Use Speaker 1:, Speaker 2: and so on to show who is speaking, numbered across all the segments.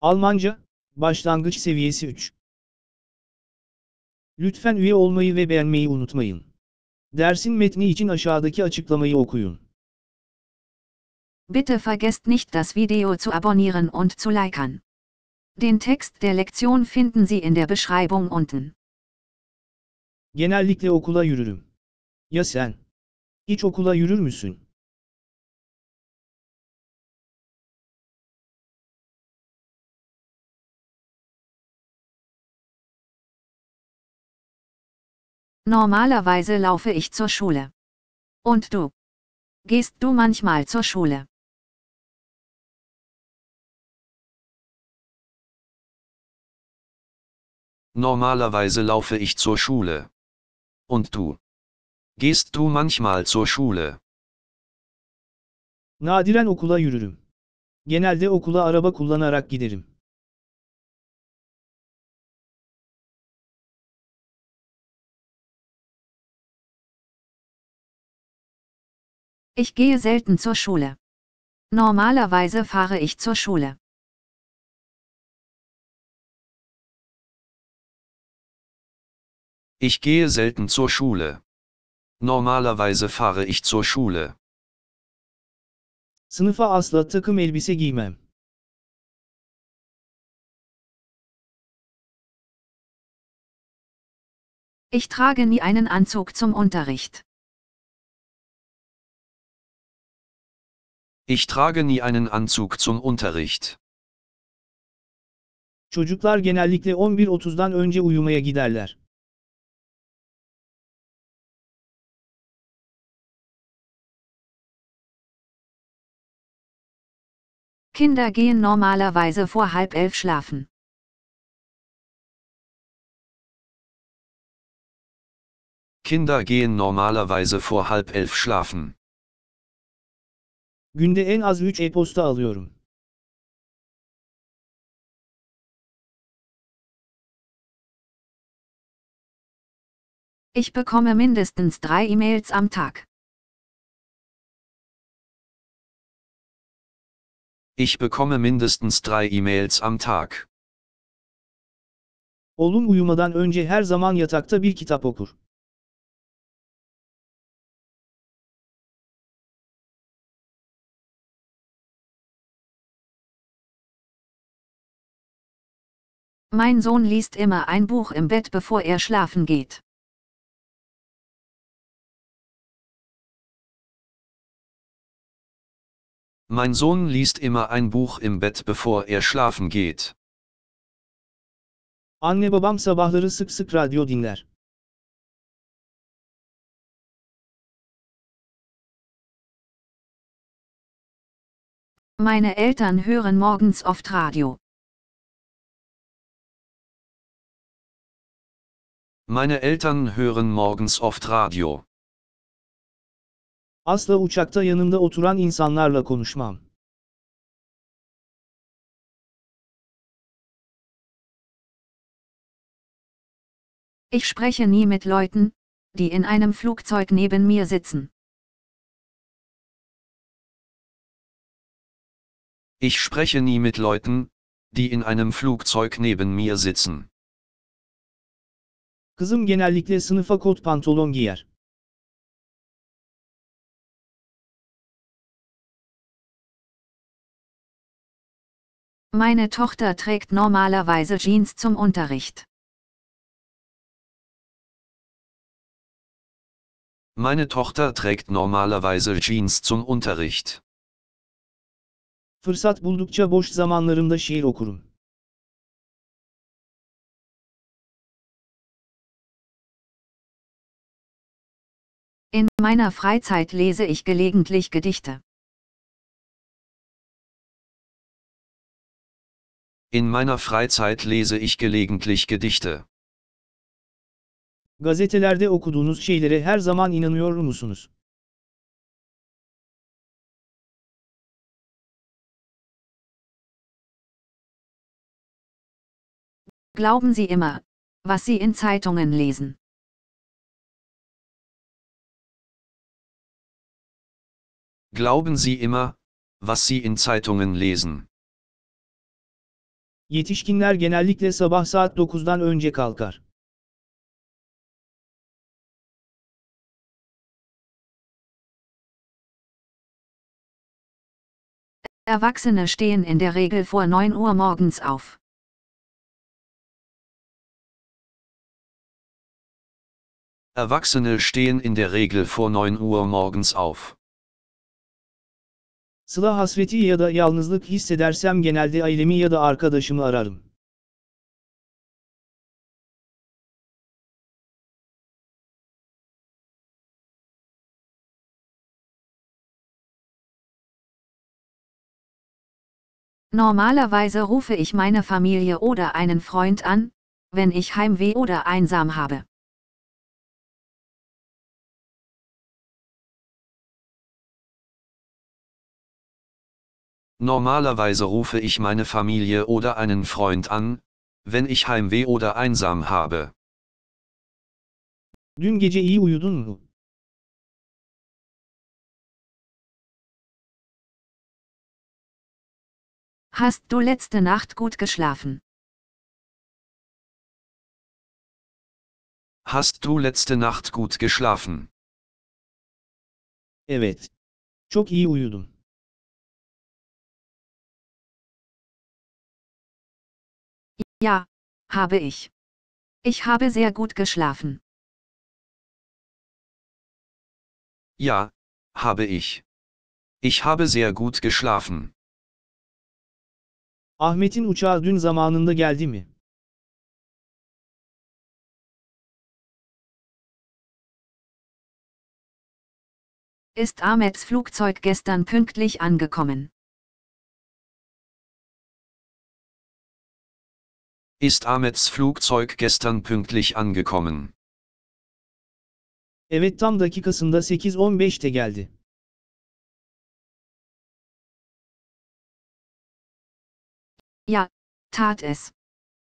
Speaker 1: Almanca, başlangıç seviyesi 3. Lütfen üye olmayı ve beğenmeyi unutmayın. Dersin metni için aşağıdaki açıklamayı okuyun.
Speaker 2: Bitte vergesst nicht das Video zu abonnieren und zu liken. Den Text der Lektion finden Sie in der Beschreibung unten.
Speaker 1: Genellikle okula yürürüm. Ya sen? Hiç okula yürür müsün?
Speaker 2: Normalerweise laufe ich zur Schule. Und du? Gehst du manchmal zur Schule?
Speaker 3: Normalerweise laufe ich zur Schule. Und du? Gehst du manchmal zur Schule?
Speaker 1: Nadiren okula yürürüm. Genelde okula araba kullanarak giderim.
Speaker 2: Ich gehe selten zur Schule. Normalerweise fahre ich zur Schule.
Speaker 3: Ich gehe selten zur Schule. Normalerweise fahre ich zur Schule.
Speaker 1: Sınıfa asla takım elbise giymem.
Speaker 2: Ich trage nie einen Anzug zum Unterricht.
Speaker 3: Ich trage nie einen Anzug zum Unterricht.
Speaker 1: Çocuklar genellikle 11.30'dan önce uyumaya giderler.
Speaker 2: Kinder gehen normalerweise vor halb elf schlafen.
Speaker 3: Kinder gehen normalerweise vor halb elf schlafen.
Speaker 1: Günde en az 3 e-posta alıyorum.
Speaker 2: Ich bekomme mindestens drei E-Mails am Tag.
Speaker 3: Ich bekomme mindestens drei E-Mails am Tag.
Speaker 1: Oğlum uyumadan önce her zaman yatakta bir kitap okur.
Speaker 2: Mein Sohn liest immer ein Buch im Bett bevor er schlafen geht.
Speaker 3: Mein Sohn liest immer ein Buch im Bett bevor er schlafen geht.
Speaker 1: Anne babam sabahları sık sık radyo dinler.
Speaker 2: Meine Eltern hören morgens oft Radio.
Speaker 3: Meine Eltern hören morgens oft Radio.
Speaker 1: Asla uçakta yanımda oturan insanlarla konuşmam.
Speaker 2: Ich spreche nie mit Leuten, die in einem Flugzeug neben mir sitzen.
Speaker 3: Ich spreche nie mit Leuten, die in einem Flugzeug neben mir sitzen.
Speaker 1: Kızım genellikle sınıfa kot pantolon giyer.
Speaker 2: Meine Tochter trägt normalerweise Jeans zum Unterricht.
Speaker 3: Meine Tochter trägt normalerweise Jeans zum Unterricht.
Speaker 1: Fırsat buldukça boş zamanlarımda şiir okurum.
Speaker 2: In meiner Freizeit lese ich gelegentlich Gedichte.
Speaker 3: In meiner Freizeit lese ich gelegentlich Gedichte.
Speaker 1: Gazetelerde okuduğunuz şeylere her zaman inanıyor musunuz?
Speaker 2: Glauben Sie immer, was Sie in Zeitungen lesen.
Speaker 3: Glauben Sie immer, was Sie in Zeitungen lesen.
Speaker 1: Yetişkinler genellikle sabah saat 9'dan önce kalkar.
Speaker 2: Erwachsene stehen in der Regel vor 9 Uhr morgens auf.
Speaker 3: Erwachsene stehen in der Regel vor 9 Uhr morgens auf.
Speaker 1: Sıla hasreti ya da yalnızlık hissedersem genelde ailemi ya da arkadaşımı ararım.
Speaker 2: Normalerweise rufe ich meine Familie oder einen Freund an, wenn ich Heimweh oder einsam habe.
Speaker 3: Normalerweise rufe ich meine Familie oder einen Freund an, wenn ich Heimweh oder einsam habe.
Speaker 1: Dün gece iyi uyudun mu?
Speaker 2: Hast du letzte Nacht gut geschlafen?
Speaker 3: Hast du letzte Nacht gut geschlafen?
Speaker 1: Evet. Çok iyi uyudum.
Speaker 2: Ja, habe ich. Ich habe sehr gut geschlafen.
Speaker 3: Ja, habe ich. Ich habe sehr gut geschlafen.
Speaker 1: Ahmet'in uçağı dün zamanında geldi mi?
Speaker 2: Ist Ahmeds Flugzeug gestern pünktlich angekommen?
Speaker 3: Ist Ahmeds Flugzeug gestern pünktlich angekommen?
Speaker 1: Evet tam dakikasında 8.15'te geldi.
Speaker 2: Ja, tat es.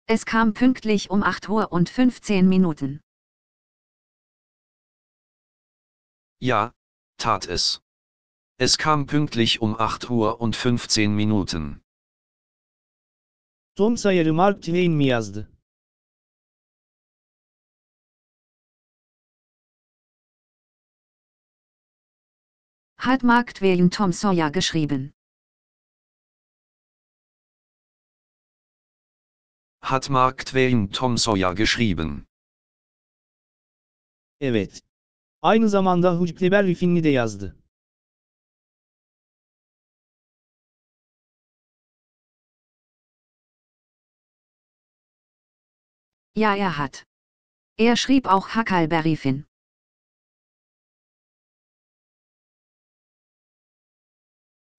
Speaker 2: Es kam pünktlich um 8 Uhr und 15 Minuten.
Speaker 3: Ja, tat es. Es kam pünktlich um 8 Uhr und 15 Minuten.
Speaker 1: Tom Sayar'ı Mark Twain mi yazdı?
Speaker 2: Hat Mark Twain Tom Sawyer geschrieben?
Speaker 3: Hat Mark Twain Tom Sawyer geschrieben?
Speaker 1: Evet. Aynı zamanda Huckleberry filmini de yazdı.
Speaker 2: Ja, er hat. Er schrieb auch Huckleberry Finn.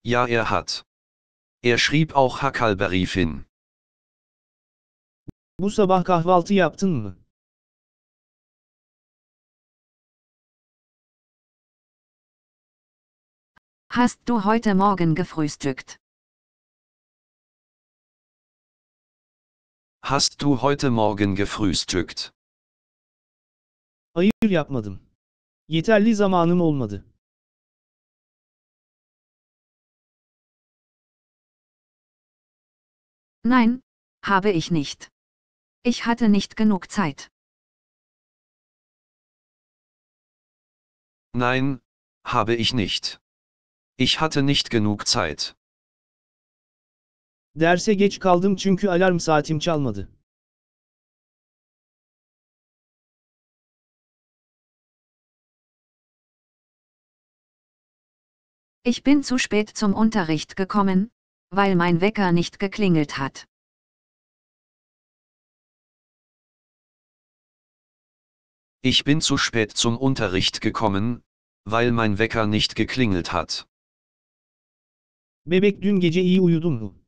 Speaker 3: Ja, er hat. Er schrieb auch Huckleberry Finn.
Speaker 1: Bu sabah kahvaltı yaptın mı?
Speaker 2: Hast du heute Morgen gefrühstückt?
Speaker 3: Hast du heute Morgen gefrühstückt?
Speaker 1: Hayır yapmadım. Yeterli zamanım olmadı.
Speaker 2: Nein, habe ich nicht. Ich hatte nicht genug Zeit.
Speaker 3: Nein, habe ich nicht. Ich hatte nicht genug Zeit.
Speaker 1: Derse geç kaldım çünkü alarm saatim çalmadı.
Speaker 2: Ich bin zu spät zum Unterricht gekommen, weil mein Wecker nicht geklingelt hat.
Speaker 3: Ich bin zu spät zum Unterricht gekommen, weil mein Wecker nicht geklingelt hat.
Speaker 1: Bebek dün gece iyi uyudun mu?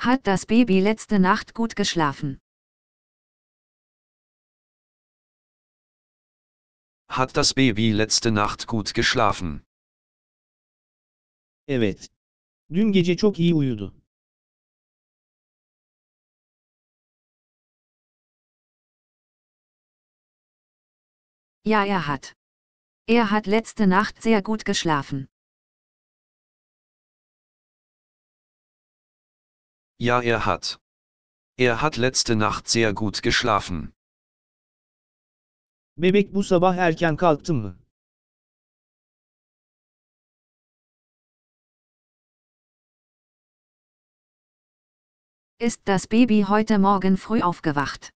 Speaker 2: Hat das Baby letzte Nacht gut geschlafen?
Speaker 3: Hat das Baby letzte Nacht gut geschlafen?
Speaker 1: Evet. Dün gece çok iyi uyudu.
Speaker 2: Ja, er hat. Er hat letzte Nacht sehr gut geschlafen.
Speaker 3: Ja, er hat. Er hat letzte Nacht sehr gut geschlafen.
Speaker 1: Bebek bu sabah erken kalktı mı?
Speaker 2: Ist das Baby heute Morgen früh aufgewacht?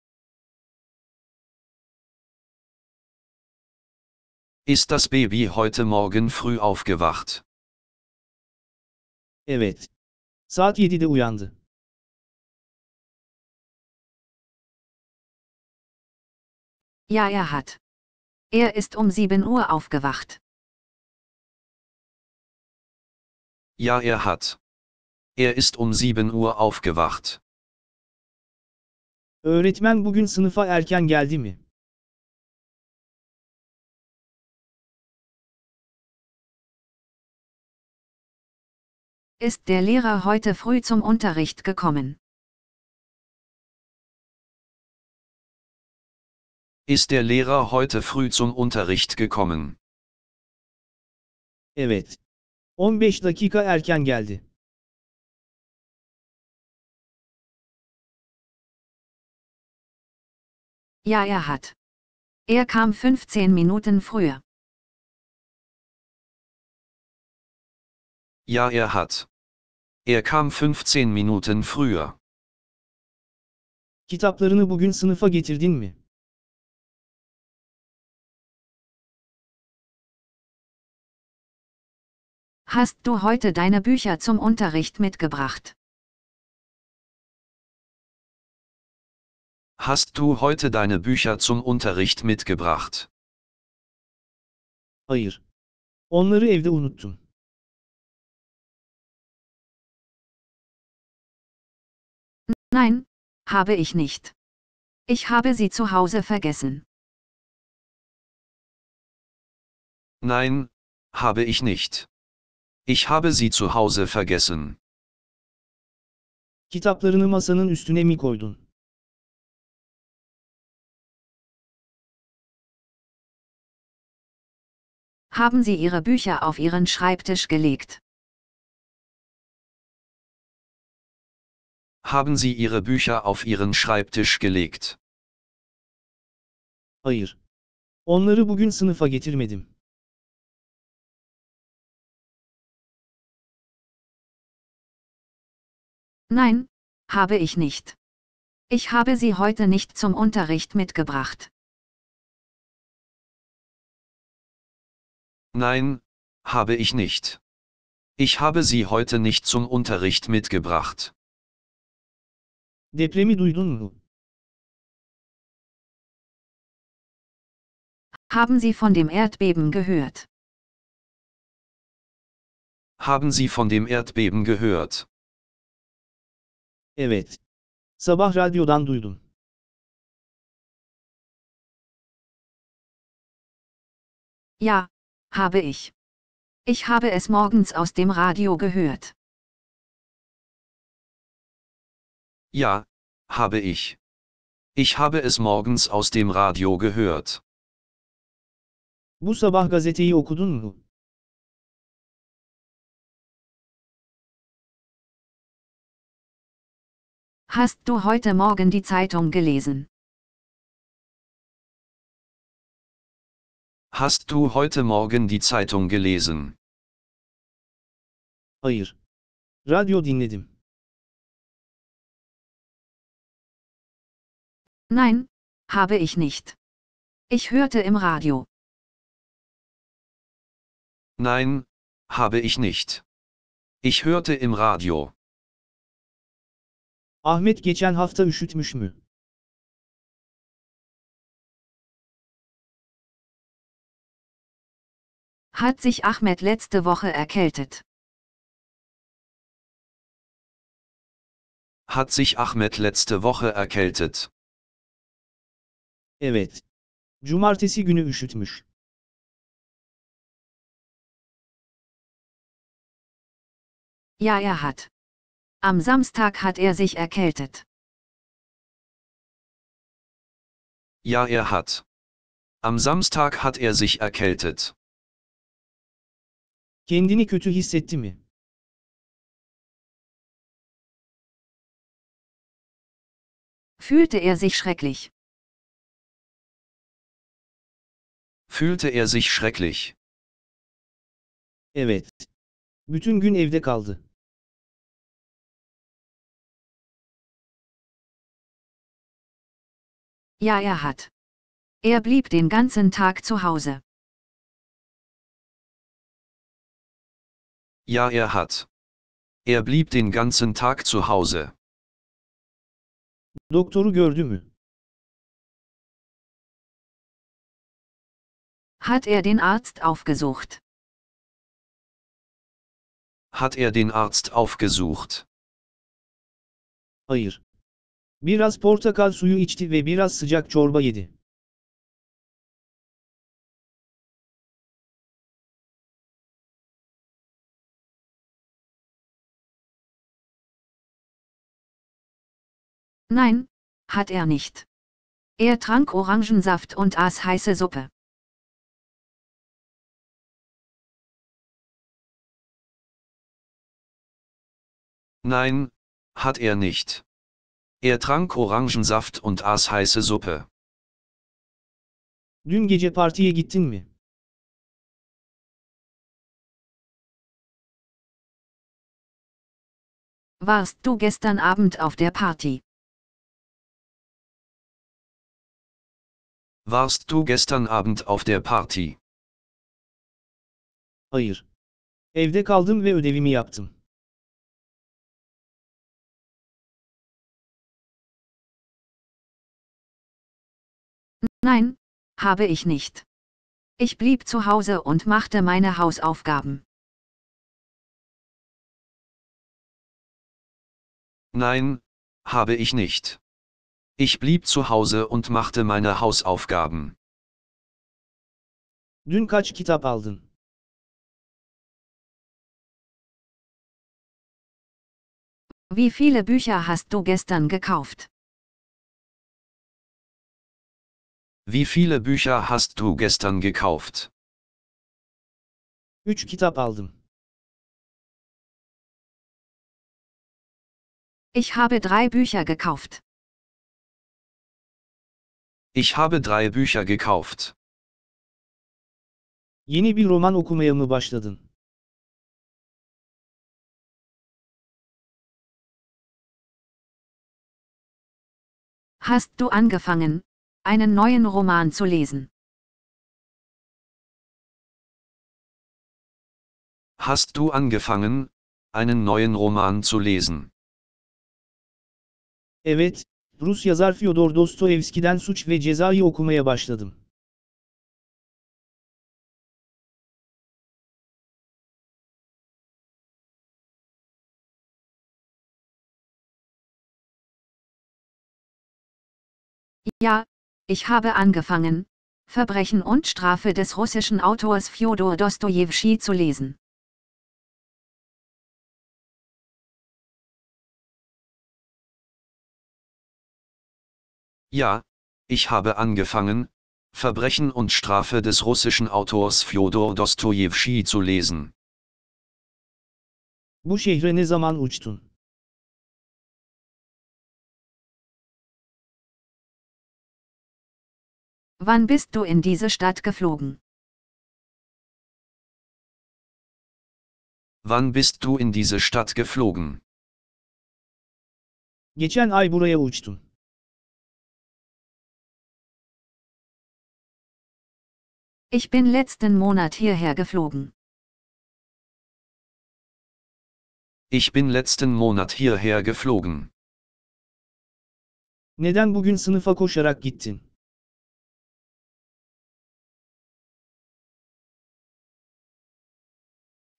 Speaker 3: Ist das Baby heute Morgen früh aufgewacht?
Speaker 1: Evet. Saat 7'de uyandı.
Speaker 2: Ja, er hat. Er ist um 7 Uhr aufgewacht.
Speaker 3: Ja, er hat. Er ist um 7 Uhr aufgewacht.
Speaker 1: Öğretmen bugün sınıfa erken geldi mi?
Speaker 2: Ist der Lehrer heute früh zum Unterricht gekommen?
Speaker 3: Ist der Lehrer heute früh zum Unterricht gekommen?
Speaker 1: Evet. 15 dakika erken geldi.
Speaker 2: Ja, er hat. Er kam 15 Minuten früher.
Speaker 3: Ja, er hat. Er kam 15 Minuten früher.
Speaker 1: Kitaplarını bugün sınıfa getirdin mi?
Speaker 2: Hast du heute deine Bücher zum Unterricht mitgebracht?
Speaker 3: Hast du heute deine Bücher zum Unterricht mitgebracht?
Speaker 1: Hayır. Onları evde unuttum.
Speaker 2: Nein, habe ich nicht. Ich habe sie zu Hause vergessen.
Speaker 3: Nein, habe ich nicht. Ich habe sie zu Hause vergessen.
Speaker 1: Kitaplarını masanın üstüne mi koydun?
Speaker 2: Haben Sie Ihre Bücher auf Ihren Schreibtisch gelegt?
Speaker 3: Haben Sie Ihre Bücher auf Ihren Schreibtisch gelegt?
Speaker 1: Hayır. Onları bugün sınıfa getirmedim.
Speaker 2: Nein, habe ich nicht. Ich habe sie heute nicht zum Unterricht mitgebracht.
Speaker 3: Nein, habe ich nicht. Ich habe sie heute nicht zum Unterricht mitgebracht.
Speaker 1: Depremi duydun mu?
Speaker 2: Haben Sie von dem Erdbeben gehört?
Speaker 3: Haben Sie von dem Erdbeben gehört?
Speaker 1: Evet. Sabah radyodan duydum.
Speaker 2: Ja, habe ich. Ich habe es morgens aus dem Radio gehört.
Speaker 3: Ja, habe ich. Ich habe es morgens aus dem Radio gehört.
Speaker 1: Bu sabah gazeteyi okudun mu?
Speaker 2: Hast du heute Morgen die Zeitung gelesen?
Speaker 3: Hast du heute Morgen die Zeitung gelesen?
Speaker 1: Hayır. Radyo dinledim.
Speaker 2: Nein, habe ich nicht. Ich hörte im Radio.
Speaker 3: Nein, habe ich nicht. Ich hörte im Radio.
Speaker 1: Ahmet geçen hafta üşütmüş mü?
Speaker 2: Hat sich Ahmed letzte Woche erkältet?
Speaker 3: Hat sich Ahmed letzte Woche erkältet?
Speaker 1: Evet. Cumartesi günü üşütmüş.
Speaker 2: Ja, er hat. Am Samstag hat er sich erkältet.
Speaker 3: Ja, er hat. Am Samstag hat er sich erkältet.
Speaker 1: Kendini kötü hissetti mi?
Speaker 2: Fühlte er sich schrecklich?
Speaker 3: Fühlte er sich schrecklich?
Speaker 1: Evet. Bütün gün evde kaldı.
Speaker 2: Ja, er hat. Er blieb den ganzen Tag zu Hause.
Speaker 3: Ja, er hat. Er blieb den ganzen Tag zu Hause.
Speaker 1: Doktoru gördü mü?
Speaker 2: Hat er den Arzt aufgesucht?
Speaker 3: Hat er den Arzt aufgesucht?
Speaker 1: Hayır. Biraz portakal suyu içti ve biraz sıcak çorba yedi.
Speaker 2: Nein, hat er nicht. Er trank Orangensaft und aß heiße Suppe.
Speaker 3: Nein, hat er nicht. Er trank Orangensaft und aß heiße Suppe.
Speaker 1: Dün gece partiye gittin mi?
Speaker 2: Warst du gestern Abend auf der Party?
Speaker 3: Warst du gestern Abend auf der Party?
Speaker 1: Hayır. Evde kaldım ve ödevimi yaptım.
Speaker 2: Nein, habe ich nicht. Ich blieb zu Hause und machte meine Hausaufgaben.
Speaker 3: Nein, habe ich nicht. Ich blieb zu Hause und machte meine Hausaufgaben.
Speaker 1: Dün kaç kitap aldın?
Speaker 2: Wie viele Bücher hast du gestern gekauft?
Speaker 3: Wie viele Bücher hast du gestern gekauft?
Speaker 1: Üç kitap aldım.
Speaker 2: Ich habe drei Bücher gekauft.
Speaker 3: Ich habe drei Bücher gekauft.
Speaker 1: Yeni bir roman okumaya mı başladın?
Speaker 2: Hast du angefangen, einen neuen Roman zu lesen?
Speaker 3: Hast du angefangen, einen neuen Roman zu lesen?
Speaker 1: Evet, Rus yazar Fyodor Dostoyevski'den Suç ve Ceza'yı okumaya başladım.
Speaker 2: Ja, ich habe angefangen, Verbrechen und Strafe des russischen Autors Fjodor Dostojewski zu lesen.
Speaker 3: Ja, ich habe angefangen, Verbrechen und Strafe des russischen Autors Fjodor Dostojewski zu lesen.
Speaker 1: Bu şehre ne zaman uçtun?
Speaker 2: Wann bist du in diese Stadt geflogen?
Speaker 3: Wann bist du in diese Stadt geflogen?
Speaker 1: Geçen ay buraya uçtum.
Speaker 2: Ich bin letzten Monat hierher geflogen.
Speaker 3: Ich bin letzten Monat hierher geflogen.
Speaker 1: Neden bugün sınıfa koşarak gittin?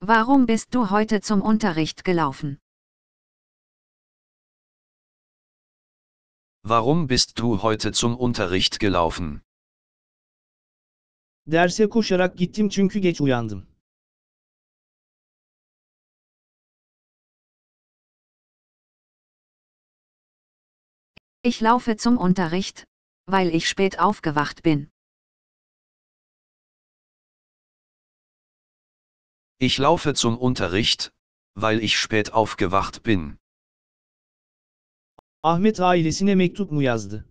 Speaker 2: Warum bist du heute zum Unterricht gelaufen?
Speaker 3: Warum bist du heute zum Unterricht gelaufen?
Speaker 1: Derse koşarak gittim çünkü geç uyandım.
Speaker 2: Ich laufe zum Unterricht, weil ich spät aufgewacht bin.
Speaker 3: Ich laufe zum Unterricht, weil ich spät aufgewacht bin.
Speaker 1: Ahmet ailesine mektup mu yazdı?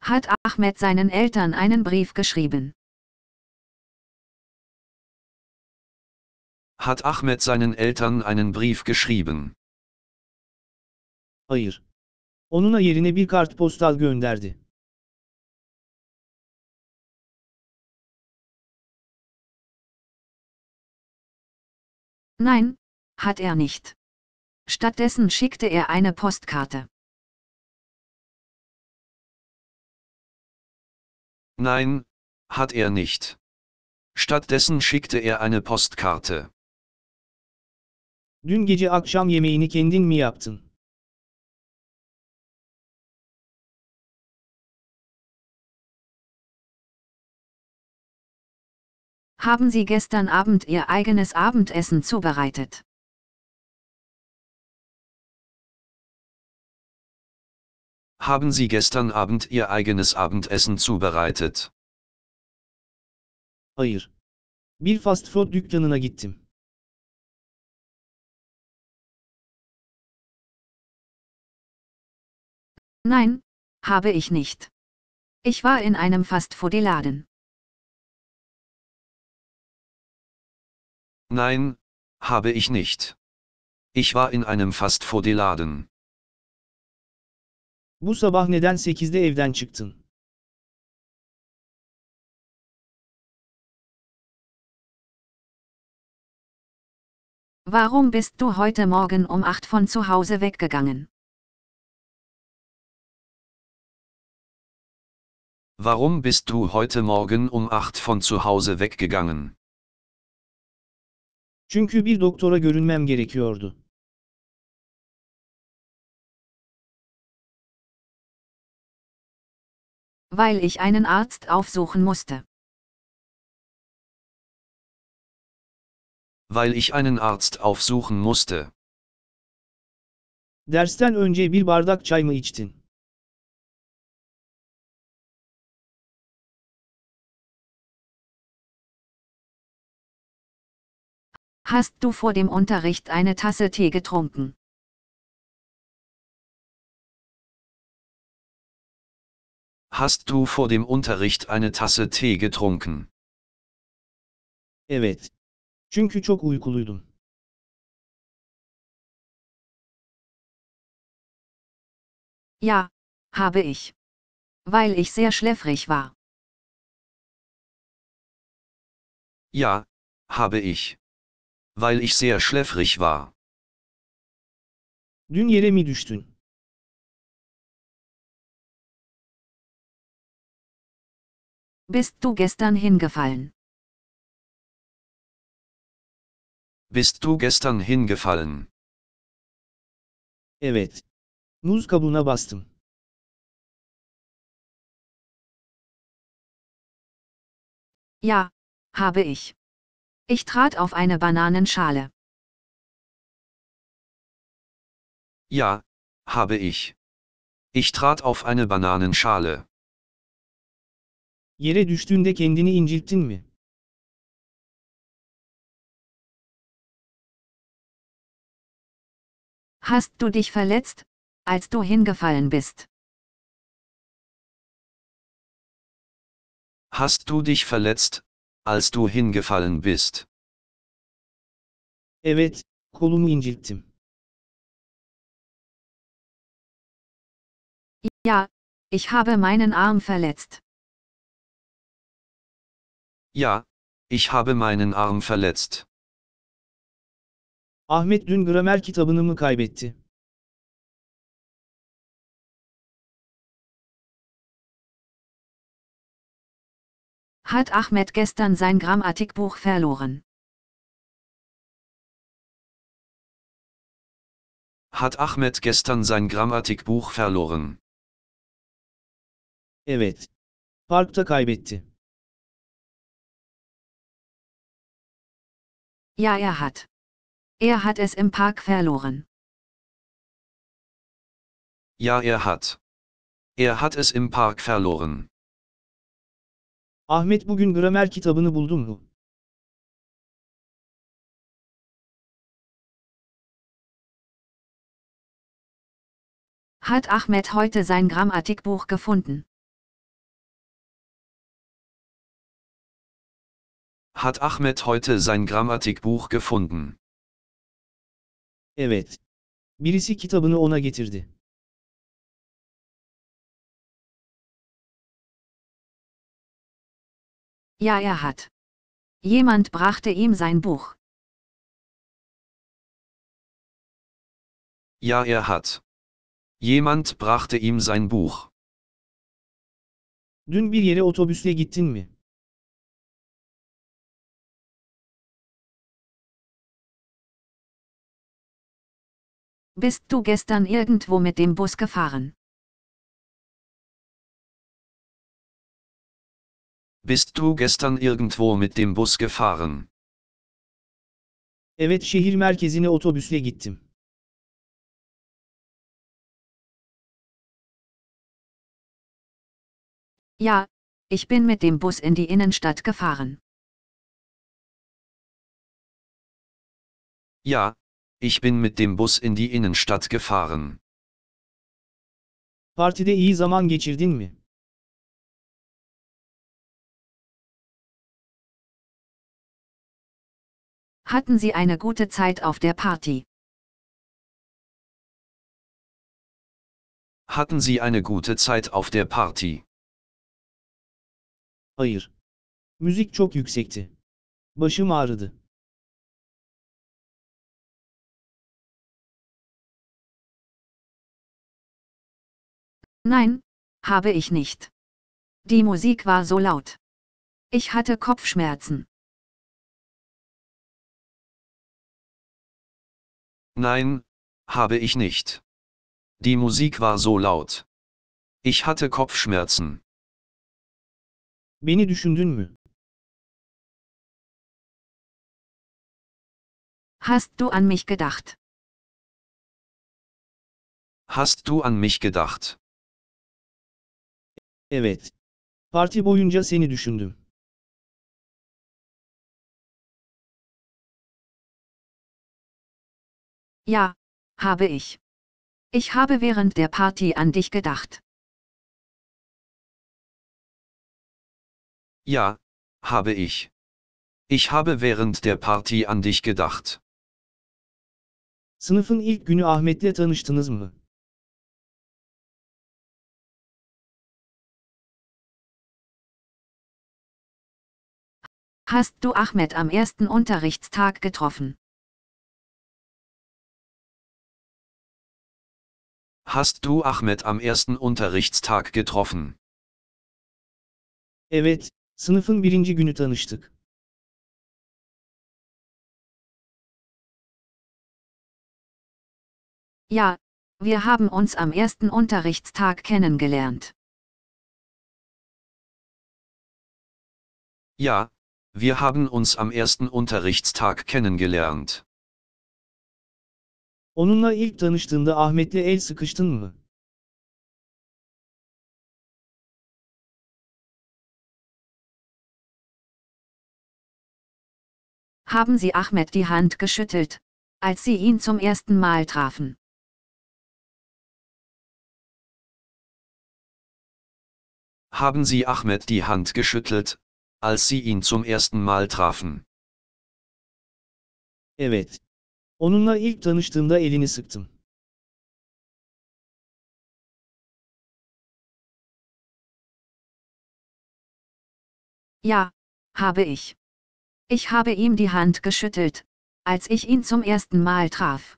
Speaker 2: Hat Ahmed seinen Eltern einen Brief geschrieben?
Speaker 3: Hat Ahmed seinen Eltern einen Brief geschrieben?
Speaker 1: Hayır. Onuna yerine bir kartpostal gönderdi.
Speaker 2: Nein, hat er nicht. Stattdessen schickte er eine Postkarte.
Speaker 3: Nein, hat er nicht. Stattdessen schickte er eine Postkarte.
Speaker 1: Dün gece akşam yemeğini kendin mi yaptın?
Speaker 2: Haben Sie gestern Abend Ihr eigenes Abendessen zubereitet?
Speaker 3: Haben Sie gestern Abend Ihr eigenes Abendessen zubereitet?
Speaker 1: Hayır. Bir fast food dükkanına gittim.
Speaker 2: Nein, habe ich nicht. Ich war in einem Fastfood-Laden.
Speaker 3: Nein, habe ich nicht. Ich war in einem Fastfood-Laden.
Speaker 1: Bu sabah neden 8'de evden çıktın?
Speaker 2: Warum bist du heute Morgen um 8 von zu Hause weggegangen?
Speaker 3: Warum bist du heute Morgen um 8 von zu Hause weggegangen?
Speaker 1: Çünkü bir doktora görünmem gerekiyordu.
Speaker 2: Weil ich einen Arzt aufsuchen musste.
Speaker 3: Weil ich einen Arzt aufsuchen musste.
Speaker 1: Dersten önce bir bardak çay mı içtin?
Speaker 2: Hast du vor dem Unterricht eine Tasse Tee getrunken?
Speaker 3: Hast du vor dem Unterricht eine Tasse Tee getrunken?
Speaker 1: Evet. Çünkü çok uykuluydum.
Speaker 2: Ja, habe ich. Weil ich sehr schläfrig war.
Speaker 3: Ja, habe ich. Weil ich sehr schläfrig war.
Speaker 1: Dün yere mi düştün?
Speaker 2: Bist du gestern hingefallen?
Speaker 3: Bist du gestern hingefallen?
Speaker 1: Evet. Muz kabuğuna bastım.
Speaker 2: Ja, habe ich. Ich trat auf eine Bananenschale.
Speaker 3: Ja, habe ich. Ich trat auf eine Bananenschale.
Speaker 1: Yere düştüğünde kendini incittin mi?
Speaker 2: Hast du dich verletzt, als du hingefallen bist?
Speaker 3: Hast du dich verletzt, als du hingefallen bist?
Speaker 1: Evet, kolumu incittim.
Speaker 2: Ja, ich habe meinen Arm verletzt.
Speaker 3: Ja, ich habe meinen Arm verletzt.
Speaker 1: Ahmet dün gramer kitabını mı kaybetti?
Speaker 2: Hat Ahmed gestern sein Grammatikbuch verloren?
Speaker 3: Hat Ahmed gestern sein Grammatikbuch verloren?
Speaker 1: Evet. Parkta kaybetti.
Speaker 2: Ja, er hat. Er hat es im Park verloren.
Speaker 3: Ja, er hat. Er hat es im Park verloren.
Speaker 1: Ahmet bugün gramer kitabını buldun mu?
Speaker 2: Hat Ahmed heute sein Grammatikbuch gefunden?
Speaker 3: Hat Ahmed heute sein Grammatikbuch gefunden?
Speaker 1: Evet. Birisi kitabını ona getirdi.
Speaker 2: Ja, er hat. Jemand brachte ihm sein Buch.
Speaker 3: Ja, er hat. Jemand brachte ihm sein Buch.
Speaker 1: Dün bir yere otobüsle gittin mi?
Speaker 2: Bist du gestern irgendwo mit dem Bus gefahren?
Speaker 3: Bist du gestern irgendwo mit dem Bus gefahren?
Speaker 1: Evet şehir merkezine otobüsle gittim.
Speaker 2: Ja, ich bin mit dem Bus in die Innenstadt gefahren.
Speaker 3: Ja, ich bin mit dem Bus in die Innenstadt gefahren.
Speaker 1: Partide iyi zaman geçirdin mi?
Speaker 2: Hatten Sie eine gute Zeit auf der Party?
Speaker 3: Hatten Sie eine gute Zeit auf der Party?
Speaker 1: Hayır. Müzik çok yüksekti. Başım ağrıdı.
Speaker 2: Nein, habe ich nicht. Die Musik war so laut. Ich hatte Kopfschmerzen.
Speaker 3: Nein, habe ich nicht. Die Musik war so laut. Ich hatte Kopfschmerzen.
Speaker 1: Beni düşündün mü?
Speaker 2: Hast du an mich gedacht?
Speaker 3: Hast du an mich gedacht?
Speaker 1: Evet. Parti boyunca seni düşündüm.
Speaker 2: Ja, habe ich. Ich habe während der Party an dich gedacht.
Speaker 3: Ja, habe ich. Ich habe während der Party an dich gedacht.
Speaker 1: Sınıfın ilk günü Ahmet'le tanıştınız mı?
Speaker 2: Hast du Ahmed am ersten Unterrichtstag getroffen?
Speaker 3: Hast du Ahmed am ersten Unterrichtstag getroffen?
Speaker 1: Evet, sınıfın birinci günü tanıştık.
Speaker 2: Ja, wir haben uns am ersten Unterrichtstag kennengelernt.
Speaker 3: Ja, wir haben uns am ersten Unterrichtstag kennengelernt.
Speaker 1: Onunla ilk tanıştığında Ahmet'le el sıkıştın mı?
Speaker 2: Haben Sie Ahmed die Hand geschüttelt, als Sie ihn zum ersten Mal trafen?
Speaker 3: Haben Sie Ahmed die Hand geschüttelt, als Sie ihn zum ersten Mal trafen?
Speaker 1: Evet. Onunla ilk tanıştığımda elini sıktım.
Speaker 2: Ja, habe ich. Ich habe ihm die Hand geschüttelt, als ich ihn zum ersten Mal traf.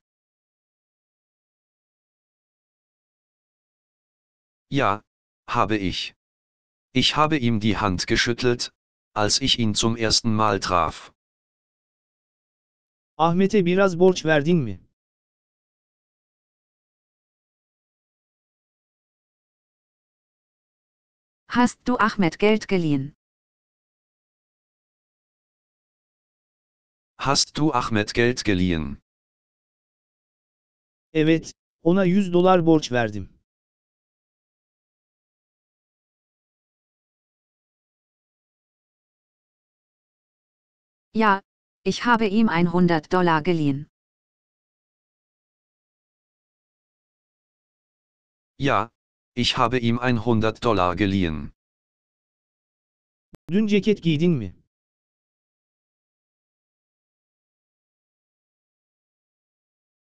Speaker 3: Ja, habe ich. Ich habe ihm die Hand geschüttelt, als ich ihn zum ersten Mal traf.
Speaker 1: Ahmet'e biraz borç verdin mi?
Speaker 2: Hast du Ahmed Geld geliehen?
Speaker 3: Hast du Ahmed Geld geliehen?
Speaker 1: Evet, ona 100 dolar borç verdim.
Speaker 2: Ja, ich habe ihm 100 Dollar geliehen.
Speaker 3: Ja, ich habe ihm 100 Dollar geliehen.
Speaker 1: Dün ceket giydin mi?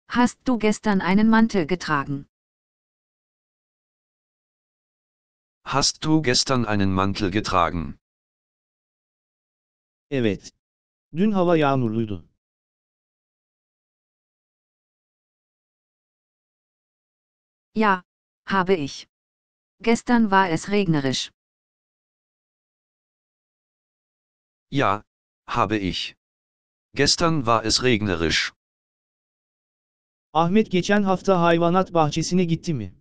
Speaker 2: Hast du gestern einen Mantel getragen?
Speaker 3: Hast du gestern einen Mantel getragen?
Speaker 1: Evet. Dün hava yağmurluydu.
Speaker 2: Ja, habe ich. Gestern war es regnerisch.
Speaker 3: Ja, habe ich. Gestern war es regnerisch.
Speaker 1: Ahmet geçen hafta hayvanat bahçesine gitti mi?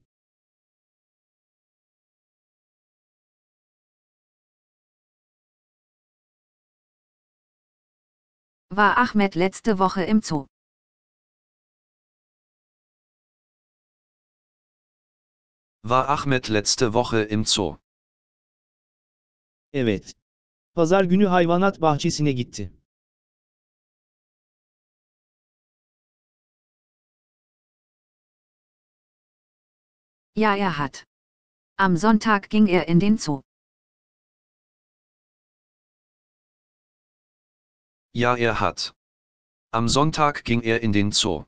Speaker 2: War Ahmed letzte Woche im Zoo?
Speaker 3: War Ahmed letzte Woche im Zoo?
Speaker 1: Evet. Pazar günü hayvanat bahçesine gitti.
Speaker 2: Ja, er hat. Am Sonntag ging er in den Zoo.
Speaker 3: Ja, er hat. Am Sonntag ging er in den Zoo.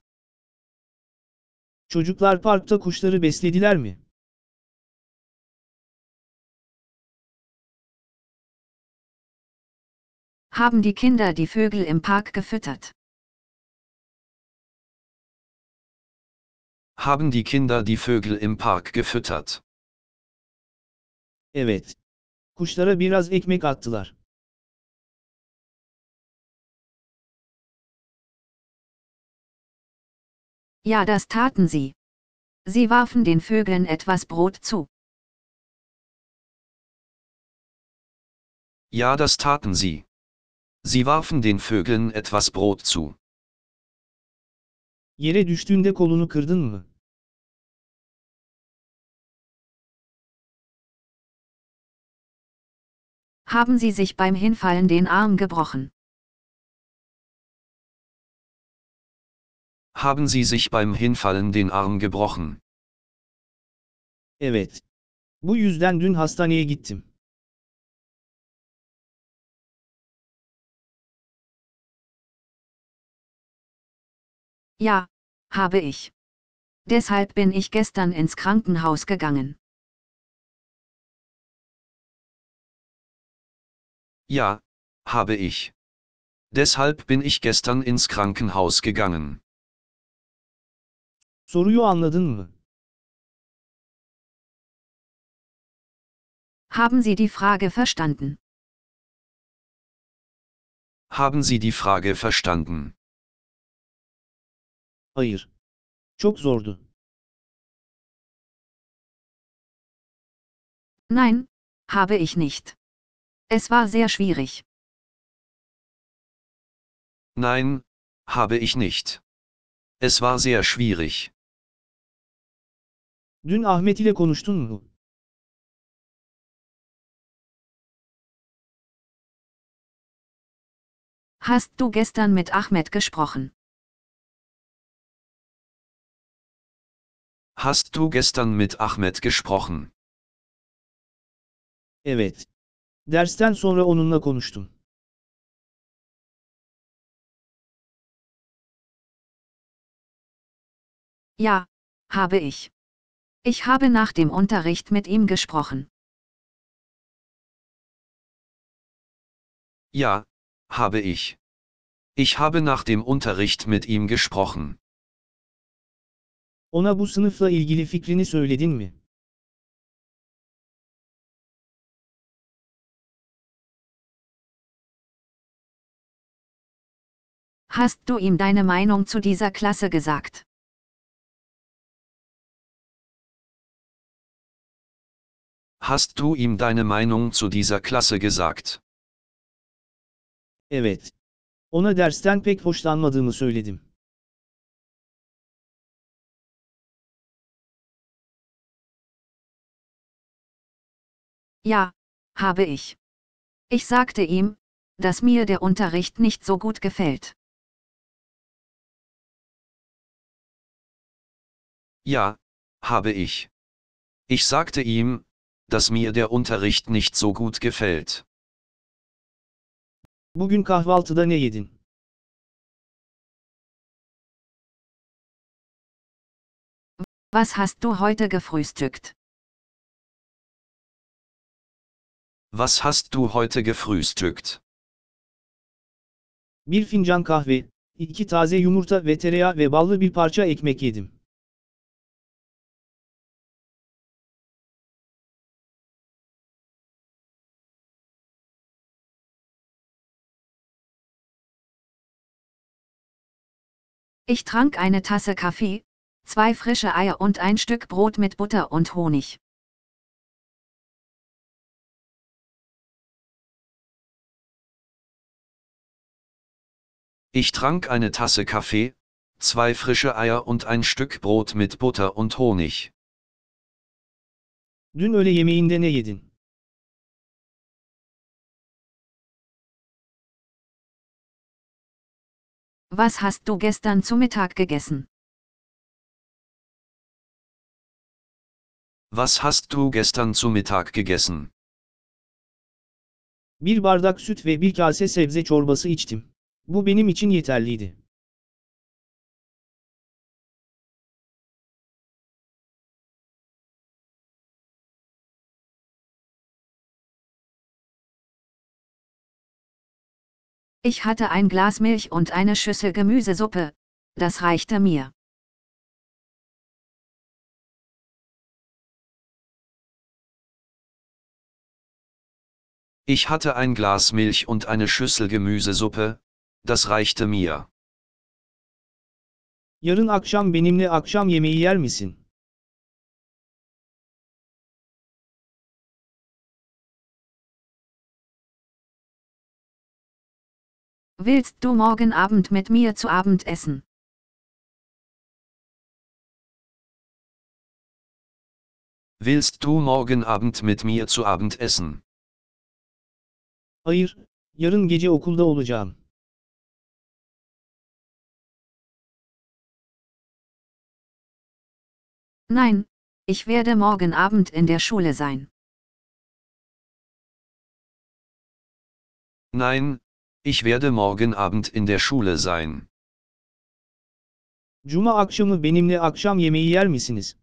Speaker 1: Çocuklar parkta kuşları beslediler mi?
Speaker 2: Haben die Kinder die Vögel im Park gefüttert?
Speaker 3: Haben die Kinder die Vögel im Park gefüttert?
Speaker 1: Evet. Kuşlara biraz ekmek attılar.
Speaker 2: Ja, das taten sie. Sie warfen den Vögeln etwas Brot zu.
Speaker 3: Ja, das taten sie. Sie warfen den Vögeln etwas Brot zu.
Speaker 1: Yere düştüğünde kolunu kırdın mı?
Speaker 2: Haben sie sich beim Hinfallen den Arm gebrochen?
Speaker 3: Haben sie sich beim Hinfallen den Arm gebrochen?
Speaker 1: Evet. Bu yüzden dün hastaneye gittim.
Speaker 2: Ja, habe ich. Deshalb bin ich gestern ins Krankenhaus gegangen.
Speaker 3: Ja, habe ich. Deshalb bin ich gestern ins Krankenhaus gegangen.
Speaker 1: Soruyu anladın mı?
Speaker 2: Haben Sie die Frage verstanden?
Speaker 3: Haben Sie die Frage verstanden?
Speaker 1: Hayır. Çok zordu.
Speaker 2: Nein, habe ich nicht. Es war sehr schwierig.
Speaker 3: Nein, habe ich nicht. Es war sehr schwierig.
Speaker 1: Dün Ahmet ile konuştun mu?
Speaker 2: Hast du gestern mit Ahmed gesprochen?
Speaker 3: Hast du gestern mit Ahmed gesprochen?
Speaker 1: Evet. Dersten sonra onunla konuştum.
Speaker 2: Ja, habe ich. Ich habe nach dem Unterricht mit ihm gesprochen.
Speaker 3: Ja, habe ich. Ich habe nach dem Unterricht mit ihm gesprochen.
Speaker 1: Ona bu sınıfla ilgili fikrini söyledin mi?
Speaker 2: Hast du ihm deine Meinung zu dieser Klasse gesagt?
Speaker 3: Hast du ihm deine Meinung zu dieser Klasse gesagt?
Speaker 1: Evet. Ona dersten pek hoşlanmadığımı söyledim.
Speaker 2: Ja, habe ich. Ich sagte ihm, dass mir der Unterricht nicht so gut gefällt.
Speaker 3: Ja, habe ich. Ich sagte ihm, dass mir der Unterricht nicht so gut gefällt.
Speaker 1: Bugün kahvaltıda ne yedin?
Speaker 2: Was hast du heute gefrühstückt?
Speaker 3: Was hast du heute gefrühstückt?
Speaker 1: Bir fincan kahve, iki taze yumurta ve tereyağı ve ballı bir parça ekmek yedim.
Speaker 2: Ich trank eine Tasse Kaffee, zwei frische Eier und ein Stück Brot mit Butter und Honig.
Speaker 3: Ich trank eine Tasse Kaffee, zwei frische Eier und ein Stück Brot mit Butter und Honig.
Speaker 1: Dün öğle yemeğinde ne yedin?
Speaker 2: Was hast du gestern zu Mittag gegessen?
Speaker 3: Was hast du gestern zu Mittag gegessen?
Speaker 1: Bir bardak süt ve bir kase sebze çorbası içtim. Bu benim için yeterliydi.
Speaker 2: Ich hatte ein Glas Milch und eine Schüssel Gemüsesuppe, das reichte mir.
Speaker 3: Ich hatte ein Glas Milch und eine Schüssel Gemüsesuppe, das reichte mir.
Speaker 1: Yarın akşam benimle akşam yemeği yer misin?
Speaker 2: Willst du morgen Abend mit mir zu Abend essen?
Speaker 3: Willst du morgen Abend mit mir zu Abend essen?
Speaker 1: Hayır, yarın gece okulda olacağım.
Speaker 2: Nein, ich werde morgen Abend in der Schule sein.
Speaker 3: Nein, ich werde morgen Abend in der Schule sein.
Speaker 1: Cuma akşamı benimle akşam yemeği yer misiniz?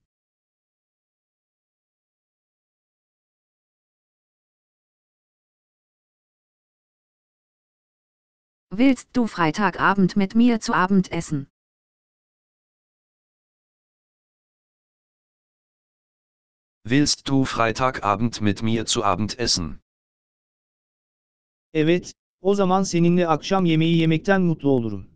Speaker 2: Willst du Freitagabend mit mir zu Abend essen?
Speaker 3: Willst du Freitagabend mit mir zu Abend essen?
Speaker 1: Evet, o zaman seninle akşam yemeği yemekten mutlu olurum.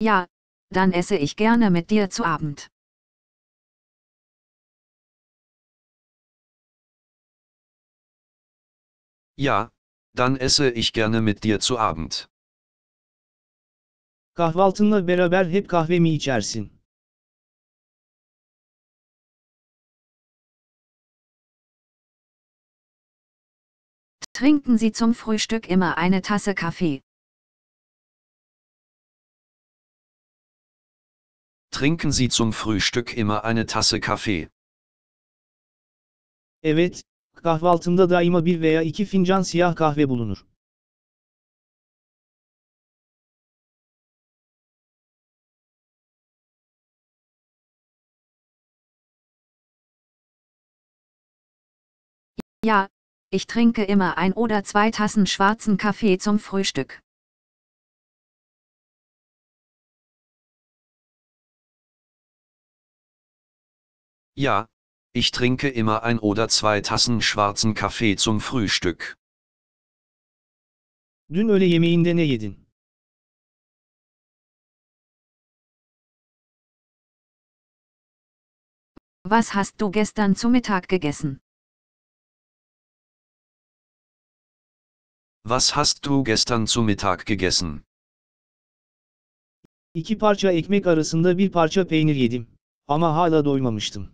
Speaker 2: Ja, dann esse ich gerne mit dir zu Abend.
Speaker 3: Ja, dann esse ich gerne mit dir zu Abend.
Speaker 1: Kahvaltınla beraber hep kahve mi içersin?
Speaker 2: Trinken Sie zum Frühstück immer eine Tasse Kaffee.
Speaker 3: Trinken Sie zum Frühstück immer eine Tasse Kaffee.
Speaker 1: Evet, kahvaltımda daima bir veya iki fincan siyah kahve bulunur.
Speaker 2: Ja, ich trinke immer ein oder zwei Tassen schwarzen Kaffee zum Frühstück.
Speaker 3: Ja, ich trinke immer ein oder zwei Tassen schwarzen Kaffee zum Frühstück.
Speaker 1: Dün öğle yemeğinde ne yedin?
Speaker 2: Was hast du gestern zu Mittag gegessen?
Speaker 3: Was hast du gestern zu Mittag gegessen?
Speaker 1: İki parça ekmek arasında bir parça peynir yedim. Ama hala doymamıştım.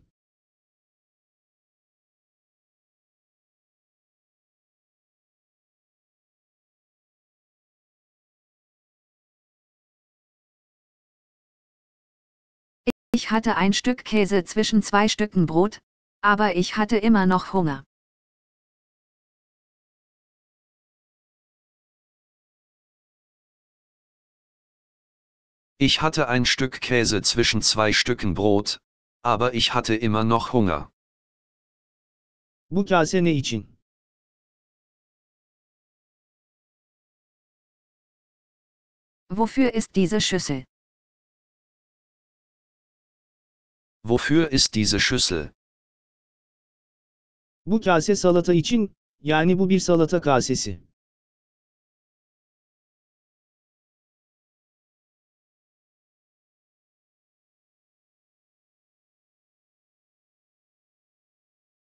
Speaker 2: Ich hatte ein Stück Käse zwischen zwei Stücken Brot, aber ich hatte immer noch Hunger.
Speaker 3: Ich hatte ein Stück Käse zwischen zwei Stücken Brot, aber ich hatte immer noch Hunger.
Speaker 1: Bu kase ne için?
Speaker 2: Wofür ist diese Schüssel?
Speaker 3: Wofür ist diese Schüssel?
Speaker 1: Bu kase salata için, yani bu bir salata kasesi.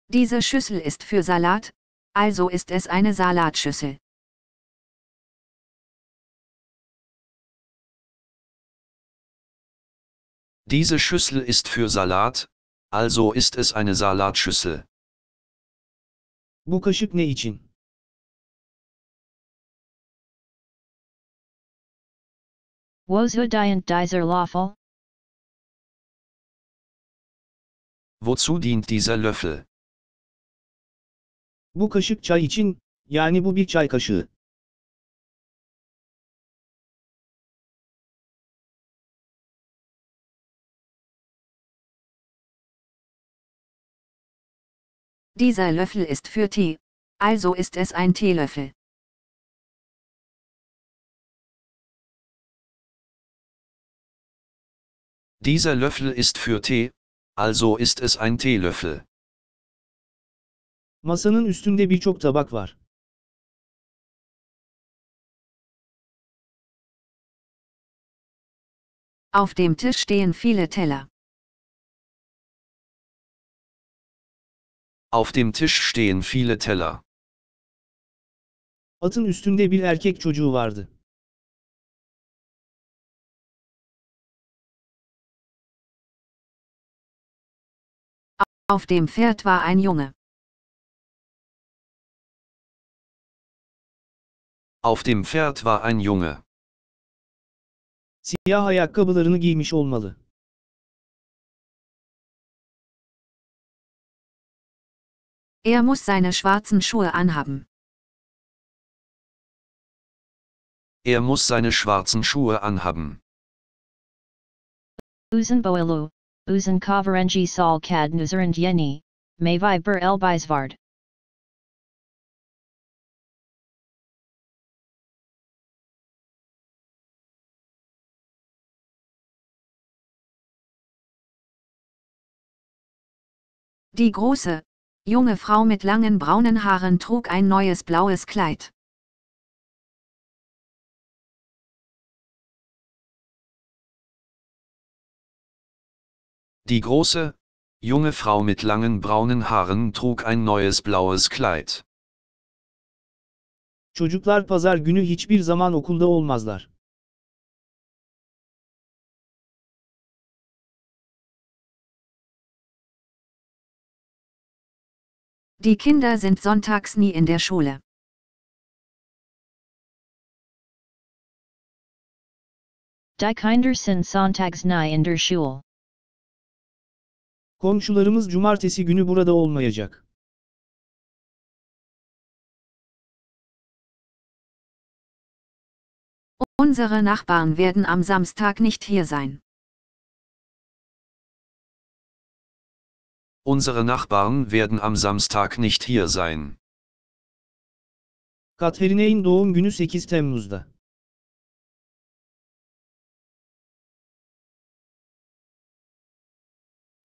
Speaker 2: Diese Schüssel ist für Salat, also ist es eine Salatschüssel.
Speaker 3: Diese Schüssel ist für Salat, also ist es eine Salatschüssel.
Speaker 1: Bu kaşık ne için?
Speaker 4: Wozu dient dieser Löffel?
Speaker 3: Wozu dient dieser Löffel?
Speaker 1: Bu kaşık çay için, yani bu bir çay kaşığı.
Speaker 2: Dieser Löffel ist für Tee, also ist es ein Teelöffel.
Speaker 3: Dieser Löffel ist für Tee, also ist es ein Teelöffel.
Speaker 1: Masanın üstünde birçok tabak var.
Speaker 2: Auf dem Tisch stehen viele Teller.
Speaker 3: Auf dem Tisch stehen viele Teller.
Speaker 1: Atın üstünde bir erkek çocuğu vardı.
Speaker 2: Auf dem Pferd war ein Junge.
Speaker 3: Auf dem Pferd war ein Junge.
Speaker 1: Siyah ayakkabılarını giymiş olmalı.
Speaker 2: Er muss seine schwarzen Schuhe anhaben.
Speaker 3: Er muss seine schwarzen Schuhe anhaben.
Speaker 4: Uzun boilu, uzun kaverengi sol kad nuzerand yeni, mavai bur elbizvard.
Speaker 2: Die große, junge Frau mit langen braunen Haaren trug ein neues blaues Kleid.
Speaker 3: Die große, junge Frau mit langen braunen Haaren trug ein neues blaues Kleid.
Speaker 1: Çocuklar pazar günü hiçbir zaman okulda olmazlar.
Speaker 2: Die Kinder sind sonntags nie in der Schule.
Speaker 4: Die Kinder sind sonntags nie in der Schule.
Speaker 1: Komşularımız cumartesi günü burada olmayacak.
Speaker 2: Unsere Nachbarn werden am Samstag nicht hier sein.
Speaker 3: Unsere Nachbarn werden am Samstag nicht hier sein.
Speaker 1: Katherine'in doğum günü 8 Temmuz'da.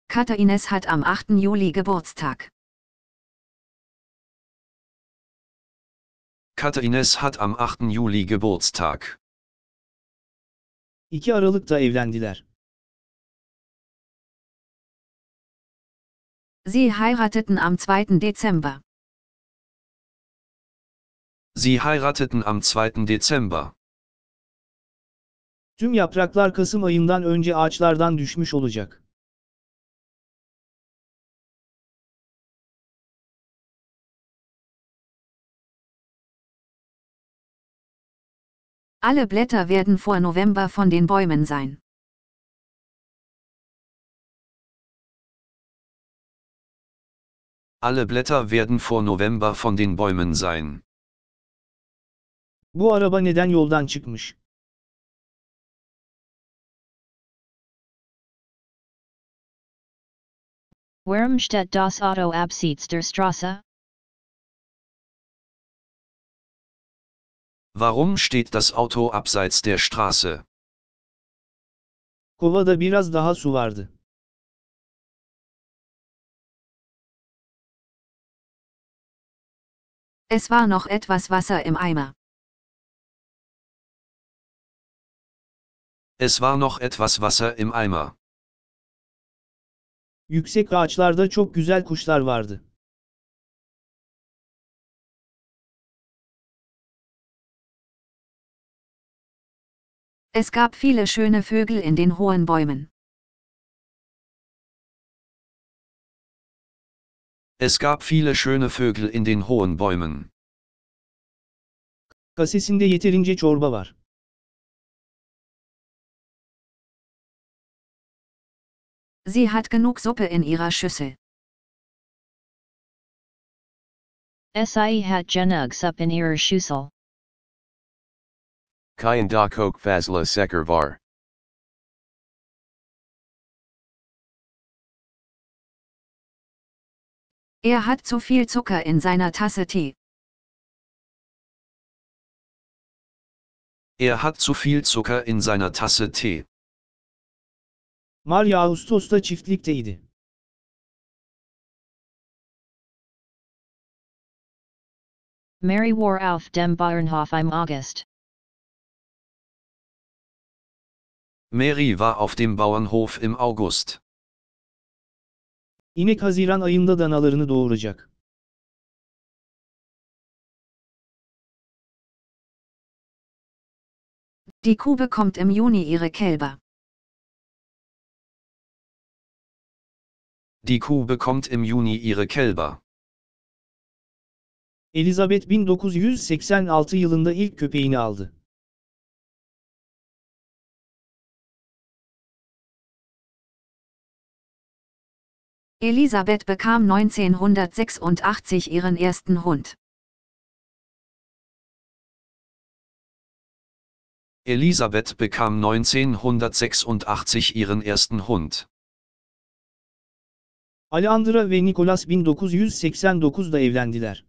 Speaker 2: Katharines hat am 8. Juli Geburtstag.
Speaker 3: Katharines hat am 8. Juli Geburtstag.
Speaker 1: 2 Aralık'ta evlendiler.
Speaker 2: Sie heirateten am 2. Dezember.
Speaker 3: Sie heirateten am 2. Dezember.
Speaker 1: Tüm yapraklar Kasım ayından önce ağaçlardan düşmüş olacak.
Speaker 2: Alle Blätter werden vor November von den Bäumen sein.
Speaker 3: Alle Blätter werden vor November von den Bäumen sein.
Speaker 1: Bu araba neden yoldan çıkmış?
Speaker 4: Warum steht das Auto abseits der Straße?
Speaker 3: Warum steht das Auto abseits der Straße?
Speaker 1: Kovada biraz daha su vardı.
Speaker 2: Es war noch etwas Wasser im Eimer.
Speaker 3: Es war noch etwas Wasser im Eimer.
Speaker 1: Yüksek ağaçlarda çok güzel kuşlar vardı.
Speaker 2: Es gab viele schöne Vögel in den hohen Bäumen.
Speaker 3: Es gab viele schöne Vögel in den hohen Bäumen.
Speaker 1: Kasesinde yeterince çorba var.
Speaker 2: Sie hat genug Suppe in ihrer Schüssel.
Speaker 4: Sie hat genug Suppe in ihrer Schüssel.
Speaker 5: Kayan da kok fazla seker var.
Speaker 2: Er hat zu viel Zucker in seiner Tasse Tee.
Speaker 3: Er hat zu viel Zucker in seiner Tasse Tee.
Speaker 1: Maria Ağustos'ta çiftlikteydi.
Speaker 4: Mary war auf dem Bauernhof im August.
Speaker 3: Mary war auf dem Bauernhof im August.
Speaker 1: İnek Haziran ayında danalarını doğuracak.
Speaker 2: Die Kuh bekommt im Juni ihre Kälber.
Speaker 3: Die Kuh bekommt im Juni ihre Kälber.
Speaker 1: Elizabeth 1986 yılında ilk köpeğini aldı.
Speaker 2: Elisabeth bekam 1986 ihren ersten Hund.
Speaker 3: Elisabeth bekam 1986 ihren ersten Hund.
Speaker 1: Alejandra ve Nicholas 1989'da evlendiler.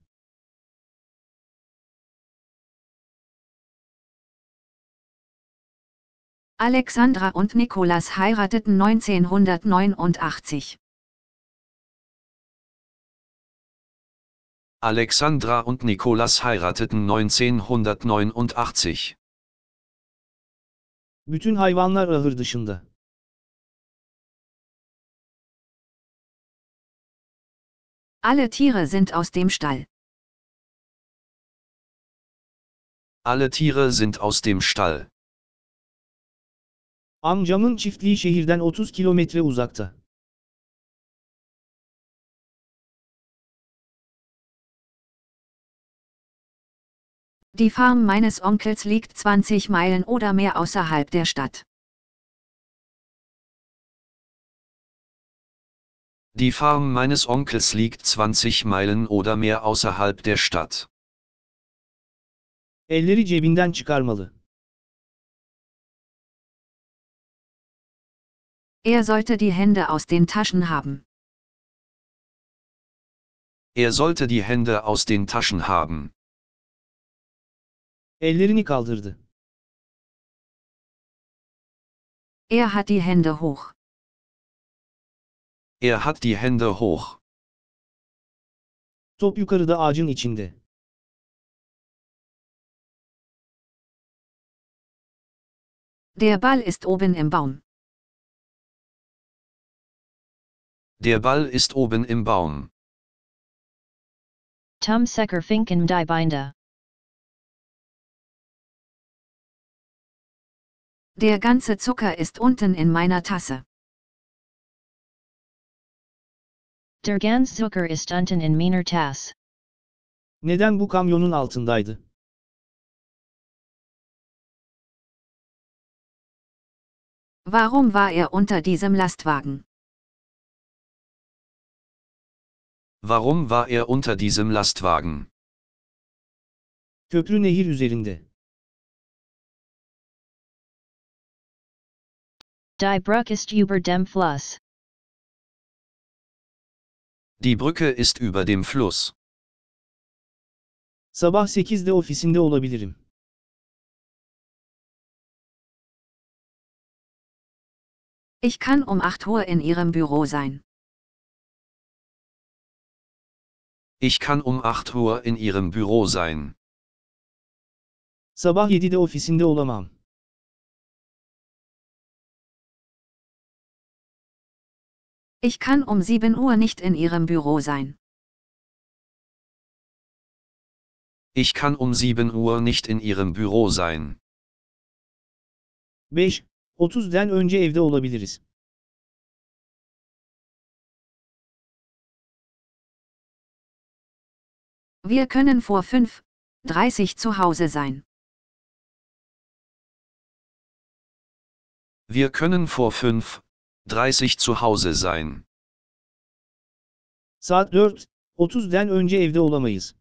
Speaker 2: Alexandra und Nicholas heirateten 1989.
Speaker 3: Alexandra und Nikolas heirateten 1989.
Speaker 1: Bütün hayvanlar ahır dışında.
Speaker 2: Alle Tiere sind aus dem Stall.
Speaker 3: Alle Tiere sind aus dem Stall.
Speaker 1: Amcamın çiftliği şehirden 30 kilometre uzakta.
Speaker 2: Die Farm meines Onkels liegt 20 Meilen oder mehr außerhalb der Stadt.
Speaker 3: Die Farm meines Onkels liegt 20 Meilen oder mehr außerhalb der Stadt.
Speaker 1: Elleri cebinden çıkarmalı.
Speaker 2: Er sollte die Hände aus den Taschen haben.
Speaker 3: Er sollte die Hände aus den Taschen haben.
Speaker 1: Ellerini kaldırdı.
Speaker 2: Er hat die Hände hoch.
Speaker 3: Er hat die Hände hoch.
Speaker 1: Top yukarıda ağacın içinde.
Speaker 2: Der Ball ist oben im Baum.
Speaker 3: Der Ball ist oben im Baum.
Speaker 4: Tum seker finken die Binde.
Speaker 2: Der ganze Zucker ist unten in meiner Tasse.
Speaker 4: Der ganz Zucker ist unten in meiner Tasse.
Speaker 1: Neden bu kamyonun altındaydı?
Speaker 2: Warum war er unter diesem Lastwagen?
Speaker 3: Warum war er unter diesem Lastwagen?
Speaker 1: Köprü nehir üzerinde.
Speaker 4: Die Brücke ist über dem Fluss.
Speaker 3: Die Brücke ist über dem Fluss.
Speaker 1: Sabah 8'de ofisinde olabilirim.
Speaker 2: Ich kann um 8 Uhr in Ihrem Büro sein.
Speaker 3: Ich kann um 8 Uhr in Ihrem Büro sein.
Speaker 1: Sabah 7'de ofisinde olamam.
Speaker 2: Ich kann um 7 Uhr nicht in Ihrem Büro sein.
Speaker 3: Ich kann um 7 Uhr nicht in Ihrem Büro sein.
Speaker 1: 5. 30'den önce evde olabiliriz.
Speaker 2: Wir können vor 5.30 zu Hause sein.
Speaker 3: Wir können vor 5.30 zu Hause sein.
Speaker 1: Saat 4. 30'den önce evde olamayız.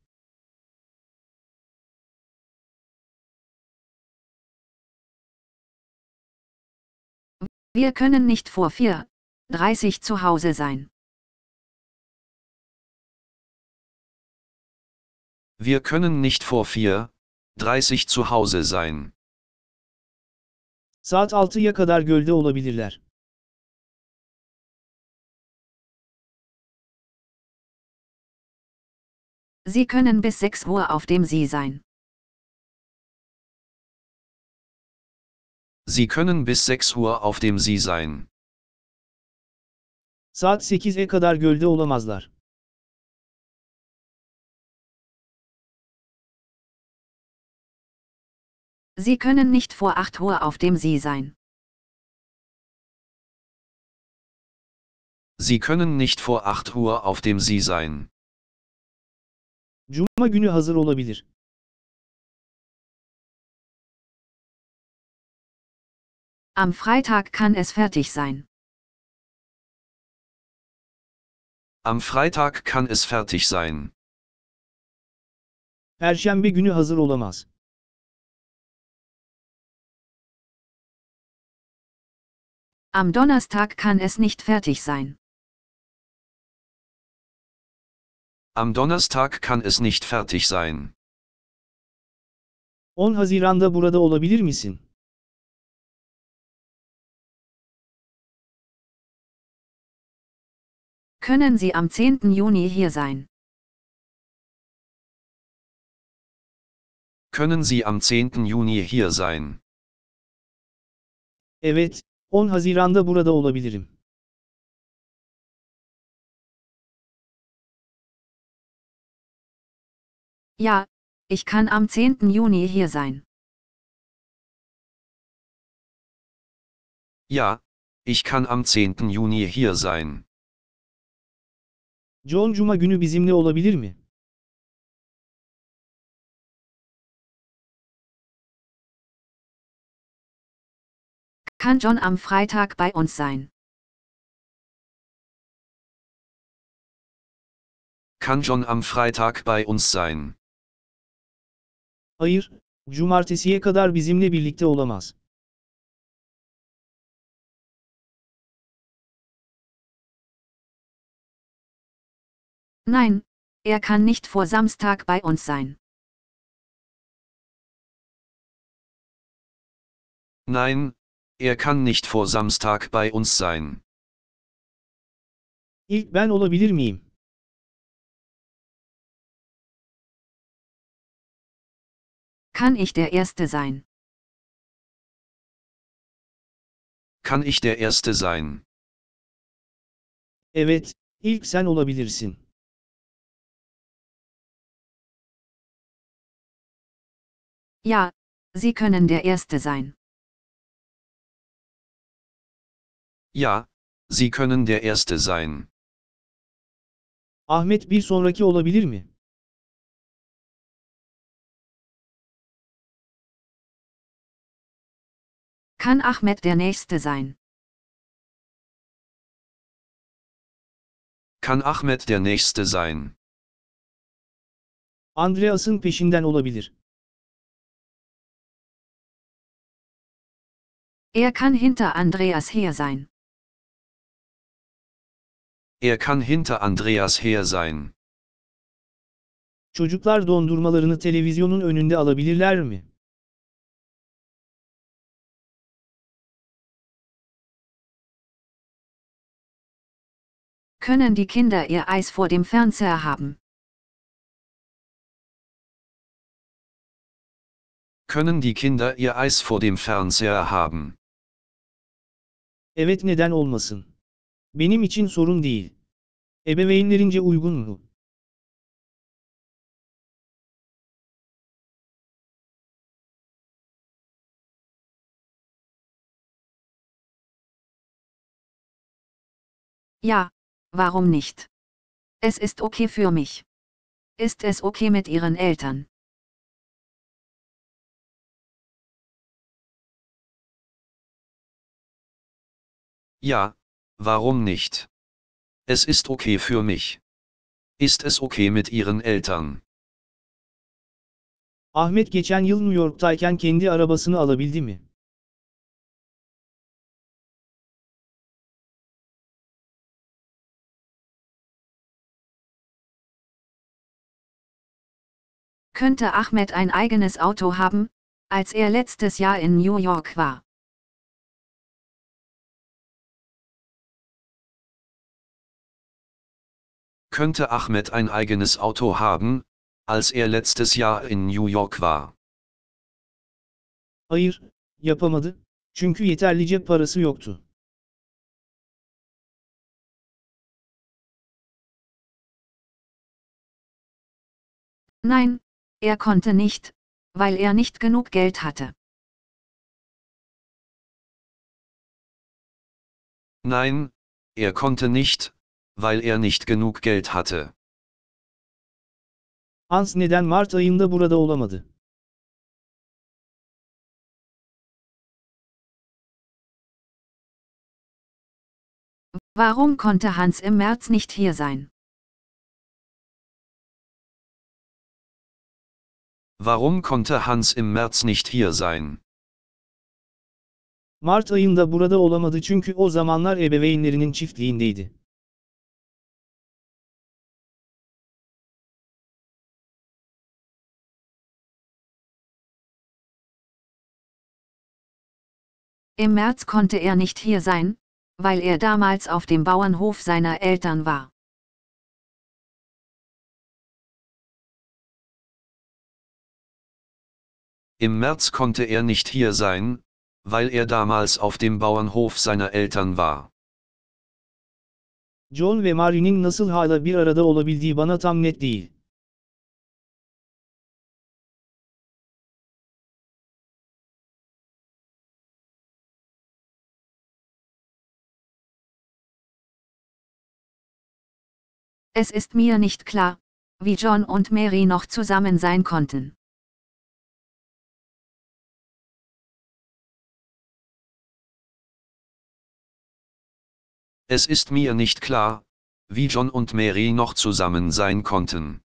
Speaker 2: Wir können nicht vor 4.30 zu Hause sein.
Speaker 3: Wir können nicht vor 4.30 zu Hause sein.
Speaker 1: Saat 6'ya kadar gölde olabilirler.
Speaker 2: Sie können bis 6 Uhr auf dem See sein.
Speaker 3: Sie können bis 6 Uhr auf dem See sein.
Speaker 1: Saat 8'e kadar gölde olamazlar.
Speaker 2: Sie können nicht vor 8 Uhr auf dem See sein.
Speaker 3: Sie können nicht vor 8 Uhr auf dem See sein.
Speaker 1: Cuma günü hazır olabilir.
Speaker 2: Am Freitag kann es fertig sein.
Speaker 3: Am Freitag kann es fertig sein.
Speaker 1: Perşembe günü hazır olamaz.
Speaker 2: Am Donnerstag kann es nicht fertig sein.
Speaker 3: Am Donnerstag kann es nicht fertig sein.
Speaker 1: 10 Haziran'da burada olabilir misin?
Speaker 2: Können Sie am 10. Juni hier sein?
Speaker 3: Können Sie am 10. Juni hier sein?
Speaker 1: Evet, 10 Haziran'da burada olabilirim.
Speaker 2: Ja, ich kann am 10. Juni hier sein.
Speaker 3: Ja, ich kann am 10. Juni hier sein.
Speaker 1: John Cuma günü bizimle olabilir mi?
Speaker 2: Kann John am Freitag bei uns sein?
Speaker 3: Kann John am Freitag bei uns sein?
Speaker 1: Hayır, cumartesiye kadar bizimle birlikte olamaz.
Speaker 2: Nein, er kann nicht vor Samstag bei uns sein.
Speaker 3: Nein, er kann nicht vor Samstag bei uns sein.
Speaker 1: İlk ben olabilir miyim?
Speaker 2: Kann ich der Erste sein?
Speaker 3: Kann ich der Erste sein?
Speaker 1: Evet, ilk sen olabilirsin.
Speaker 2: Ja, Sie können der Erste sein.
Speaker 3: Ja, Sie können der Erste sein.
Speaker 1: Ahmet bir sonraki olabilir mi?
Speaker 2: Kann Ahmed der Nächste sein?
Speaker 3: Kann Ahmed der Nächste sein?
Speaker 1: Andreas'ın peşinden olabilir.
Speaker 2: Er kann hinter Andreas her sein.
Speaker 3: Er kann hinter Andreas her sein.
Speaker 1: Çocuklar dondurmalarını televizyonun önünde alabilirler mi?
Speaker 2: Können die Kinder ihr Eis vor dem Fernseher haben?
Speaker 3: Können die Kinder ihr Eis vor dem Fernseher haben?
Speaker 1: Evet neden olmasın? Benim için sorun değil. Ebeveynlerince uygun mu?
Speaker 2: Ja, warum nicht? Es ist okay für mich. Ist es okay mit Ihren Eltern?
Speaker 3: Ja, warum nicht? Es ist okay für mich. Ist es okay mit Ihren Eltern?
Speaker 1: Ahmet geçen yıl New York'tayken kendi arabasını alabildi mi?
Speaker 2: Könnte Ahmed ein eigenes Auto haben, als er letztes Jahr in New York war?
Speaker 3: Könnte Ahmed ein eigenes Auto haben, als er letztes Jahr in New York war?
Speaker 1: Hayır, yapamadı. Çünkü yeterlice parası yoktu.
Speaker 2: Nein, er konnte nicht, weil er nicht genug Geld hatte.
Speaker 3: Nein, er konnte nicht, weil er nicht genug Geld hatte.
Speaker 1: Hans neden Mart ayında burada olamadı?
Speaker 2: Warum konnte Hans im März nicht hier sein?
Speaker 3: Warum konnte Hans im März nicht hier sein?
Speaker 1: Mart ayında burada olamadı çünkü o zamanlar ebeveynlerinin çiftliğindeydi.
Speaker 2: Im März konnte er nicht hier sein, weil er damals auf dem Bauernhof seiner Eltern war.
Speaker 3: Im März konnte er nicht hier sein, weil er damals auf dem Bauernhof seiner Eltern war.
Speaker 1: John ve Mary'nin nasıl hala bir arada olabildiği bana tam net değil.
Speaker 2: Es ist mir nicht klar, wie John und Mary noch zusammen sein konnten.
Speaker 3: Es ist mir nicht klar, wie John und Mary noch zusammen sein konnten.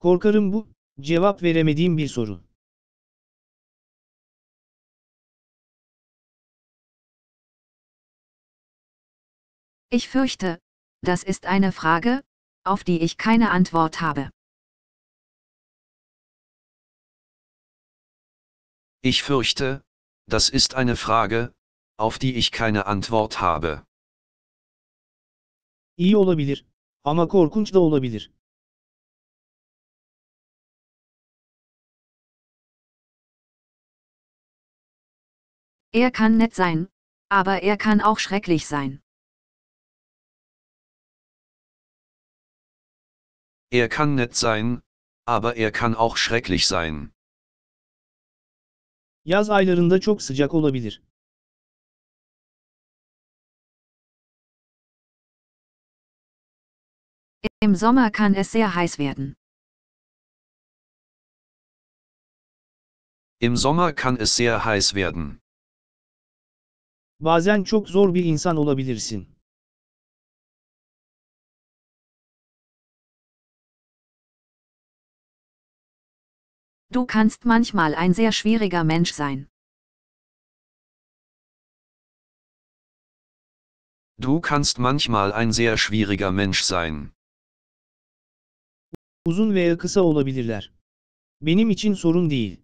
Speaker 1: Korkarım bu, cevap veremediğim bir soru.
Speaker 2: Ich fürchte, das ist eine Frage, auf die ich keine Antwort habe.
Speaker 3: Ich fürchte, das ist eine Frage, auf die ich keine Antwort habe.
Speaker 1: İyi olabilir. Ama korkunç da olabilir.
Speaker 2: Er kann nett sein, aber er kann auch schrecklich sein.
Speaker 3: Er kann nett sein, aber er kann auch schrecklich sein.
Speaker 1: Yaz aylarında çok sıcak olabilir.
Speaker 2: Im Sommer kann es sehr heiß werden.
Speaker 3: Im Sommer kann es sehr heiß werden.
Speaker 1: Bazen çok zor bir insan olabilirsin.
Speaker 2: Du kannst manchmal ein sehr schwieriger Mensch sein.
Speaker 3: Du kannst manchmal ein sehr schwieriger Mensch sein.
Speaker 1: Uzun veya kısa olabilirler. Benim için sorun değil.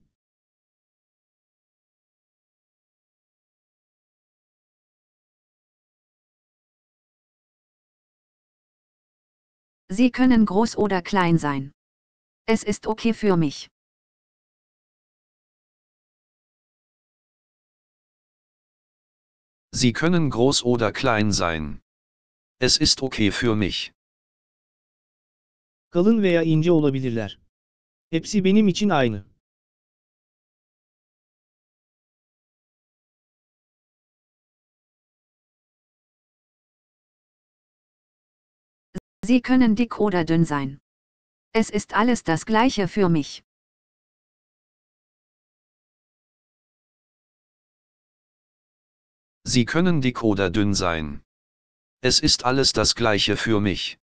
Speaker 2: Sie können groß oder klein sein. Es ist okay für mich.
Speaker 3: Sie können groß oder klein sein. Es ist okay für mich.
Speaker 1: Kalın veya ince olabilirler. Hepsi benim için aynı.
Speaker 2: Sie können dick oder dünn sein. Es ist alles das gleiche für mich.
Speaker 3: Sie können dick oder dünn sein. Es ist alles das gleiche für mich.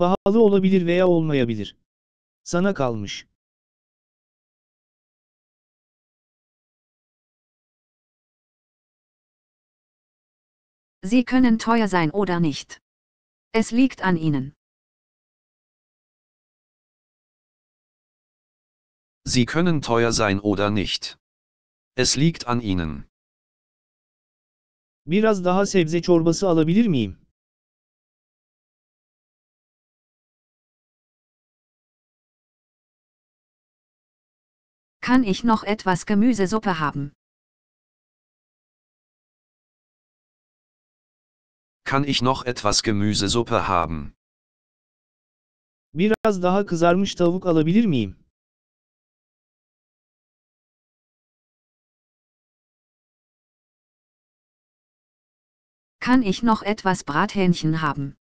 Speaker 1: Pahalı olabilir veya olmayabilir. Sana kalmış.
Speaker 2: Sie können teuer sein oder nicht. Es liegt an Ihnen.
Speaker 3: Sie können teuer sein oder nicht. Es liegt an Ihnen.
Speaker 1: Biraz daha sebze çorbası alabilir miyim?
Speaker 2: Kann ich noch etwas Gemüsesuppe haben?
Speaker 3: Kann ich noch etwas Gemüsesuppe haben?
Speaker 1: Biraz daha kızarmış tavuk alabilir miyim?
Speaker 2: Kann ich noch etwas Brathähnchen haben?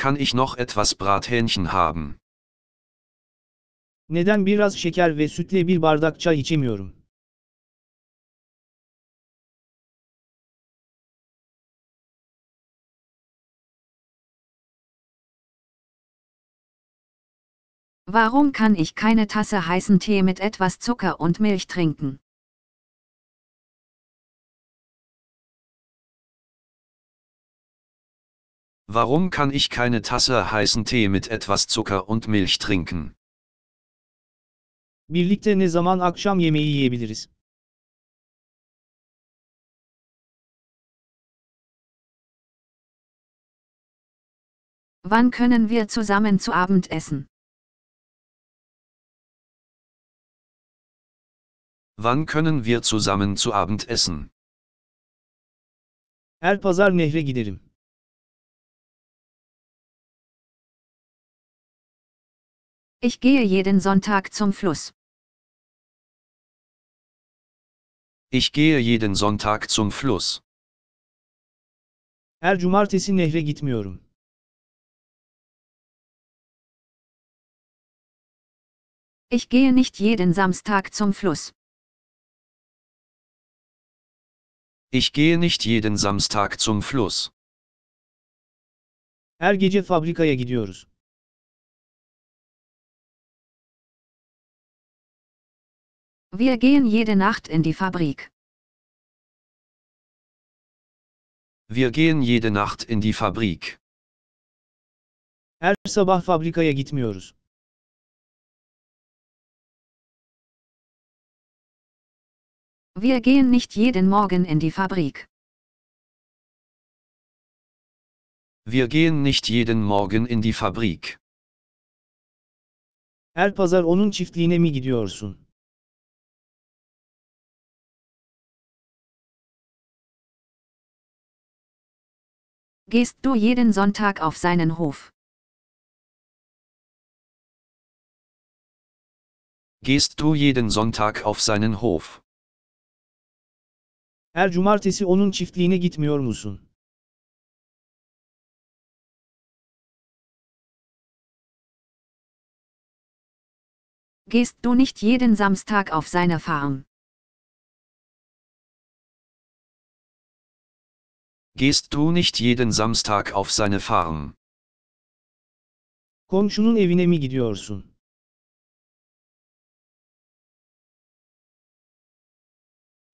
Speaker 3: Kann ich noch etwas Brathähnchen haben?
Speaker 1: Neden biraz şeker ve sütle bir bardak çay içemiyorum?
Speaker 2: Warum kann ich keine Tasse heißen Tee mit etwas Zucker und Milch trinken?
Speaker 3: Warum kann ich keine Tasse heißen Tee mit etwas Zucker und Milch trinken?
Speaker 1: Birlikte ne zaman akşam yemeği yiyebiliriz?
Speaker 2: Wann können wir zusammen zu Abend essen?
Speaker 3: Wann können wir zusammen zu Abend essen?
Speaker 1: Her pazar nehre giderim.
Speaker 2: Ich gehe jeden Sonntag zum Fluss.
Speaker 3: Ich gehe jeden Sonntag zum Fluss.
Speaker 1: Her cumartesi nehre gitmiyorum.
Speaker 2: Ich gehe nicht jeden Samstag zum Fluss.
Speaker 3: Ich gehe nicht jeden Samstag zum Fluss.
Speaker 1: Her gece fabrikaya gidiyoruz.
Speaker 2: Wir gehen jede Nacht in die Fabrik.
Speaker 3: Wir gehen jede Nacht in die Fabrik.
Speaker 1: Her sabah fabrikaya gitmiyoruz.
Speaker 2: Wir gehen nicht jeden Morgen in die Fabrik.
Speaker 3: Wir gehen nicht jeden Morgen in die Fabrik.
Speaker 1: Her pazar onun çiftliğine mi gidiyorsun?
Speaker 2: Gehst du jeden Sonntag auf seinen Hof?
Speaker 3: Gehst du jeden Sonntag auf seinen Hof?
Speaker 1: Her cumartesi onun çiftliğine gitmiyor musun?
Speaker 2: Gehst du nicht jeden Samstag auf seine Farm?
Speaker 3: Gehst du nicht jeden Samstag auf seine Farm?
Speaker 1: Komşunun evine mi gidiyorsun?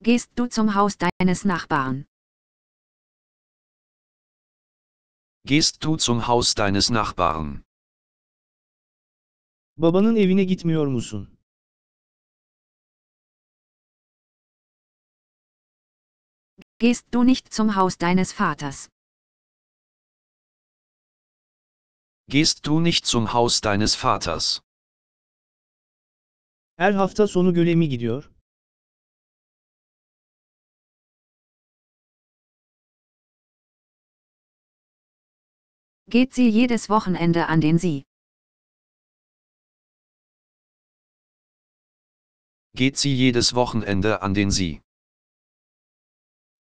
Speaker 2: Gehst du zum Haus deines Nachbarn?
Speaker 3: Gehst du zum Haus deines Nachbarn?
Speaker 1: Babanın evine gitmiyor musun?
Speaker 2: Gehst du nicht zum Haus deines Vaters?
Speaker 3: Gehst du nicht zum Haus deines Vaters?
Speaker 1: Her hafta sonu göle mi gidiyor?
Speaker 2: Geht sie jedes Wochenende an den See?
Speaker 3: Geht sie jedes Wochenende an den See?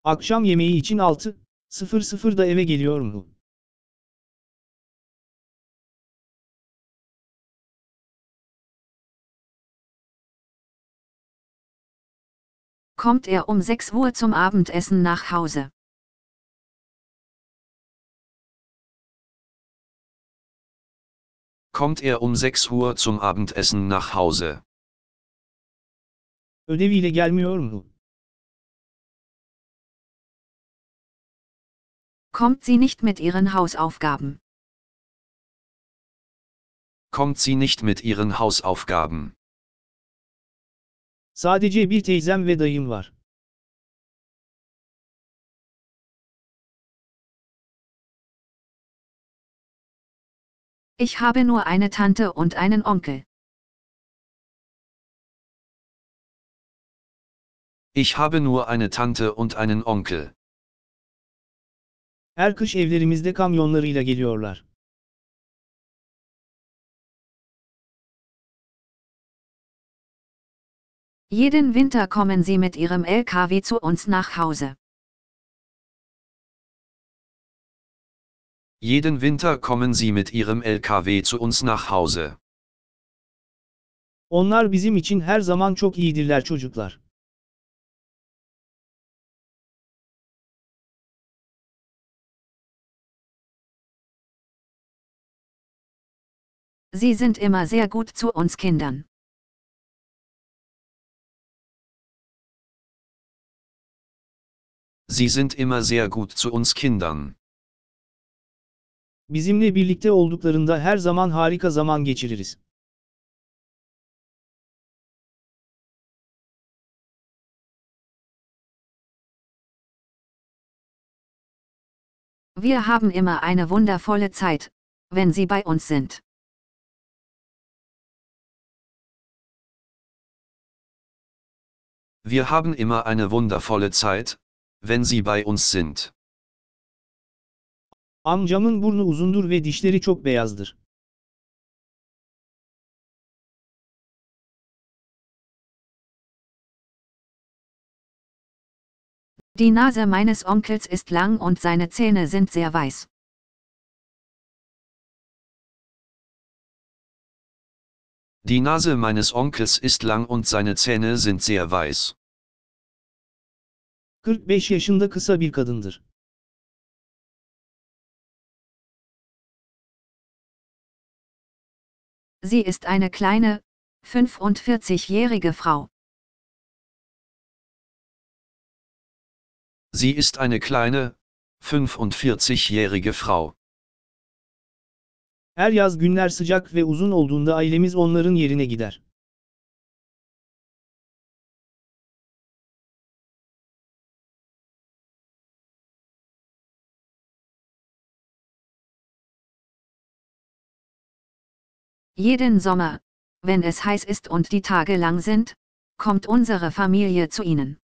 Speaker 1: Akşam yemeği için 6.00'da eve geliyor mu?
Speaker 2: Kommt er um 6 Uhr zum Abendessen nach Hause?
Speaker 3: Kommt er um 6 Uhr zum Abendessen nach Hause?
Speaker 1: Ödeviyle gelmiyor mu?
Speaker 2: Kommt sie nicht mit ihren Hausaufgaben?
Speaker 3: Kommt sie nicht mit ihren Hausaufgaben?
Speaker 1: Sadece bir teyzem ve dayım var.
Speaker 2: Ich habe nur eine Tante und einen Onkel.
Speaker 3: Ich habe nur eine Tante und einen Onkel.
Speaker 1: Her kış evlerimizde kamyonlarıyla geliyorlar.
Speaker 2: Jeden Winter kommen sie mit ihrem LKW zu uns nach Hause.
Speaker 3: Jeden Winter kommen sie mit ihrem LKW zu uns nach Hause.
Speaker 1: Onlar bizim için her zaman çok iyidirler çocuklar.
Speaker 2: Sie sind immer sehr gut zu uns Kindern.
Speaker 3: Sie sind immer sehr gut zu uns Kindern.
Speaker 1: Bizimle birlikte olduklarında her zaman harika zaman geçiririz.
Speaker 2: Wir haben immer eine wundervolle Zeit, wenn sie bei uns sind.
Speaker 3: Wir haben immer eine wundervolle Zeit, wenn sie bei uns sind.
Speaker 1: Amcamın burnu uzundur ve dişleri çok beyazdır.
Speaker 2: Die Nase meines Onkels ist lang und seine Zähne sind sehr weiß.
Speaker 3: Die Nase meines Onkels ist lang und seine Zähne sind sehr weiß.
Speaker 1: 45 yaşında kısa bir kadındır.
Speaker 2: Sie ist eine kleine, 45-jährige Frau.
Speaker 3: Sie ist eine kleine, 45-jährige Frau.
Speaker 1: Her yaz günler sıcak ve uzun olduğunda ailemiz onların yerine gider.
Speaker 2: Jeden Sommer, wenn es heiß ist und die Tage lang sind, kommt unsere Familie zu ihnen.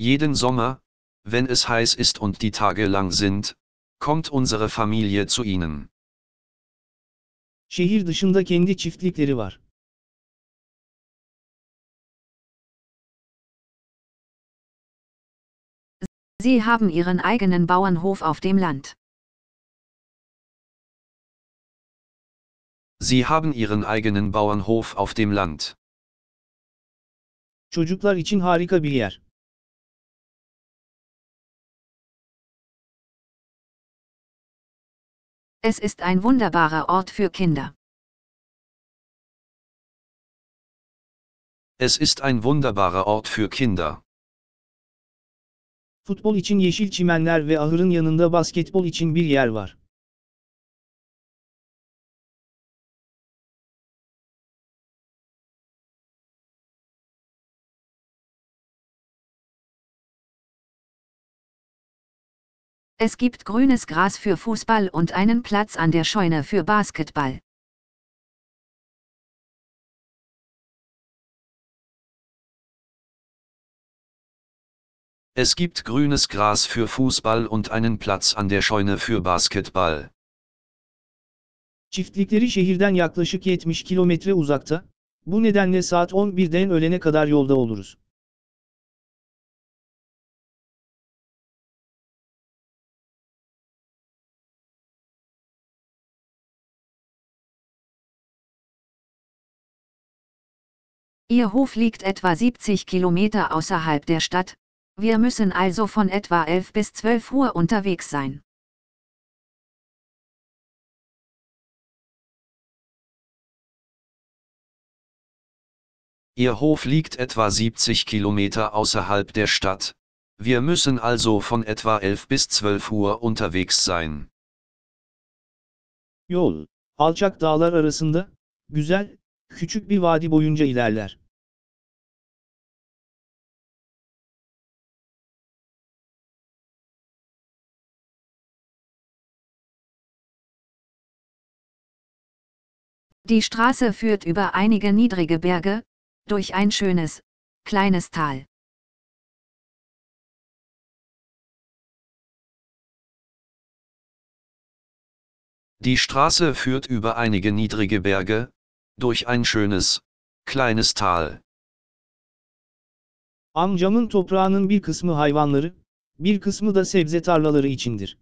Speaker 3: Jeden Sommer, wenn es heiß ist und die Tage lang sind, kommt unsere Familie zu ihnen.
Speaker 1: Şehir dışında kendi çiftlikleri var.
Speaker 2: Sie haben ihren eigenen Bauernhof auf dem Land.
Speaker 3: Sie haben ihren eigenen Bauernhof auf dem Land.
Speaker 1: Çocuklar için harika bir yer.
Speaker 2: Es ist ein wunderbarer Ort für Kinder.
Speaker 3: Es ist ein wunderbarer Ort für Kinder.
Speaker 1: Futbol için yeşil çimenler ve ahırın yanında basketbol için bir yer var.
Speaker 2: Es gibt grünes Gras für Fußball und einen Platz an der Scheune für Basketball.
Speaker 3: Es gibt grünes Gras für Fußball und einen Platz an der Scheune für Basketball.
Speaker 1: Çiftlikleri şehirden yaklaşık 70 kilometre uzakta. Bu nedenle saat 11'den öğlene kadar yolda oluruz.
Speaker 2: Ihr Hof liegt etwa 70 Kilometer außerhalb der Stadt, wir müssen also von etwa 11 bis 12 Uhr unterwegs sein.
Speaker 3: Ihr Hof liegt etwa 70 Kilometer außerhalb der Stadt. Wir müssen also von etwa 11 bis 12 Uhr unterwegs sein.
Speaker 1: Yol, alçak dağlar arasında, güzel, küçük bir vadi boyunca ilerler.
Speaker 2: Die Straße führt über einige niedrige Berge, durch ein schönes, kleines Tal.
Speaker 3: Die Straße führt über einige niedrige Berge, durch ein schönes, kleines Tal.
Speaker 1: Amcamın toprağının bir kısmı hayvanları, bir kısmı da sebze tarlaları içindir.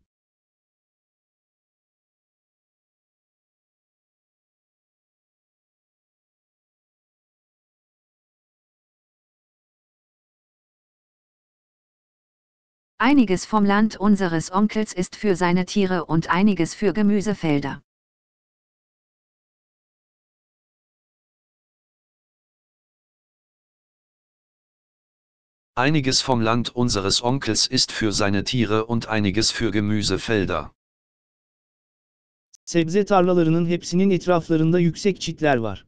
Speaker 2: Einiges vom Land unseres Onkels ist für seine Tiere und einiges für Gemüsefelder.
Speaker 3: Einiges vom Land unseres Onkels ist für seine Tiere und einiges für Gemüsefelder.
Speaker 1: Sebze tarlalarının hepsinin etraflarında yüksek çitler var.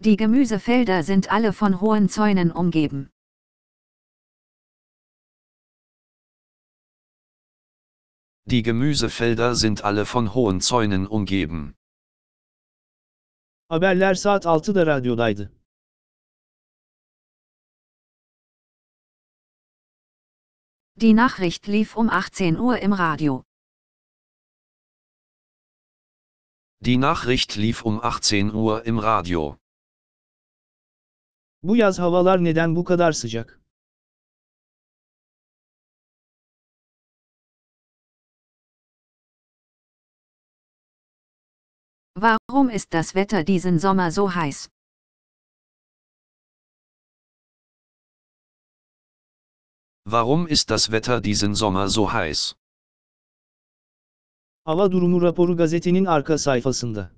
Speaker 2: Die Gemüsefelder sind alle von hohen Zäunen umgeben.
Speaker 3: Die Gemüsefelder sind alle von hohen Zäunen umgeben.
Speaker 1: Haberler saat 6'da radyodaydı.
Speaker 2: Die Nachricht lief um 18 Uhr im Radio.
Speaker 3: Die Nachricht lief um 18 Uhr im Radio.
Speaker 1: Bu yaz havalar neden bu kadar sıcak?
Speaker 2: Warum ist das Wetter diesen Sommer so heiß?
Speaker 3: Warum ist das Wetter diesen Sommer so heiß?
Speaker 1: Hava durumu raporu gazetenin arka sayfasında.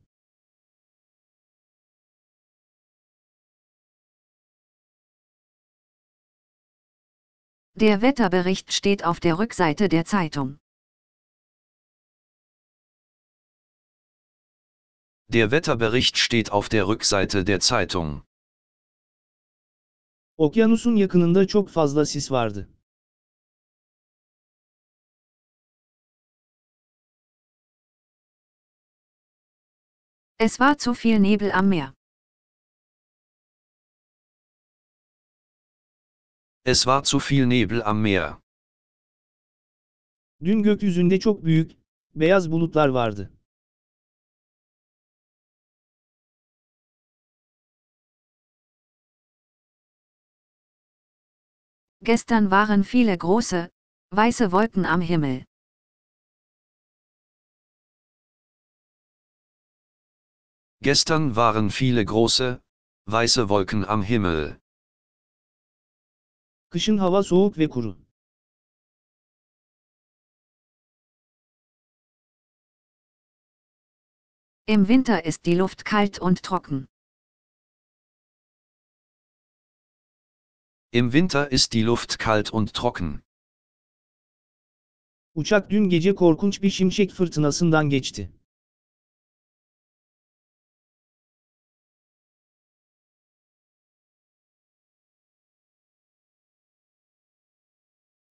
Speaker 2: Der Wetterbericht steht auf der Rückseite der Zeitung.
Speaker 3: Der Wetterbericht steht auf der Rückseite der Zeitung.
Speaker 1: Okyanusun yakınında çok fazla sis vardı.
Speaker 2: Es war zu viel Nebel am Meer.
Speaker 3: Es war zu viel Nebel am Meer.
Speaker 1: Dün gökyüzünde çok büyük, beyaz bulutlar vardı.
Speaker 2: Gestern waren viele große, weiße Wolken am Himmel.
Speaker 3: Gestern waren viele große, weiße Wolken am Himmel.
Speaker 1: Kışın hava soğuk ve kuru.
Speaker 2: Im Winter ist die Luft kalt und trocken.
Speaker 3: Im Winter ist die Luft kalt und trocken.
Speaker 1: Uçak dün gece korkunç bir şimşek fırtınasından geçti.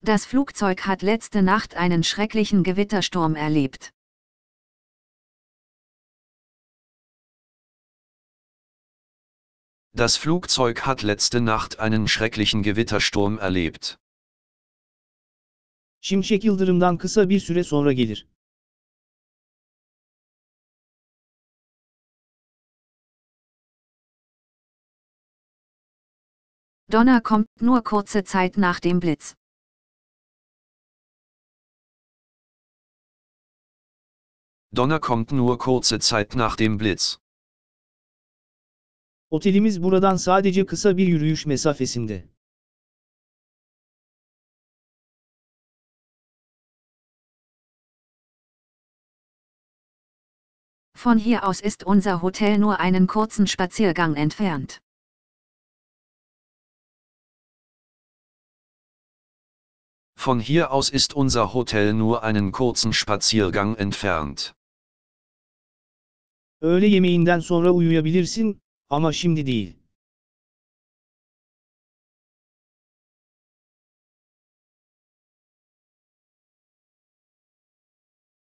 Speaker 2: Das Flugzeug hat letzte Nacht einen schrecklichen Gewittersturm erlebt.
Speaker 3: Das Flugzeug hat letzte Nacht einen schrecklichen Gewittersturm erlebt.
Speaker 1: Şimşek yıldırımdan kısa bir süre sonra gelir.
Speaker 2: Donner kommt nur kurze Zeit nach dem Blitz.
Speaker 3: Donner kommt nur kurze Zeit nach dem Blitz.
Speaker 1: Otelimiz buradan sadece kısa bir yürüyüş mesafesinde.
Speaker 2: Von hier aus ist unser Hotel nur einen kurzen Spaziergang entfernt.
Speaker 3: Von hier aus ist unser Hotel nur einen kurzen Spaziergang entfernt.
Speaker 1: Öğle yemeğinden sonra uyuyabilirsin, ama şimdi değil.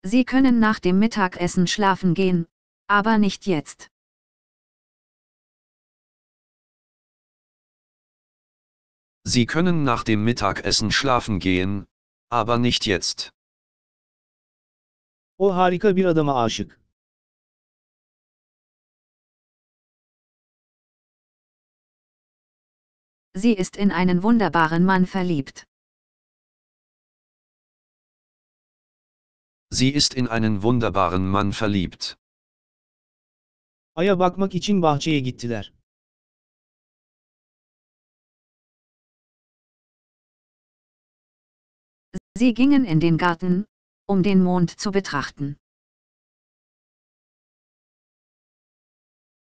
Speaker 2: Sie können nach dem Mittagessen schlafen gehen, aber nicht jetzt.
Speaker 3: Sie können nach dem Mittagessen schlafen gehen, aber nicht jetzt.
Speaker 1: O harika bir adama aşık.
Speaker 2: Sie ist in einen wunderbaren Mann verliebt.
Speaker 3: Sie ist in einen wunderbaren Mann verliebt.
Speaker 1: Aya bakmak için bahçeye gittiler.
Speaker 2: Sie gingen in den Garten, um den Mond zu betrachten.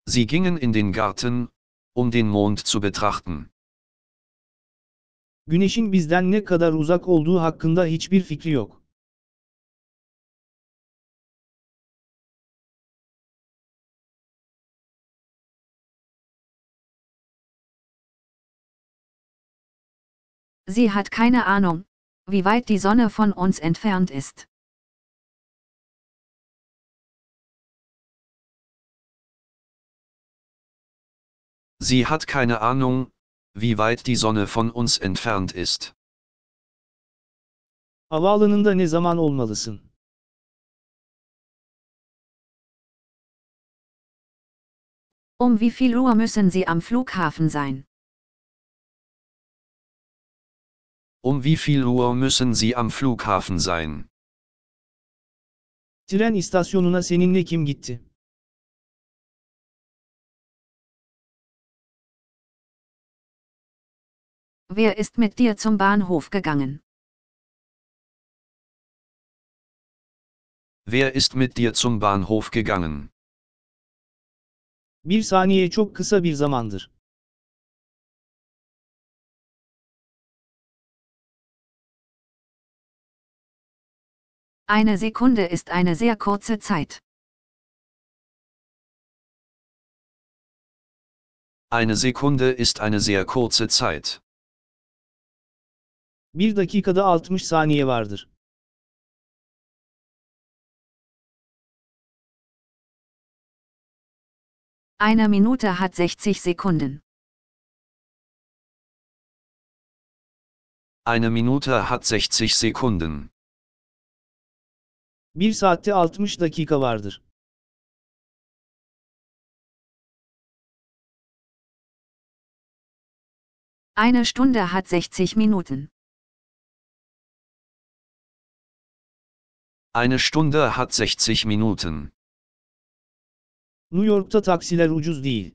Speaker 3: Sie gingen in den Garten, um den Mond zu betrachten.
Speaker 1: Güneşin bizden ne kadar uzak olduğu hakkında hiçbir fikri yok.
Speaker 2: Sie hat keine Ahnung, wie weit die Sonne von uns entfernt ist.
Speaker 3: Sie hat keine Ahnung, wie weit die Sonne von uns entfernt ist.
Speaker 1: Havaalanında ne zaman olmalısın?
Speaker 2: Um wie viel Uhr müssen Sie am Flughafen sein?
Speaker 3: Um wie viel Uhr müssen Sie am Flughafen sein?
Speaker 1: Tren istasyonuna seninle kim gitti?
Speaker 2: Wer ist mit dir zum Bahnhof gegangen?
Speaker 3: Wer ist mit dir zum Bahnhof gegangen?
Speaker 1: Bir saniye çok kısa bir zamandır.
Speaker 2: Eine Sekunde ist eine sehr kurze Zeit.
Speaker 3: Eine Sekunde ist eine sehr kurze Zeit.
Speaker 1: Bir dakikada 60 saniye vardır.
Speaker 2: Eine Minute hat 60 Sekunden.
Speaker 3: Eine Minute hat 60 Sekunden.
Speaker 1: Bir saatte 60 dakika vardır.
Speaker 2: Eine Stunde hat 60 Minuten.
Speaker 3: Eine Stunde hat 60 Minuten.
Speaker 1: New York'ta taksiler ucuz değil.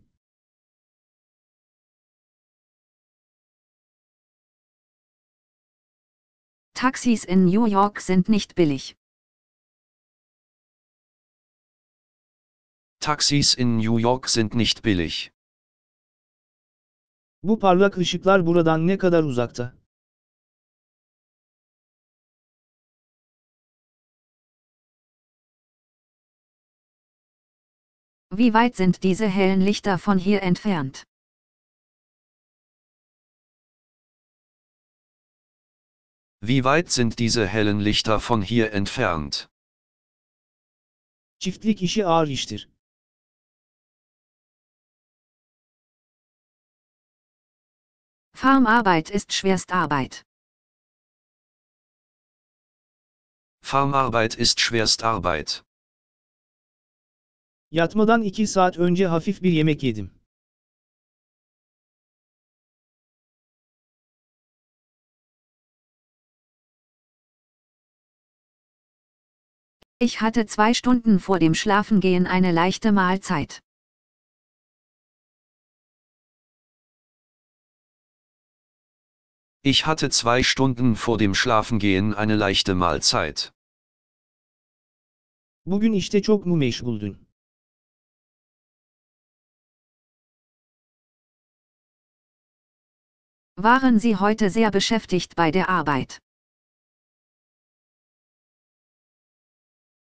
Speaker 2: Taxis in New York sind nicht billig.
Speaker 3: Taxis in New York sind nicht billig.
Speaker 1: Bu parlak ışıklar buradan ne kadar uzakta?
Speaker 2: Wie weit sind diese hellen Lichter von hier entfernt?
Speaker 3: Wie weit sind diese hellen Lichter von hier entfernt?
Speaker 1: Çiftlik işi ağır iştir.
Speaker 2: Farmarbeit ist Schwerstarbeit.
Speaker 3: Farmarbeit ist Schwerstarbeit.
Speaker 1: Yatmadan 2 saat önce hafif bir yemek yedim.
Speaker 2: Ich hatte zwei Stunden vor dem Schlafengehen eine leichte Mahlzeit.
Speaker 3: Ich hatte zwei Stunden vor dem Schlafengehen eine leichte Mahlzeit.
Speaker 1: Bugün işte çok mu meşguldün?
Speaker 2: Waren Sie heute sehr beschäftigt bei der Arbeit?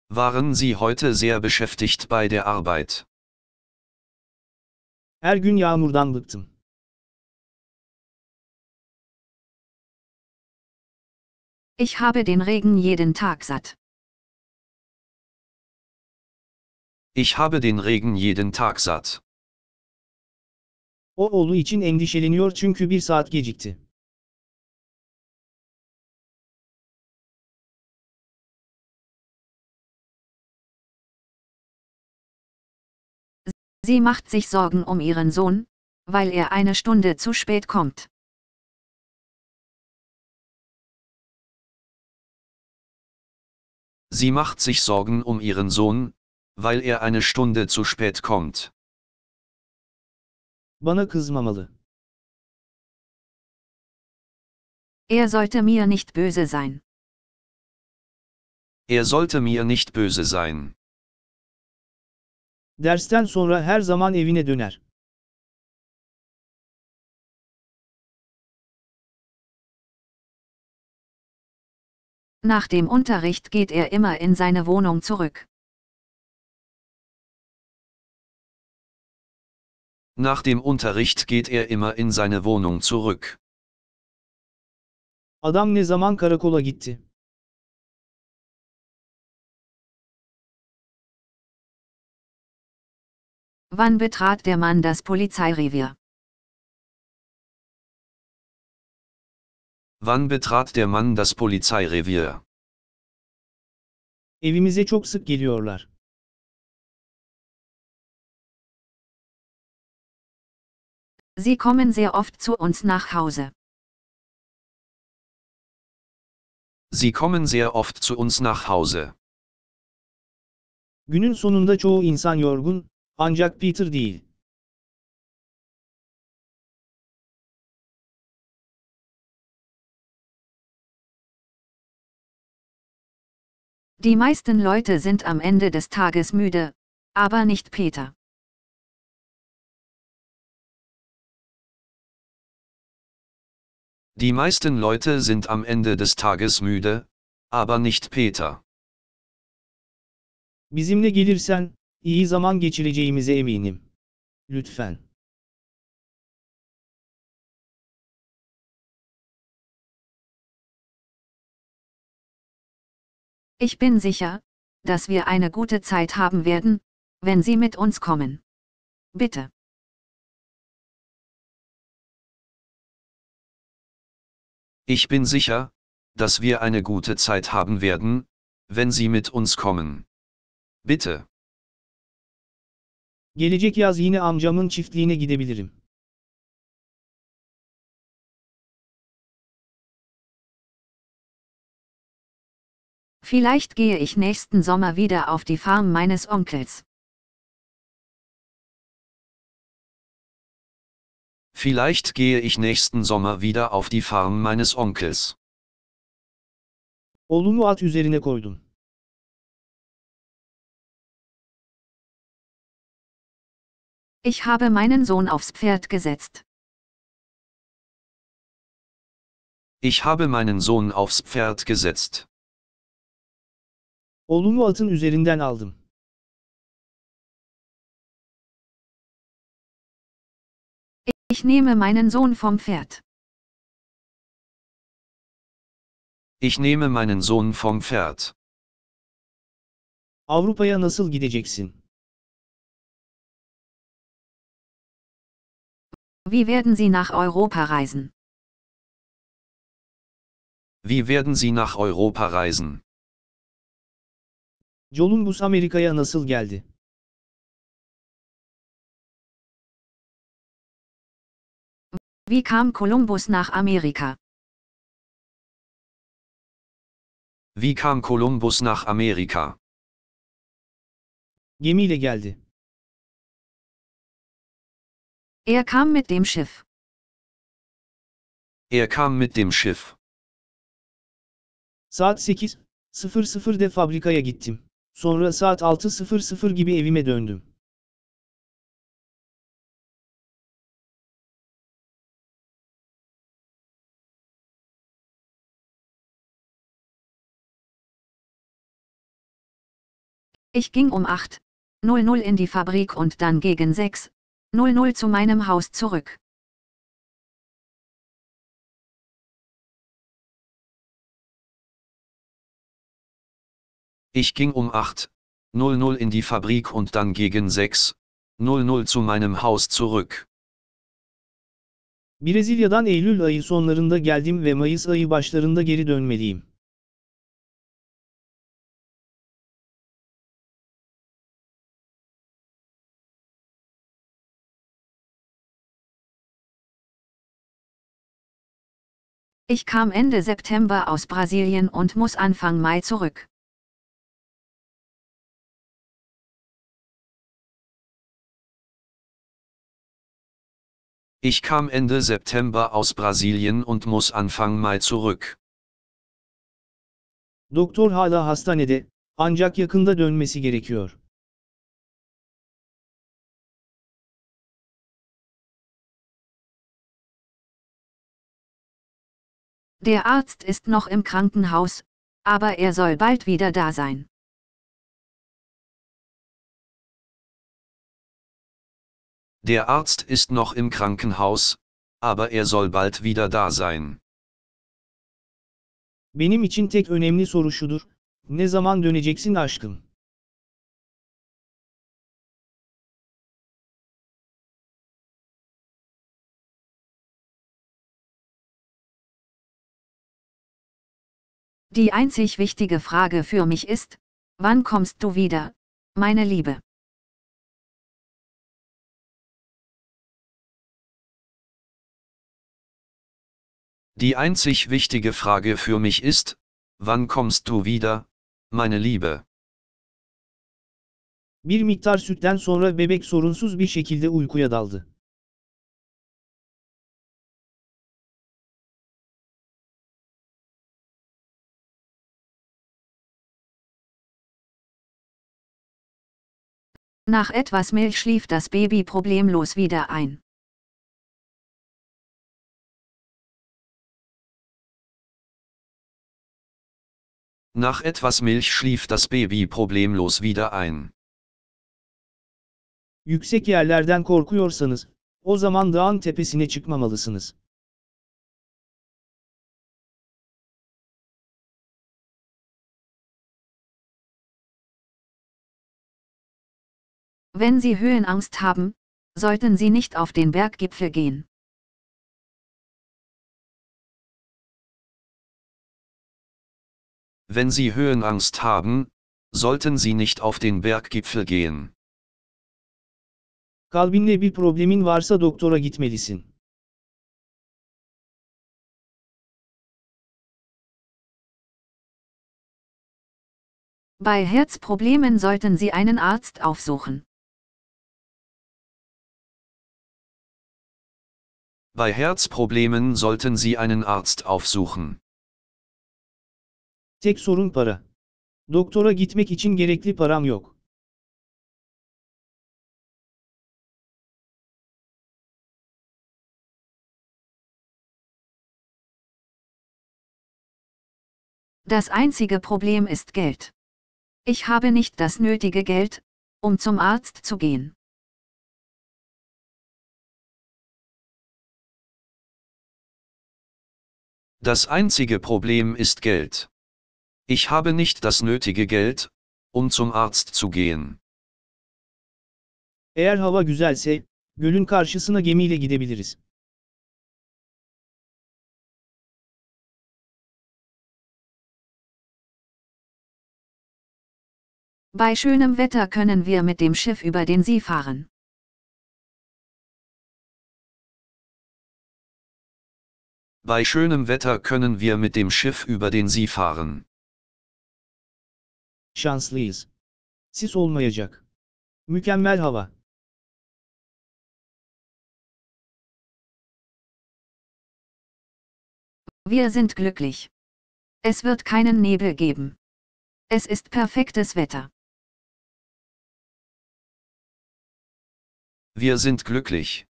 Speaker 3: Waren Sie heute sehr beschäftigt bei der Arbeit?
Speaker 1: Her gün yağmurdan bıktım.
Speaker 2: Ich habe den Regen jeden Tag satt.
Speaker 3: Ich habe den Regen jeden Tag satt.
Speaker 1: O oğlu için endişeleniyor çünkü bir saat gecikti.
Speaker 2: Sie macht sich Sorgen um ihren Sohn, weil er eine Stunde zu spät kommt.
Speaker 3: Sie macht sich Sorgen um ihren Sohn, weil er eine Stunde zu spät kommt.
Speaker 1: Bana kızmamalı.
Speaker 2: Er sollte mir nicht böse sein.
Speaker 3: Er sollte mir nicht böse sein.
Speaker 1: Dersten sonra her zaman evine döner.
Speaker 2: Nach dem Unterricht geht er immer in seine Wohnung zurück.
Speaker 3: Nach dem Unterricht geht er immer in seine Wohnung zurück.
Speaker 1: Adam ne zaman karakola gitti?
Speaker 2: Wann betrat der Mann das Polizeirevier?
Speaker 3: Wann betrat der Mann das Polizeirevier?
Speaker 1: Evimize çok sık geliyorlar.
Speaker 2: Sie kommen sehr oft zu uns nach Hause.
Speaker 3: Sie kommen sehr oft zu uns nach Hause.
Speaker 1: Günün sonunda çoğu insan yorgun, ancak Peter değil.
Speaker 2: Die meisten Leute sind am Ende des Tages müde, aber nicht Peter.
Speaker 3: Die meisten Leute sind am Ende des Tages müde, aber nicht Peter.
Speaker 1: Bizimle gelirsen, iyi zaman geçireceğimize eminim. Lütfen.
Speaker 2: Ich bin sicher, dass wir eine gute Zeit haben werden, wenn Sie mit uns kommen. Bitte.
Speaker 3: Ich bin sicher, dass wir eine gute Zeit haben werden, wenn Sie mit uns kommen. Bitte.
Speaker 1: Gelecek yaz yine amcamın çiftliğine gidebilirim.
Speaker 2: Vielleicht gehe ich nächsten Sommer wieder auf die Farm meines Onkels.
Speaker 3: Vielleicht gehe ich nächsten Sommer wieder auf die Farm meines Onkels.
Speaker 1: Oğlumu at üzerine koydum.
Speaker 2: Ich habe meinen Sohn aufs Pferd gesetzt.
Speaker 3: Ich habe meinen Sohn aufs Pferd gesetzt.
Speaker 1: Oğlumu atın üzerinden aldım.
Speaker 2: Ich nehme meinen Sohn vom Pferd.
Speaker 3: Ich nehme meinen Sohn vom Pferd.
Speaker 1: Avrupa'ya nasıl gideceksin?
Speaker 2: Wie werden Sie nach Europa reisen?
Speaker 3: Wie werden Sie nach Europa reisen?
Speaker 1: Columbus Amerika'ya nasıl geldi?
Speaker 2: Wie kam Kolumbus nach Amerika?
Speaker 3: Wie kam Kolumbus nach Amerika?
Speaker 1: Gemiyle geldi.
Speaker 2: Er kam mit dem Schiff.
Speaker 3: Er kam mit dem Schiff.
Speaker 1: Saat 8.00'de fabrikaya gittim. Sonra saat 6.00 gibi evime döndüm.
Speaker 2: Ich ging um 8.00 in die Fabrik und dann gegen 6.00 zu meinem Haus zurück.
Speaker 3: Ich ging um 8.00 in die Fabrik und dann gegen 6.00 zu meinem Haus zurück.
Speaker 1: Brezilya'dan Eylül ayı sonlarında geldim ve Mayıs ayı başlarında geri dönmeliyim.
Speaker 2: Ich kam Ende September aus Brasilien und muss Anfang Mai zurück.
Speaker 3: Ich kam Ende September aus Brasilien und muss Anfang Mai zurück.
Speaker 1: Doktor hala hastanede, ancak yakında dönmesi gerekiyor.
Speaker 2: Der Arzt ist noch im Krankenhaus, aber er soll bald wieder da sein.
Speaker 3: Der Arzt ist noch im Krankenhaus, aber er soll bald wieder da sein.
Speaker 1: Benim için tek önemli soru şudur. Ne zaman döneceksin aşkım?
Speaker 2: Die einzig wichtige Frage für mich ist, wann kommst du wieder, meine Liebe?
Speaker 3: Die einzig wichtige Frage für mich ist, wann kommst du wieder, meine Liebe?
Speaker 1: Bir miktar sütten sonra bebek sorunsuz bir şekilde uykuya daldı.
Speaker 2: Nach etwas Milch schlief das Baby problemlos wieder ein.
Speaker 3: Nach etwas Milch schlief das Baby problemlos wieder ein.
Speaker 1: Yüksek yerlerden korkuyorsanız, o zaman dağın tepesine çıkmamalısınız.
Speaker 2: Wenn Sie Höhenangst haben, sollten Sie nicht auf den Berggipfel gehen.
Speaker 3: Wenn Sie Höhenangst haben, sollten Sie nicht auf den Berggipfel gehen.
Speaker 1: Kalbinle bir problemin varsa doktora gitmelisin.
Speaker 2: Bei Herzproblemen sollten Sie einen Arzt aufsuchen.
Speaker 3: Bei Herzproblemen sollten Sie einen Arzt aufsuchen.
Speaker 1: Tek sorun para. Doktora gitmek için gerekli param yok.
Speaker 2: Das einzige Problem ist Geld. Ich habe nicht das nötige Geld, um zum Arzt zu gehen.
Speaker 3: Das einzige Problem ist Geld. Ich habe nicht das nötige Geld, um zum Arzt zu gehen.
Speaker 1: Eğer hava güzelse, gölün karşısına gemiyle gidebiliriz.
Speaker 2: Bei schönem Wetter können wir mit dem Schiff über den See fahren.
Speaker 3: Bei schönem Wetter können wir mit dem Schiff über den See fahren.
Speaker 1: Şanslıyız. Sis olmayacak. Mükemmel hava.
Speaker 2: Wir sind glücklich. Es wird keinen Nebel geben. Es ist perfektes Wetter.
Speaker 3: Wir sind glücklich.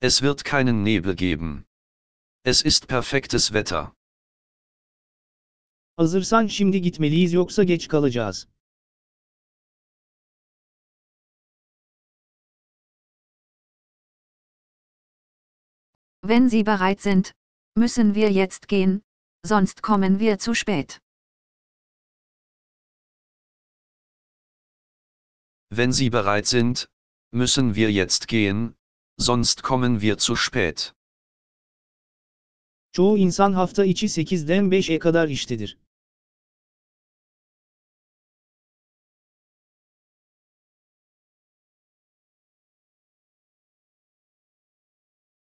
Speaker 3: Es wird keinen Nebel geben. Es ist perfektes Wetter.
Speaker 1: Hazırsan şimdi gitmeliyiz yoksa geç kalacağız.
Speaker 2: Wenn Sie bereit sind, müssen wir jetzt gehen, sonst kommen wir zu spät.
Speaker 3: Wenn Sie bereit sind, müssen wir jetzt gehen, sonst kommen wir zu spät.
Speaker 1: Çoğu insan hafta içi 8'den 5'e kadar iştedir.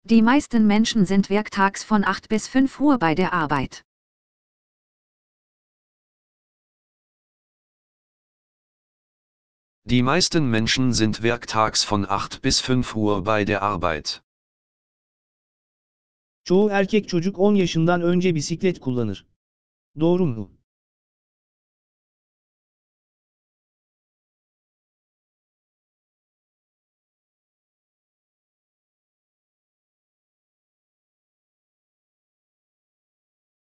Speaker 2: Die meisten Menschen sind werktags von 8 bis 5 Uhr bei der Arbeit.
Speaker 3: Die meisten Menschen sind werktags von 8 bis 5 Uhr bei der Arbeit.
Speaker 1: Çoğu erkek çocuk 10 yaşından önce bisiklet kullanır. Doğru mu?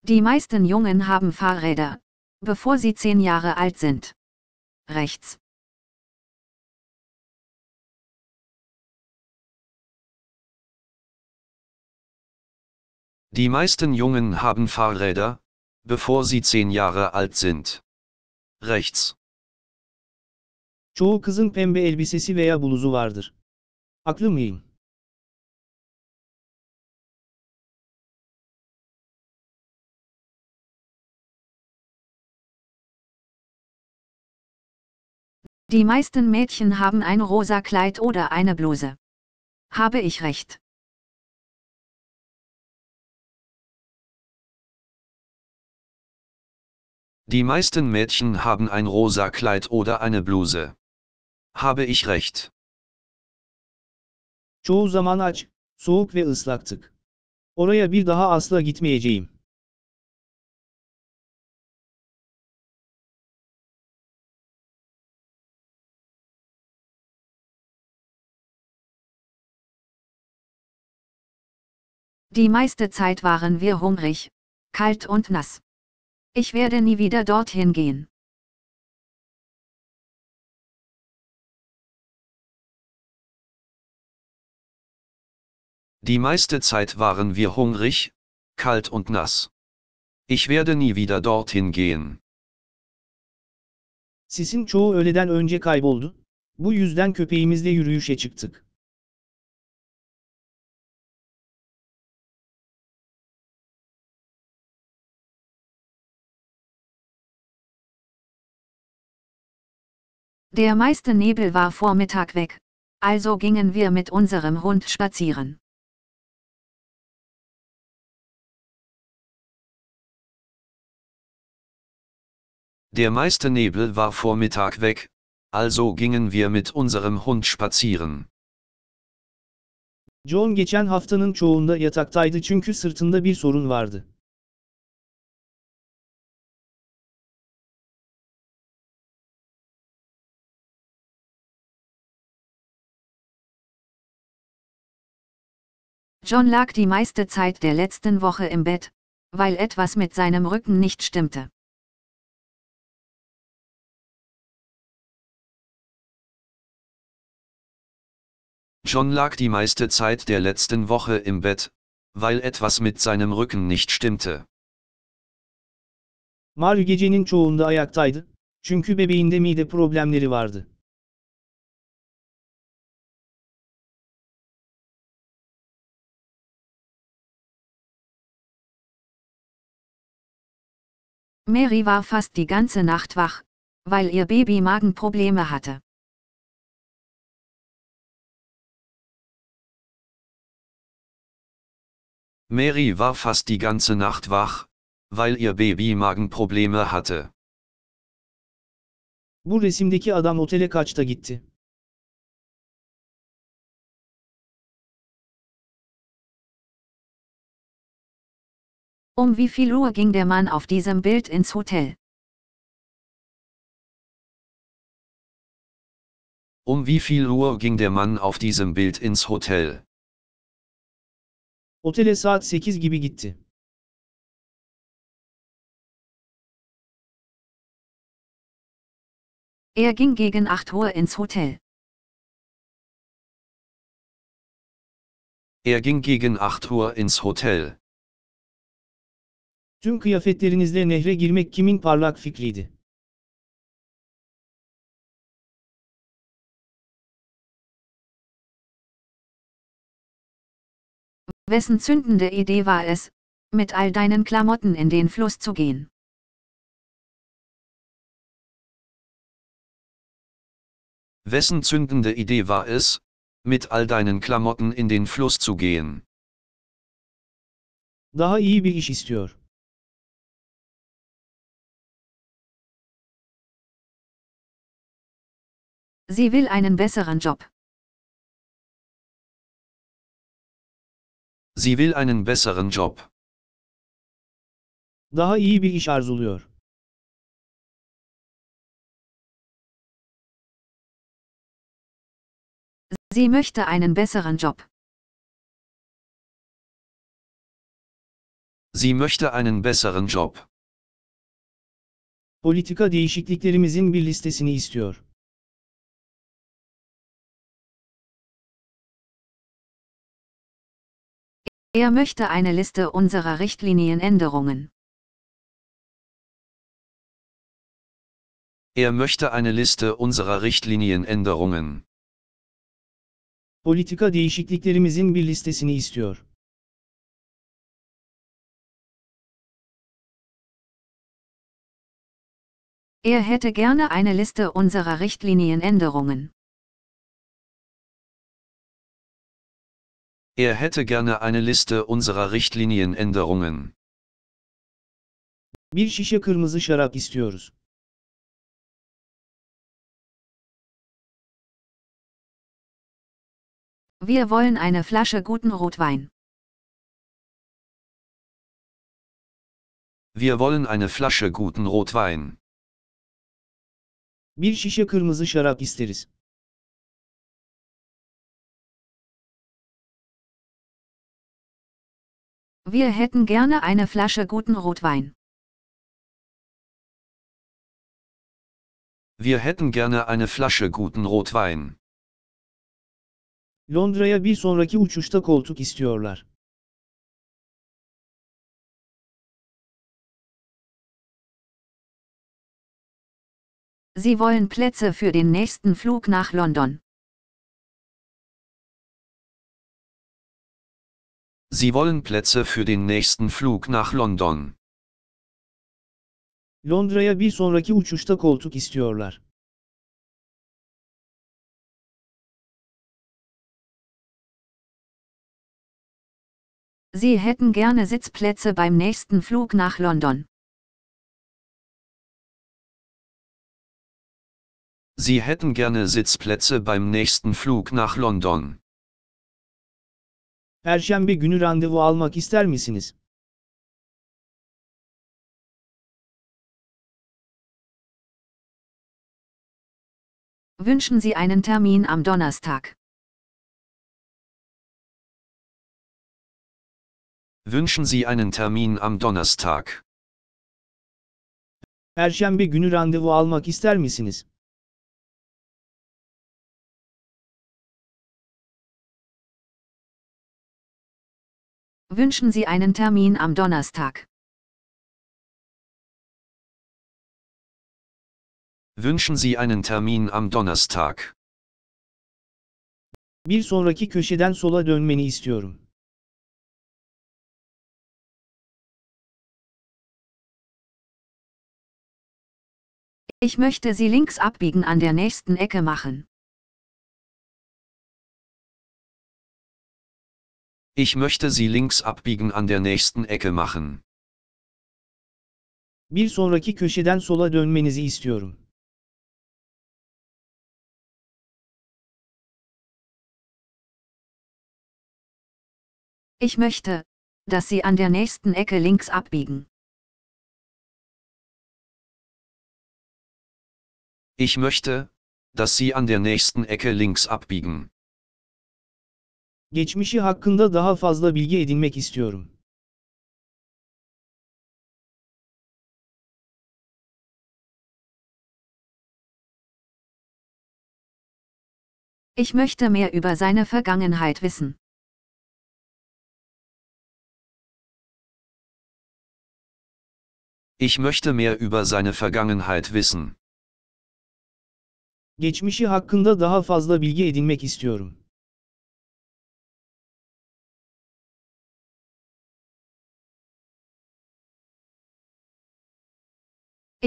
Speaker 2: Die meisten Jungen haben Fahrräder, bevor sie 10 Jahre alt sind. Rechts.
Speaker 3: Die meisten Jungen haben Fahrräder, bevor sie 10 Jahre alt sind. Rechts.
Speaker 1: Çoğu kızın pembe elbisesi veya bluzu vardır. Haklı mıyım?
Speaker 2: Die meisten Mädchen haben ein rosa Kleid oder eine Bluse. Habe ich recht?
Speaker 3: Die meisten Mädchen haben ein rosa Kleid oder eine Bluse. Habe ich recht.
Speaker 1: Çoğu zaman aç, soğuk ve ıslaktık. Oraya bir daha asla gitmeyeceğim.
Speaker 2: Die meiste Zeit waren wir hungrig, kalt und nass. Ich werde nie wieder dorthin gehen.
Speaker 3: Die meiste Zeit waren wir hungrig, kalt und nass. Ich werde nie wieder dorthin gehen.
Speaker 1: Sisin çoğu öğleden önce kayboldu. Bu yüzden köpeğimizle yürüyüşe çıktık.
Speaker 2: Der meiste Nebel war Vormittag weg, also gingen wir mit unserem Hund spazieren.
Speaker 3: Der meiste Nebel war Vormittag weg, also gingen wir mit unserem Hund spazieren.
Speaker 1: John geçen haftanın çoğunda yataktaydı çünkü sırtında bir sorun vardı.
Speaker 2: John lag die meiste Zeit der letzten Woche im Bett, weil etwas mit seinem Rücken nicht stimmte.
Speaker 3: John lag die meiste Zeit der letzten Woche im Bett, weil etwas mit seinem Rücken nicht stimmte.
Speaker 1: Mario gecenin çoğunda ayaktaydı, çünkü bebeğinde mide problemleri vardı.
Speaker 2: Mary war fast die ganze Nacht wach, weil ihr Baby Magenprobleme hatte.
Speaker 3: Mary war fast die ganze Nacht wach, weil ihr Baby Magenprobleme hatte.
Speaker 1: Bu resimdeki adam otele kaçta gitti?
Speaker 2: Um wie viel Uhr ging der Mann auf diesem Bild ins Hotel?
Speaker 3: Um wie viel Uhr ging der Mann auf diesem Bild ins Hotel?
Speaker 1: Otele saat 8 gibi gitti.
Speaker 2: Er ging gegen 8 Uhr ins Hotel.
Speaker 3: Er ging gegen 8 Uhr ins Hotel.
Speaker 1: Tüm kıyafetlerinizle nehre girmek kimin parlak fikriydi?
Speaker 2: Wessen zündende Idee war es, mit all deinen Klamotten in den Fluss zu gehen?
Speaker 3: Wessen zündende Idee war es, mit all deinen Klamotten in den Fluss zu gehen?
Speaker 1: Daha iyi bir iş istiyor.
Speaker 2: Sie will einen besseren Job.
Speaker 3: Sie will einen besseren Job.
Speaker 1: Daha iyi bir iş arzuluyor.
Speaker 2: Sie möchte einen besseren Job.
Speaker 3: Sie möchte einen besseren Job.
Speaker 1: Politika değişikliklerimizin bir listesini istiyor.
Speaker 2: Er möchte eine Liste unserer Richtlinienänderungen.
Speaker 3: Er möchte eine Liste unserer Richtlinienänderungen.
Speaker 1: Politika değişikliklerimizin bir listesini istiyor.
Speaker 2: Er hätte gerne eine Liste unserer Richtlinienänderungen.
Speaker 3: Er hätte gerne eine Liste unserer Richtlinienänderungen.
Speaker 1: Bir şişe kırmızı şarap istiyoruz.
Speaker 2: Wir wollen eine Flasche guten Rotwein.
Speaker 3: Wir wollen eine Flasche guten Rotwein.
Speaker 1: Bir şişe kırmızı şarap isteriz.
Speaker 2: Wir hätten gerne eine Flasche guten Rotwein.
Speaker 3: Wir hätten gerne eine Flasche guten Rotwein.
Speaker 1: Londra'ya bir sonraki uçuşta koltuk istiyorlar.
Speaker 2: Sie wollen Plätze für den nächsten Flug nach London.
Speaker 3: Sie wollen Plätze für den nächsten Flug nach London.
Speaker 1: Londra'ya bir sonraki uçuşta koltuk istiyorlar.
Speaker 2: Sie hätten gerne Sitzplätze beim nächsten Flug nach London.
Speaker 3: Sie hätten gerne Sitzplätze beim nächsten Flug nach London.
Speaker 1: Perşembe günü randevu almak ister misiniz?
Speaker 2: Wünschen Sie einen Termin am Donnerstag?
Speaker 3: Wünschen Sie einen Termin am Donnerstag?
Speaker 1: Perşembe günü randevu almak ister misiniz?
Speaker 2: Wünschen Sie einen Termin am Donnerstag?
Speaker 3: Wünschen Sie einen Termin am Donnerstag?
Speaker 1: Bir sonraki köşeden sola dönmeni istiyorum.
Speaker 2: Ich möchte Sie links abbiegen an der nächsten Ecke machen.
Speaker 3: Ich möchte Sie links abbiegen an der nächsten Ecke machen.
Speaker 1: Bir sonraki köşeden sola dönmenizi istiyorum.
Speaker 2: Ich möchte, dass Sie an der nächsten Ecke links abbiegen.
Speaker 3: Ich möchte, dass Sie an der nächsten Ecke links abbiegen.
Speaker 1: Geçmişi hakkında daha fazla bilgi edinmek istiyorum.
Speaker 2: Ich möchte mehr über seine Vergangenheit wissen.
Speaker 3: Ich möchte mehr über seine Vergangenheit wissen.
Speaker 1: Geçmişi hakkında daha fazla bilgi edinmek istiyorum.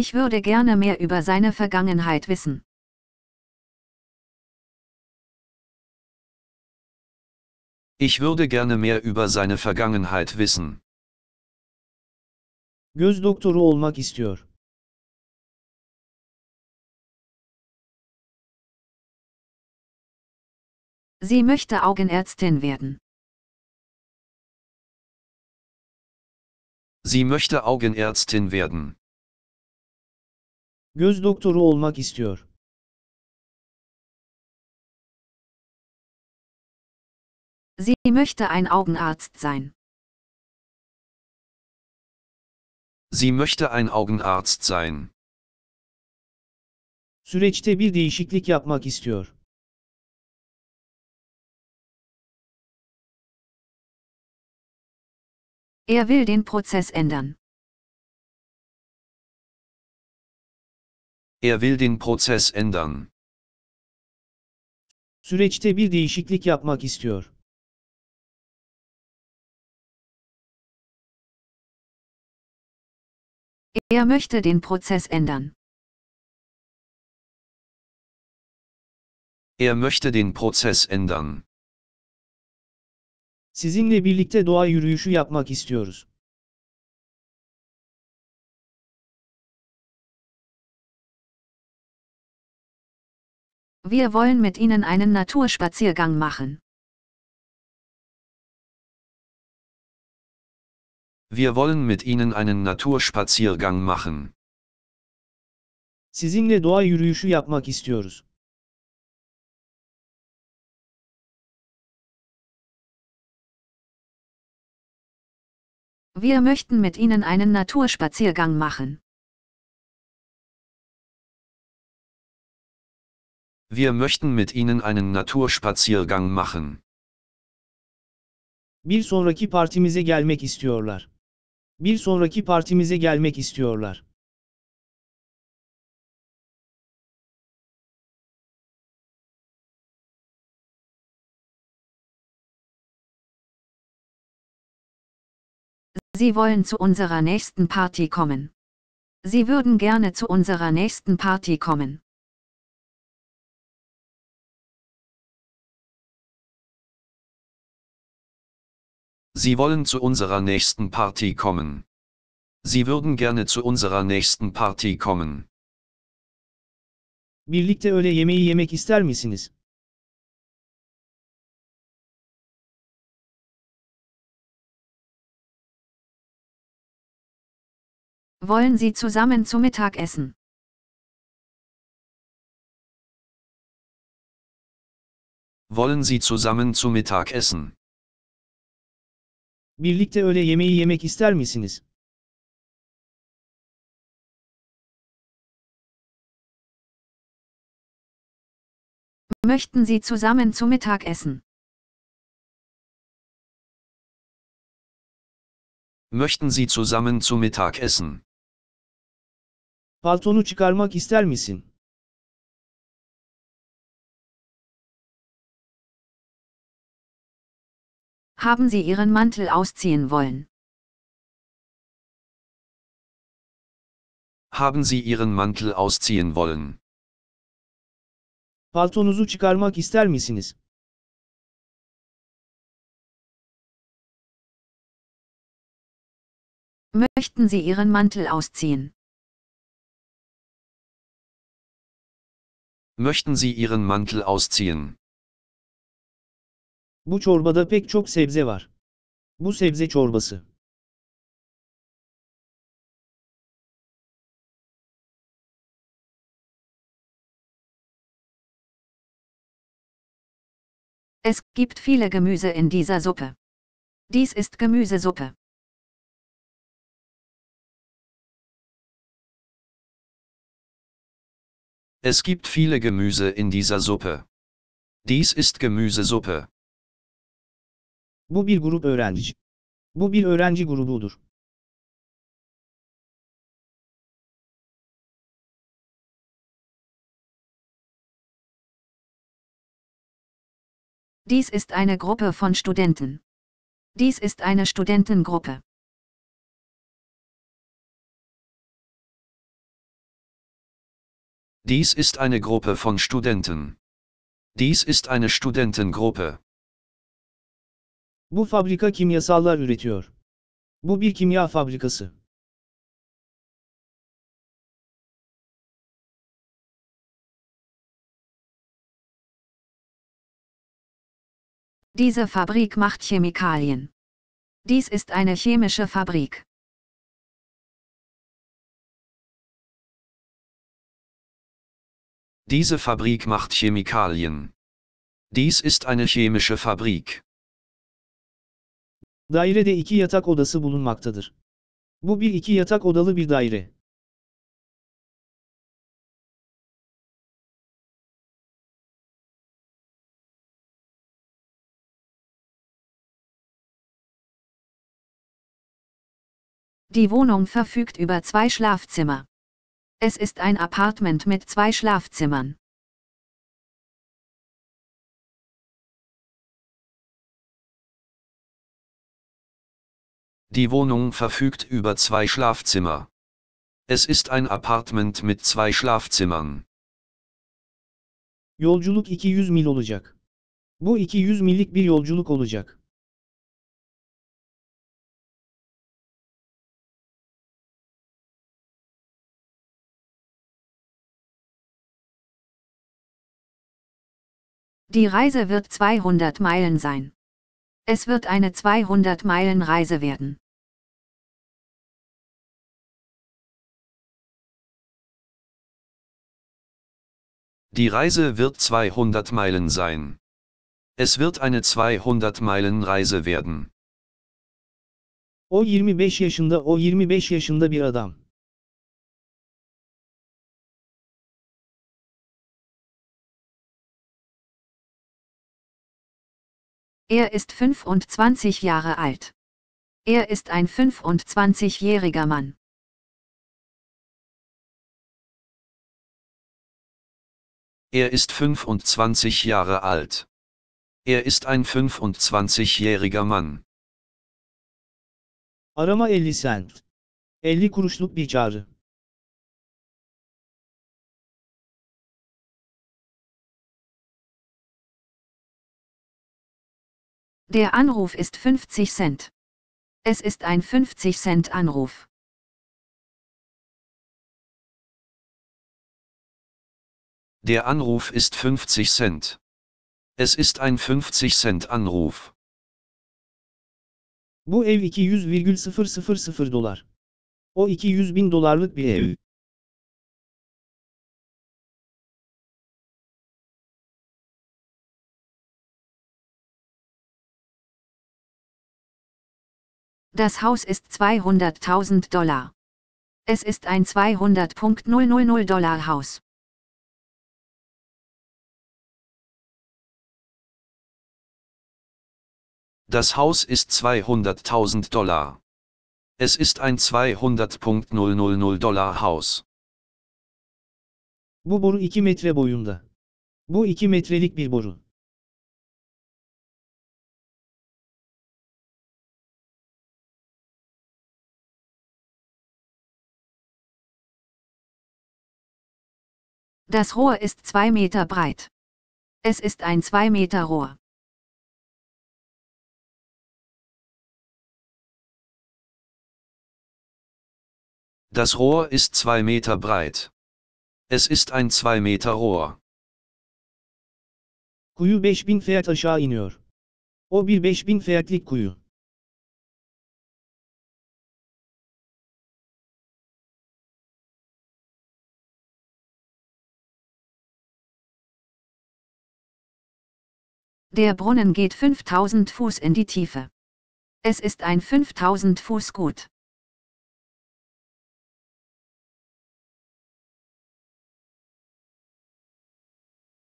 Speaker 2: Ich würde gerne mehr über seine Vergangenheit wissen.
Speaker 3: Ich würde gerne mehr über seine Vergangenheit wissen.
Speaker 1: Göz doktoru olmak istiyor.
Speaker 2: Sie möchte Augenärztin werden.
Speaker 3: Sie möchte Augenärztin werden.
Speaker 1: Göz doktoru olmak istiyor.
Speaker 2: Sie möchte ein Augenarzt sein.
Speaker 3: Sie möchte ein Augenarzt sein.
Speaker 1: Süreçte bir değişiklik yapmak istiyor.
Speaker 2: Er will den Prozess ändern.
Speaker 3: Er will den Prozess ändern.
Speaker 1: Süreçte bir değişiklik yapmak istiyor.
Speaker 2: Er möchte den Prozess ändern.
Speaker 3: Er möchte den Prozess ändern.
Speaker 1: Sizinle birlikte doğa yürüyüşü yapmak istiyoruz.
Speaker 2: Wir wollen mit Ihnen einen Naturspaziergang machen.
Speaker 3: Wir wollen mit Ihnen einen Naturspaziergang machen.
Speaker 1: Sizinle doğa yürüyüşü yapmak istiyoruz.
Speaker 2: Wir möchten mit Ihnen einen Naturspaziergang machen.
Speaker 3: Wir möchten mit Ihnen einen Naturspaziergang machen.
Speaker 1: Bir sonraki partimize gelmek istiyorlar. Bir sonraki partimize gelmek istiyorlar.
Speaker 2: Sie wollen zu unserer nächsten Party kommen. Sie würden gerne zu unserer nächsten Party kommen.
Speaker 3: Sie wollen zu unserer nächsten Party kommen. Sie würden gerne zu unserer nächsten Party kommen.
Speaker 1: Birlikte öğle yemeği yemek ister misiniz?
Speaker 2: Wollen Sie zusammen zu Mittag essen?
Speaker 3: Wollen Sie zusammen zu Mittag essen?
Speaker 1: Birlikte öğle yemeği yemek ister misiniz?
Speaker 2: Möchten Sie zusammen zu Mittag essen?
Speaker 3: Möchten Sie zusammen zu Mittag essen?
Speaker 1: Paltonu çıkarmak ister misin?
Speaker 2: Haben Sie Ihren Mantel ausziehen wollen?
Speaker 3: Haben Sie Ihren Mantel ausziehen wollen?
Speaker 1: Paltonuzu çıkarmak ister misiniz?
Speaker 2: Möchten Sie Ihren Mantel ausziehen?
Speaker 3: Möchten Sie Ihren Mantel ausziehen?
Speaker 1: Bu çorbada pek çok sebze var. Bu sebze çorbası.
Speaker 2: Es gibt viele Gemüse in dieser Suppe. Dies ist Gemüsesuppe.
Speaker 3: Es gibt viele Gemüse in dieser Suppe. Dies ist Gemüsesuppe.
Speaker 1: Bu bir grup öğrenci. Bu bir öğrenci grubudur.
Speaker 2: Dies ist eine Gruppe von Studenten. Dies ist eine Studentengruppe.
Speaker 3: Dies ist eine Gruppe von Studenten. Dies ist eine Studentengruppe.
Speaker 1: Bu fabrika kimyasallar üretiyor. Bu bir kimya fabrikası.
Speaker 2: Diese Fabrik macht Chemikalien. Dies ist eine chemische Fabrik.
Speaker 3: Diese Fabrik macht Chemikalien. Dies ist eine chemische Fabrik.
Speaker 1: Dairede iki yatak odası bulunmaktadır. Bu bir iki yatak odalı bir daire.
Speaker 2: Die Wohnung verfügt über zwei Schlafzimmer. Es ist ein Apartment mit zwei Schlafzimmern.
Speaker 3: Die Wohnung verfügt über zwei Schlafzimmer. Es ist ein Apartment mit zwei Schlafzimmern.
Speaker 1: Yolculuk 200 mil olacak. Bu 200 millik bir yolculuk olacak.
Speaker 2: Die Reise wird 200 Meilen sein. Es wird eine 200 Meilen Reise werden.
Speaker 3: Die Reise wird 200 Meilen sein. Es wird eine 200 Meilen Reise werden.
Speaker 1: O 25 yaşında, o 25 yaşında bir adam.
Speaker 2: Er ist 25 Jahre alt. Er ist ein 25-jähriger Mann.
Speaker 3: Er ist 25 Jahre alt. Er ist ein 25-jähriger Mann.
Speaker 1: Arama 50 cent. 50 kuruşluk bir çağrı.
Speaker 2: Der Anruf ist 50 Cent. Es ist ein 50 Cent Anruf.
Speaker 3: Der Anruf ist 50 Cent. Es ist ein 50 Cent Anruf.
Speaker 1: Bu ev 200,000 dolar. O 200 bin dolarlık bir ev.
Speaker 2: Das Haus ist 200.000 Dollar. Es ist ein 200.000 Dollar Haus.
Speaker 3: Das Haus ist 200.000 Dollar. Es ist ein 200.000 Dollar Haus.
Speaker 1: Bu boru 2 metre boyunda. Bu 2 metrelik bir boru.
Speaker 2: Das Rohr ist 2 Meter breit. Es ist ein 2 Meter Rohr.
Speaker 3: Das Rohr ist 2 Meter breit. Es ist ein 2 Meter Rohr.
Speaker 1: Kuyu 5000 feet aşağı iniyor. O bir 5000 feetlik kuyu.
Speaker 2: Der Brunnen geht 5000 Fuß in die Tiefe. Es ist ein 5000 Fuß Gut.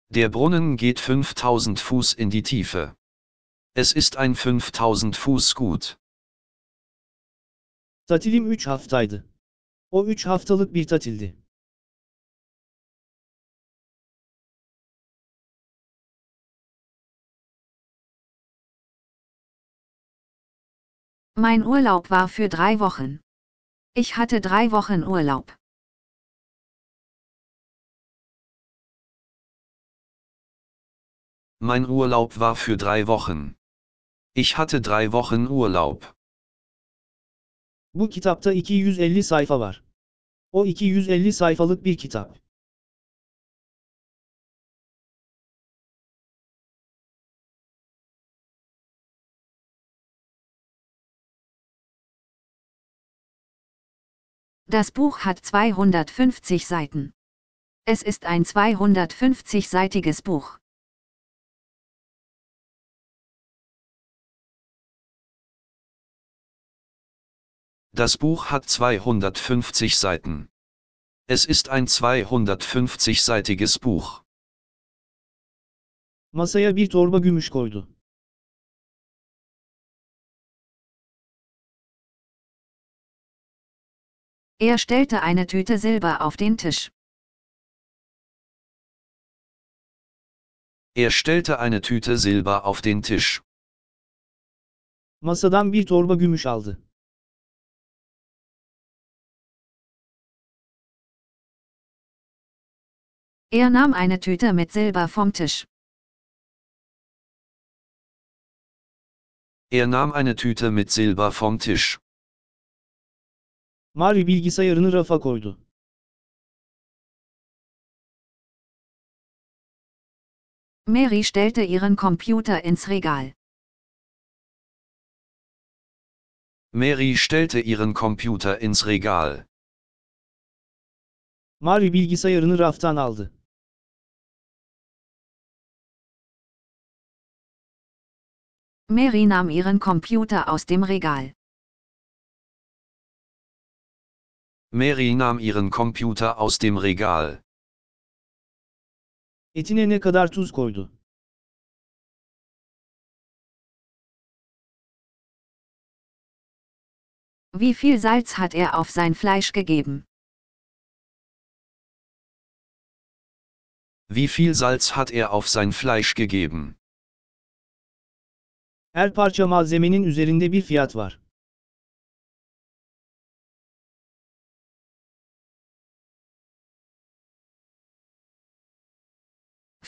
Speaker 3: Der Brunnen geht 5000 Fuß in die Tiefe. Es ist ein 5000 Fuß Gut.
Speaker 1: Tatilim 3 haftaydı. O 3 haftalık bir tatildi.
Speaker 2: Mein Urlaub war für drei Wochen. Ich hatte drei Wochen Urlaub.
Speaker 3: Mein Urlaub war für drei Wochen. Ich hatte drei Wochen Urlaub.
Speaker 1: Bu kitapta 250 sayfa var. O 250 sayfalık bir kitap.
Speaker 2: Das Buch hat 250 Seiten. Es ist ein 250-seitiges Buch.
Speaker 3: Das Buch hat 250 Seiten. Es ist ein 250-seitiges Buch.
Speaker 1: Masaya bir torba gümüş koydu.
Speaker 2: Er stellte eine Tüte Silber auf den Tisch.
Speaker 3: Er stellte eine Tüte Silber auf den Tisch.
Speaker 1: Masadan bir torba gümüş aldı.
Speaker 2: Er nahm eine Tüte mit Silber vom Tisch.
Speaker 3: Er nahm eine Tüte mit Silber vom Tisch.
Speaker 1: Mari bilgisayarını rafa koydu.
Speaker 2: Mary stellte ihren Computer ins Regal.
Speaker 3: Mary stellte ihren Computer ins Regal.
Speaker 1: Mari bilgisayarını raftan aldı.
Speaker 2: Mary nahm ihren Computer aus dem Regal.
Speaker 3: Mary nahm ihren Computer aus dem Regal.
Speaker 1: Etine ne kadar tuz koydu?
Speaker 2: Wie viel Salz hat er auf sein Fleisch gegeben?
Speaker 3: Wie viel Salz hat er auf sein Fleisch gegeben?
Speaker 1: Her parça malzemenin üzerinde bir fiyat var.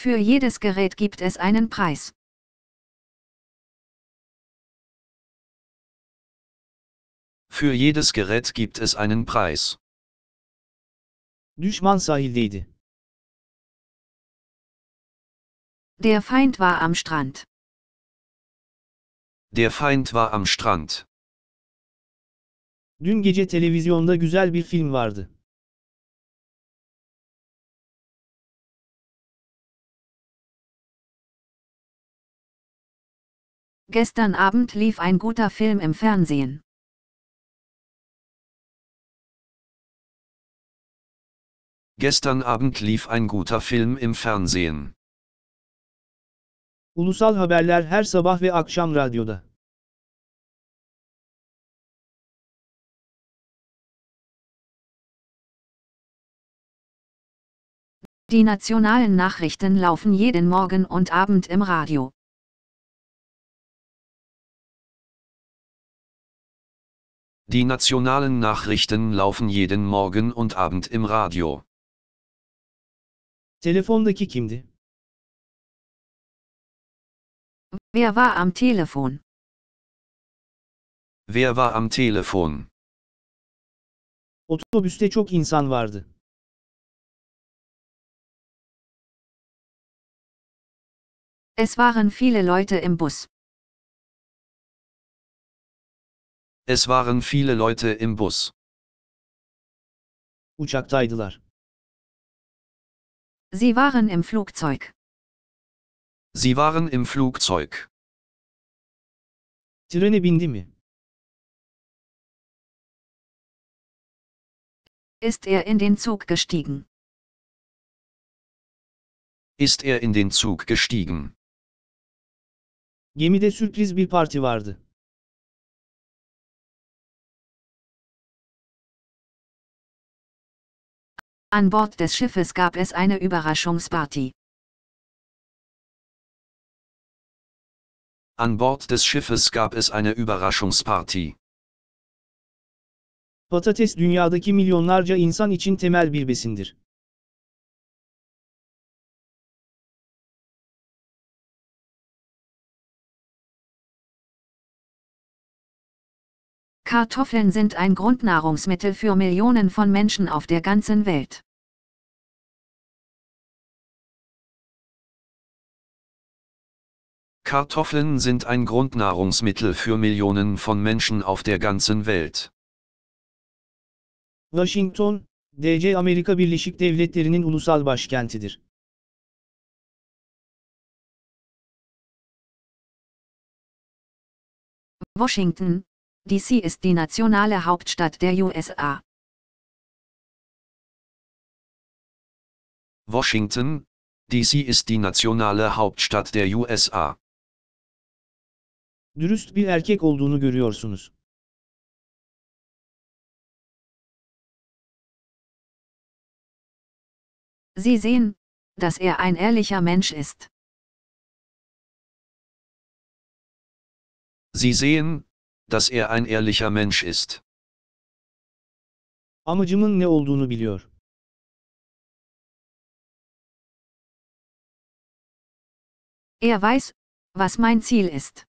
Speaker 2: Für jedes Gerät gibt es einen Preis.
Speaker 3: Für jedes Gerät gibt es einen Preis.
Speaker 1: Düşman sahildeydi.
Speaker 2: Der Feind war am Strand.
Speaker 3: Der Feind war am Strand.
Speaker 1: Dün gece televizyonda güzel bir film vardı.
Speaker 2: Gestern Abend lief ein guter Film im Fernsehen.
Speaker 3: Gestern Abend lief ein guter Film im Fernsehen.
Speaker 1: Ulusal haberler her sabah ve akşam radyoda.
Speaker 2: Die nationalen Nachrichten laufen jeden Morgen und Abend im Radio.
Speaker 3: Die nationalen Nachrichten laufen jeden Morgen und Abend im Radio.
Speaker 1: Telefondaki kimdi?
Speaker 2: Wer war am Telefon?
Speaker 3: Wer war am Telefon?
Speaker 1: Otobüste çok insan vardı.
Speaker 2: Es waren viele Leute im Bus.
Speaker 3: Es waren viele Leute im Bus.
Speaker 1: Uçaktaydılar.
Speaker 2: Sie waren im Flugzeug.
Speaker 3: Sie waren im Flugzeug.
Speaker 1: Trene bindi mi?
Speaker 2: Ist er in den Zug gestiegen?
Speaker 3: Ist er in den Zug gestiegen?
Speaker 1: Gemide sürpriz bir parti vardı.
Speaker 2: An Bord des Schiffes gab es eine Überraschungsparty.
Speaker 3: An Bord des Schiffes gab es eine Überraschungsparty.
Speaker 1: Patates dünyadaki milyonlarca insan için temel bir besindir.
Speaker 2: Kartoffeln sind ein Grundnahrungsmittel für Millionen von Menschen auf der ganzen Welt.
Speaker 3: Kartoffeln sind ein Grundnahrungsmittel für Millionen von Menschen auf der ganzen Welt.
Speaker 1: Washington, DC Amerika Birleşik Devletleri'nin ulusal başkentidir.
Speaker 2: Washington, DC ist die nationale Hauptstadt der USA.
Speaker 3: Washington, DC ist die nationale Hauptstadt der USA.
Speaker 1: Dürüst bir erkek olduğunu görüyorsunuz.
Speaker 2: Sie sehen, dass er ein ehrlicher Mensch ist.
Speaker 3: Sie sehen, dass er ein ehrlicher Mensch ist.
Speaker 1: Amacımın ne olduğunu biliyor.
Speaker 2: Er weiß, was mein Ziel ist.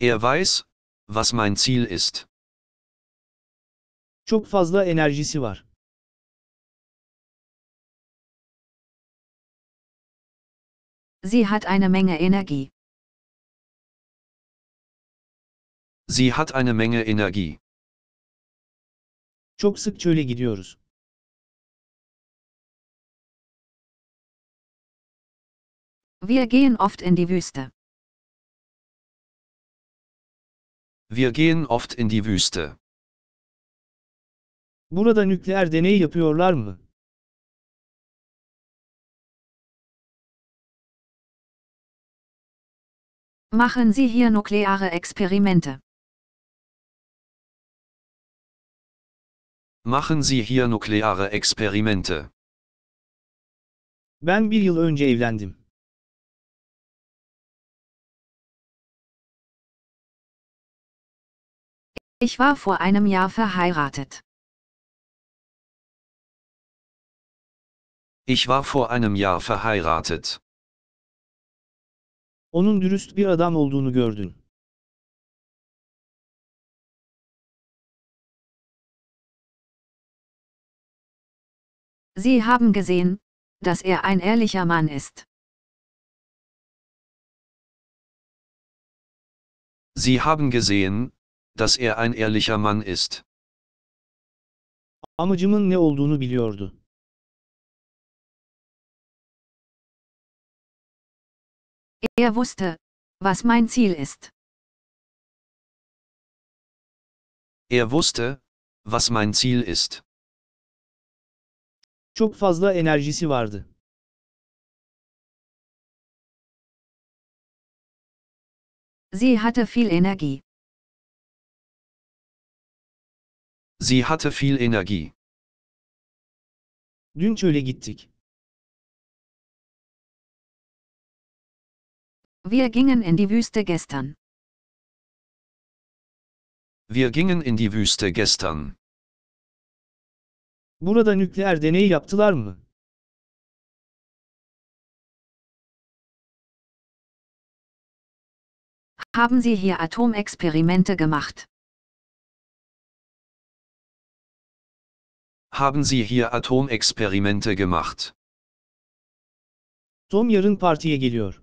Speaker 3: Er weiß, was mein Ziel ist.
Speaker 1: Çok fazla enerjisi var.
Speaker 2: Sie hat eine Menge Energie.
Speaker 3: Sie hat eine Menge Energie.
Speaker 1: Çok sık çöle gidiyoruz.
Speaker 2: Wir gehen oft in die Wüste.
Speaker 3: Wir gehen oft in die Wüste.
Speaker 1: Burada nükleer deney yapıyorlar mı?
Speaker 2: Machen Sie hier nukleare Experimente.
Speaker 3: Machen Sie hier nukleare Experimente.
Speaker 1: Ben bir yıl önce evlendim.
Speaker 2: Ich war vor einem Jahr verheiratet.
Speaker 3: Ich war vor einem Jahr verheiratet.
Speaker 1: Onun dürüst bir adam olduğunu gördün.
Speaker 2: Sie haben gesehen, dass er ein ehrlicher Mann ist.
Speaker 3: Sie haben gesehen, dass er ein ehrlicher Mann ist.
Speaker 1: Amacımın ne olduğunu biliyordu.
Speaker 2: Er wusste, was mein Ziel ist.
Speaker 3: Er wusste, was mein Ziel ist.
Speaker 1: Çok fazla enerjisi vardı.
Speaker 2: Sie hatte viel Energie.
Speaker 3: Sie hatte viel Energie.
Speaker 1: Dün çöle gittik.
Speaker 2: Wir gingen in die Wüste gestern.
Speaker 3: Wir gingen in die Wüste gestern.
Speaker 1: Burada nükleer deney yaptılar mı?
Speaker 2: Haben Sie hier Atomexperimente gemacht?
Speaker 3: Haben Sie hier Atomexperimente gemacht?
Speaker 1: Tom yarın partiye geliyor.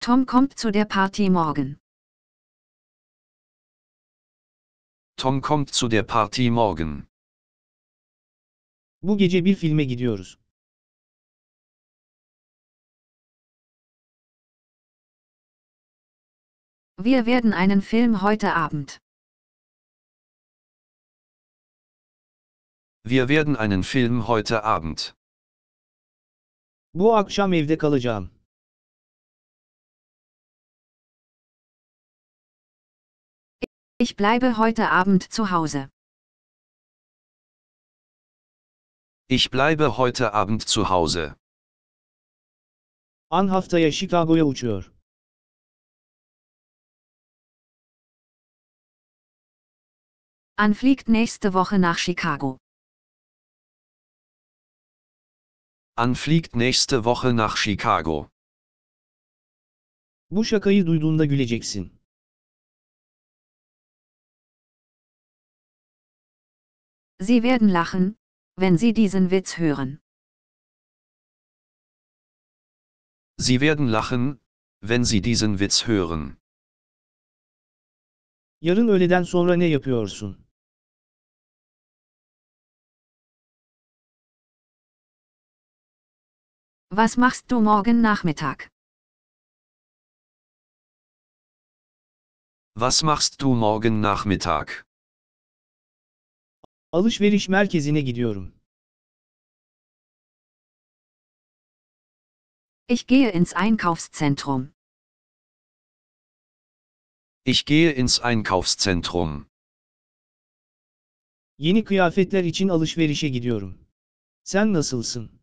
Speaker 2: Tom kommt zu der Party morgen.
Speaker 3: Tom kommt zu der Party morgen.
Speaker 1: Bu gece bir filme gidiyoruz.
Speaker 2: Wir werden einen Film heute Abend.
Speaker 3: Wir werden einen Film heute Abend.
Speaker 1: Bu akşam evde kalacağım.
Speaker 2: Ich bleibe heute Abend zu Hause.
Speaker 3: Ich bleibe heute Abend zu Hause.
Speaker 1: An haftaya Chicago'ya uçuyor.
Speaker 2: An fliegt nächste Woche nach Chicago.
Speaker 3: An fliegt nächste Woche nach Chicago.
Speaker 1: Bu şakayı duyduğunda güleceksin.
Speaker 2: Sie werden lachen, wenn Sie diesen Witz hören.
Speaker 3: Sie werden lachen, wenn Sie diesen Witz hören.
Speaker 1: Yarın öğleden sonra ne yapıyorsun?
Speaker 2: Was machst du morgen Nachmittag?
Speaker 3: Was machst du morgen Nachmittag?
Speaker 1: Alışveriş merkezine gidiyorum.
Speaker 2: Ich gehe ins Einkaufszentrum.
Speaker 3: Ich gehe ins Einkaufszentrum.
Speaker 1: Yeni kıyafetler için alışverişe gidiyorum. Sen nasılsın?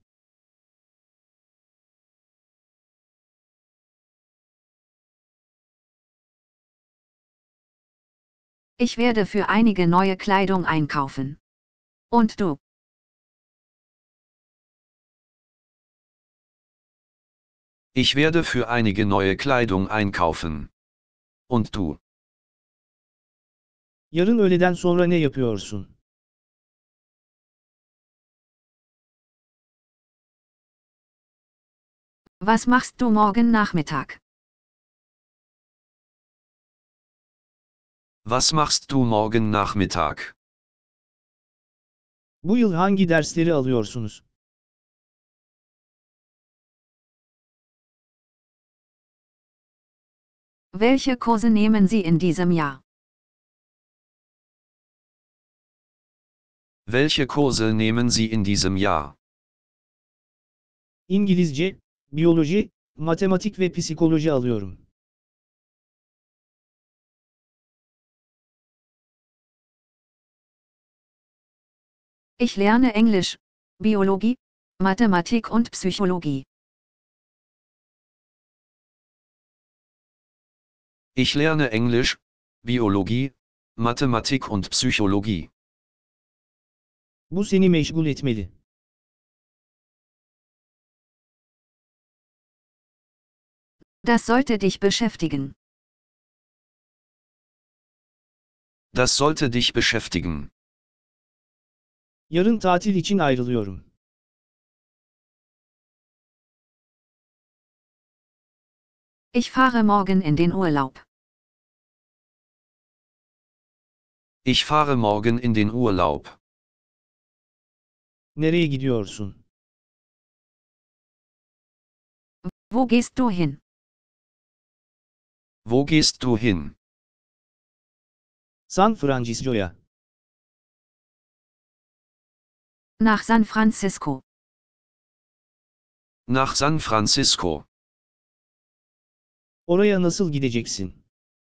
Speaker 2: Ich werde für einige neue Kleidung einkaufen. Und du?
Speaker 3: Ich werde für einige neue Kleidung einkaufen. Und du?
Speaker 1: Yarın öğleden sonra ne yapıyorsun?
Speaker 2: Was machst du morgen Nachmittag?
Speaker 3: Was machst du morgen Nachmittag?
Speaker 1: Bu yıl hangi dersleri alıyorsunuz?
Speaker 2: Welche Kurse nehmen Sie in diesem Jahr?
Speaker 3: Welche Kurse nehmen Sie in diesem Jahr?
Speaker 1: İngilizce, biyoloji, matematik ve psikoloji alıyorum.
Speaker 2: Ich lerne Englisch, Biologie, Mathematik und Psychologie.
Speaker 3: Ich lerne Englisch, Biologie, Mathematik und Psychologie.
Speaker 1: Bu seni meşgul etmeli.
Speaker 2: Das sollte dich beschäftigen.
Speaker 3: Das sollte dich beschäftigen.
Speaker 1: Yarın tatil için ayrılıyorum.
Speaker 2: Ich fahre morgen in den Urlaub.
Speaker 3: Ich fahre morgen in den Urlaub.
Speaker 1: Nereye gidiyorsun?
Speaker 2: Wo gehst du hin?
Speaker 3: Wo gehst du hin?
Speaker 1: San Francisco'ya.
Speaker 2: Nach San Francisco.
Speaker 3: Nach San Francisco.
Speaker 1: Oraya nasıl gideceksin?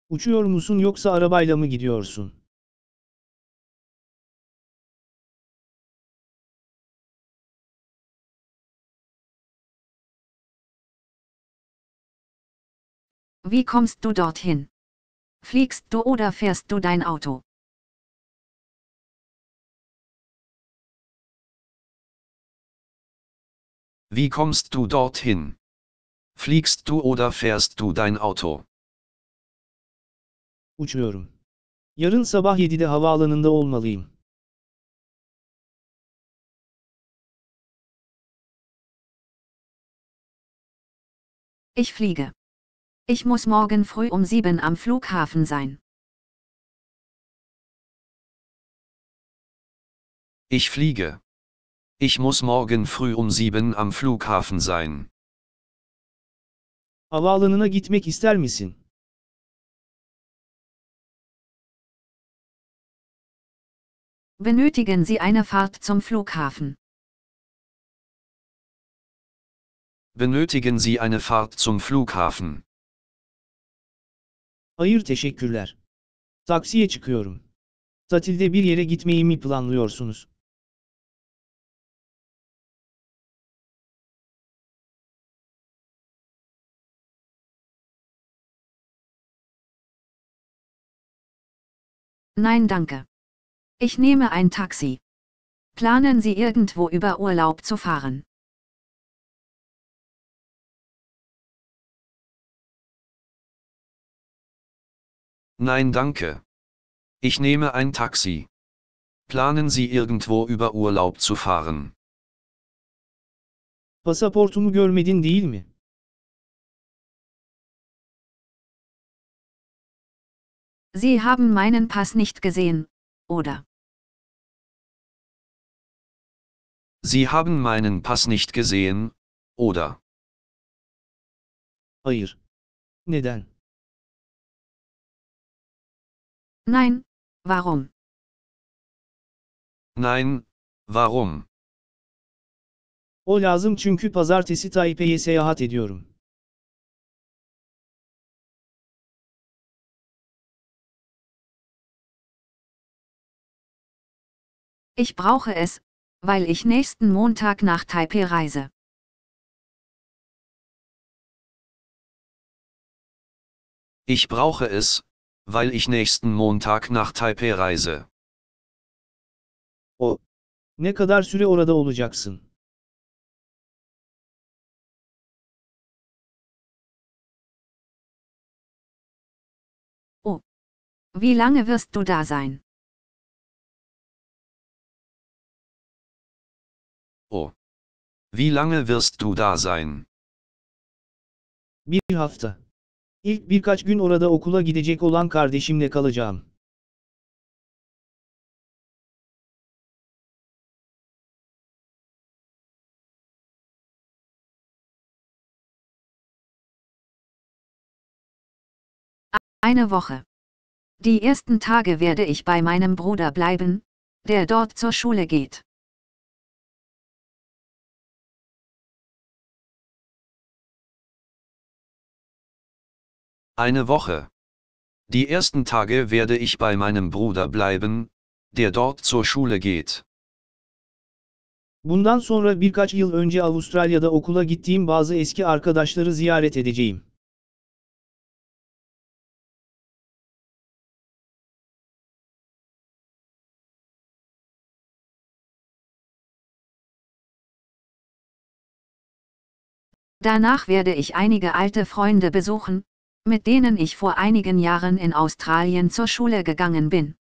Speaker 1: Uçuyor musun yoksa arabayla mı gidiyorsun?
Speaker 2: Wie kommst du dorthin? Fliegst du oder fährst du dein Auto?
Speaker 3: Wie kommst du dorthin? Fliegst du oder fährst du dein Auto?
Speaker 1: Uçuyorum. Yarın sabah 7'de havaalanında olmalıyım.
Speaker 2: Ich fliege. Ich muss morgen früh um sieben am Flughafen sein.
Speaker 3: Ich fliege. Ich muss morgen früh um sieben am Flughafen sein.
Speaker 1: Havaalanına gitmek ister misin?
Speaker 2: Benötigen Sie eine Fahrt zum Flughafen?
Speaker 3: Benötigen Sie eine Fahrt zum Flughafen?
Speaker 1: Hayır teşekkürler. Taksiye çıkıyorum. Tatilde bir yere gitmeyi mi planlıyorsunuz?
Speaker 2: Nein danke. Ich nehme ein Taxi. Planen Sie irgendwo über Urlaub zu fahren?
Speaker 3: Nein danke. Ich nehme ein Taxi. Planen Sie irgendwo über Urlaub zu fahren?
Speaker 1: Pasaportumu görmedin değil mi?
Speaker 2: Sie haben meinen Pass nicht gesehen, oder?
Speaker 3: Sie haben meinen Pass nicht gesehen, oder?
Speaker 1: Hayır. Neden?
Speaker 2: Nein, warum?
Speaker 3: Nein, warum?
Speaker 1: O lazım çünkü pazartesi Taipei'ye seyahat ediyorum.
Speaker 2: Ich brauche es, weil ich nächsten Montag nach Taipei reise.
Speaker 3: Ich brauche es, weil ich nächsten Montag nach Taipei reise.
Speaker 1: O. Ne kadar süre orada olacaksın?
Speaker 2: Wie lange wirst du da sein?
Speaker 3: Wie lange wirst du da sein?
Speaker 1: Bir hafta. İlk birkaç gün orada okula gidecek olan kardeşimle kalacağım.
Speaker 2: Eine Woche. Die ersten Tage werde ich bei meinem Bruder bleiben, der dort zur Schule geht.
Speaker 3: Eine Woche. Die ersten Tage werde ich bei meinem Bruder bleiben, der dort zur Schule geht.
Speaker 1: Bundan sonra birkaç yıl önce Avustralya'da okula gittiğim bazı eski arkadaşları ziyaret edeceğim.
Speaker 2: Danach werde ich einige alte Freunde besuchen, mit denen ich vor einigen Jahren in Australien zur Schule gegangen bin.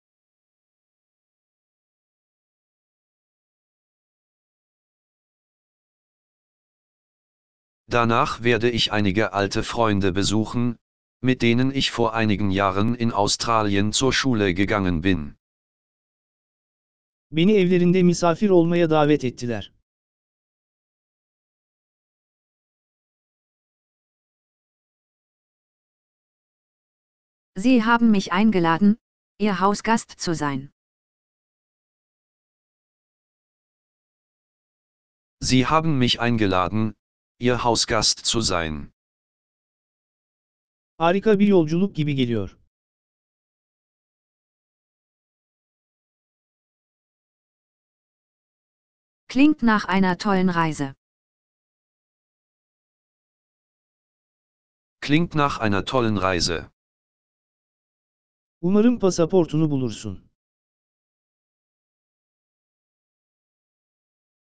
Speaker 3: Danach werde ich einige alte Freunde besuchen, mit denen ich vor einigen Jahren in Australien zur Schule gegangen bin.
Speaker 1: Beni evlerinde misafir olmaya davet ettiler.
Speaker 2: Sie haben mich eingeladen, Ihr Hausgast zu sein.
Speaker 3: Sie haben mich eingeladen, Ihr Hausgast zu sein.
Speaker 1: Harika bir yolculuk gibi geliyor.
Speaker 2: Klingt nach einer tollen Reise.
Speaker 3: Klingt nach einer tollen Reise.
Speaker 1: Umarım pasaportunu bulursun.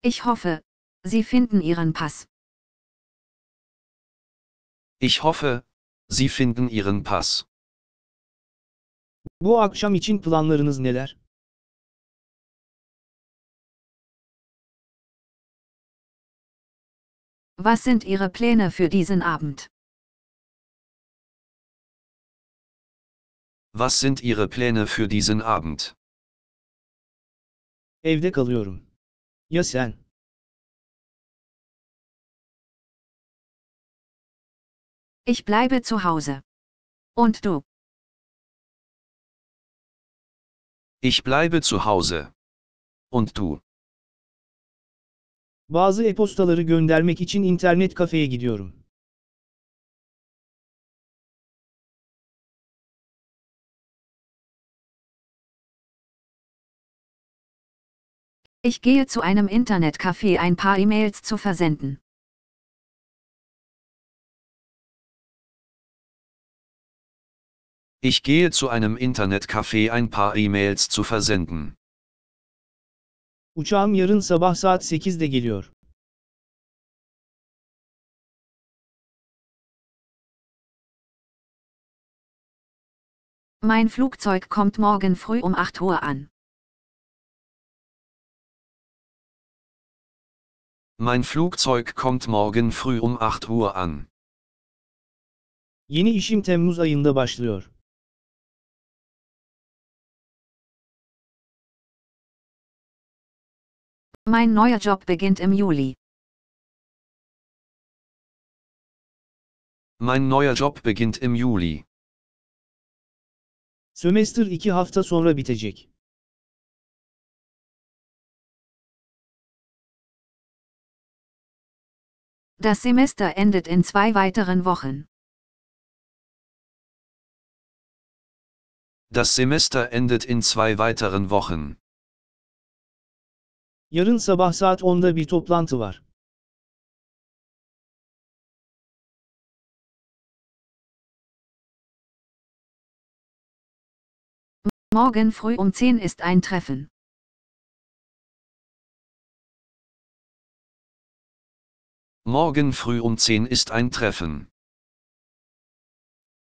Speaker 2: Ich hoffe, Sie finden Ihren Pass.
Speaker 3: Ich hoffe, Sie finden Ihren Pass.
Speaker 1: Bu akşam için planlarınız neler?
Speaker 2: Was sind Ihre Pläne für diesen Abend?
Speaker 3: Was sind Ihre Pläne für diesen Abend?
Speaker 1: Evde kalıyorum. Ya sen?
Speaker 2: Ich bleibe zu Hause. Und du?
Speaker 3: Ich bleibe zu Hause. Und du?
Speaker 1: Bazı e-postaları göndermek için internet kafeye gidiyorum.
Speaker 2: Ich gehe zu einem Internetcafé ein paar E-Mails zu versenden.
Speaker 3: Ich gehe zu einem Internetcafé ein paar E-Mails zu versenden.
Speaker 1: Uçağım yarın sabah saat 8'de geliyor.
Speaker 2: Mein Flugzeug kommt morgen früh um 8 Uhr an.
Speaker 3: Mein Flugzeug kommt morgen früh um 8 Uhr an.
Speaker 1: Yeni işim Temmuz ayında başlıyor.
Speaker 2: Mein neuer Job beginnt im Juli.
Speaker 3: Mein neuer Job beginnt im Juli.
Speaker 1: Sömestr 2 hafta sonra bitecek.
Speaker 2: Das Semester endet in zwei weiteren Wochen.
Speaker 3: Das Semester endet in zwei weiteren Wochen.
Speaker 1: Yarın sabah saat 10'da bir toplantı var.
Speaker 2: Morgen früh um 10 ist ein Treffen.
Speaker 3: Morgen früh um 10 ist ein Treffen.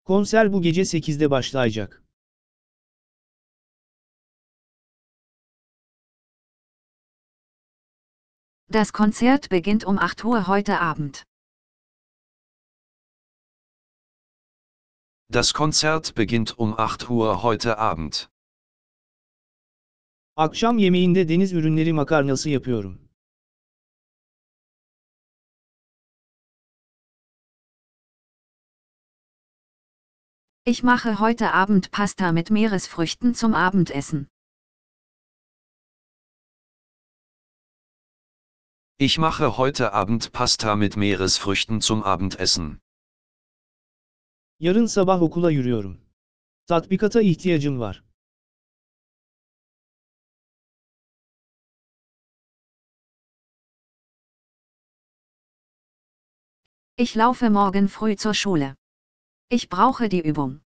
Speaker 1: Konser bu gece 8'de başlayacak.
Speaker 2: Das Konzert beginnt um 8 Uhr heute Abend.
Speaker 3: Das Konzert beginnt um 8 Uhr heute Abend.
Speaker 1: Akşam yemeğinde deniz ürünleri makarnası yapıyorum.
Speaker 2: Ich mache heute Abend Pasta mit Meeresfrüchten zum Abendessen.
Speaker 3: Ich mache heute Abend Pasta mit Meeresfrüchten zum Abendessen.
Speaker 1: Yarın sabah okula yürüyorum. Tatbikata ihtiyacım var.
Speaker 2: Ich laufe morgen früh zur Schule. Ich brauche die Übung.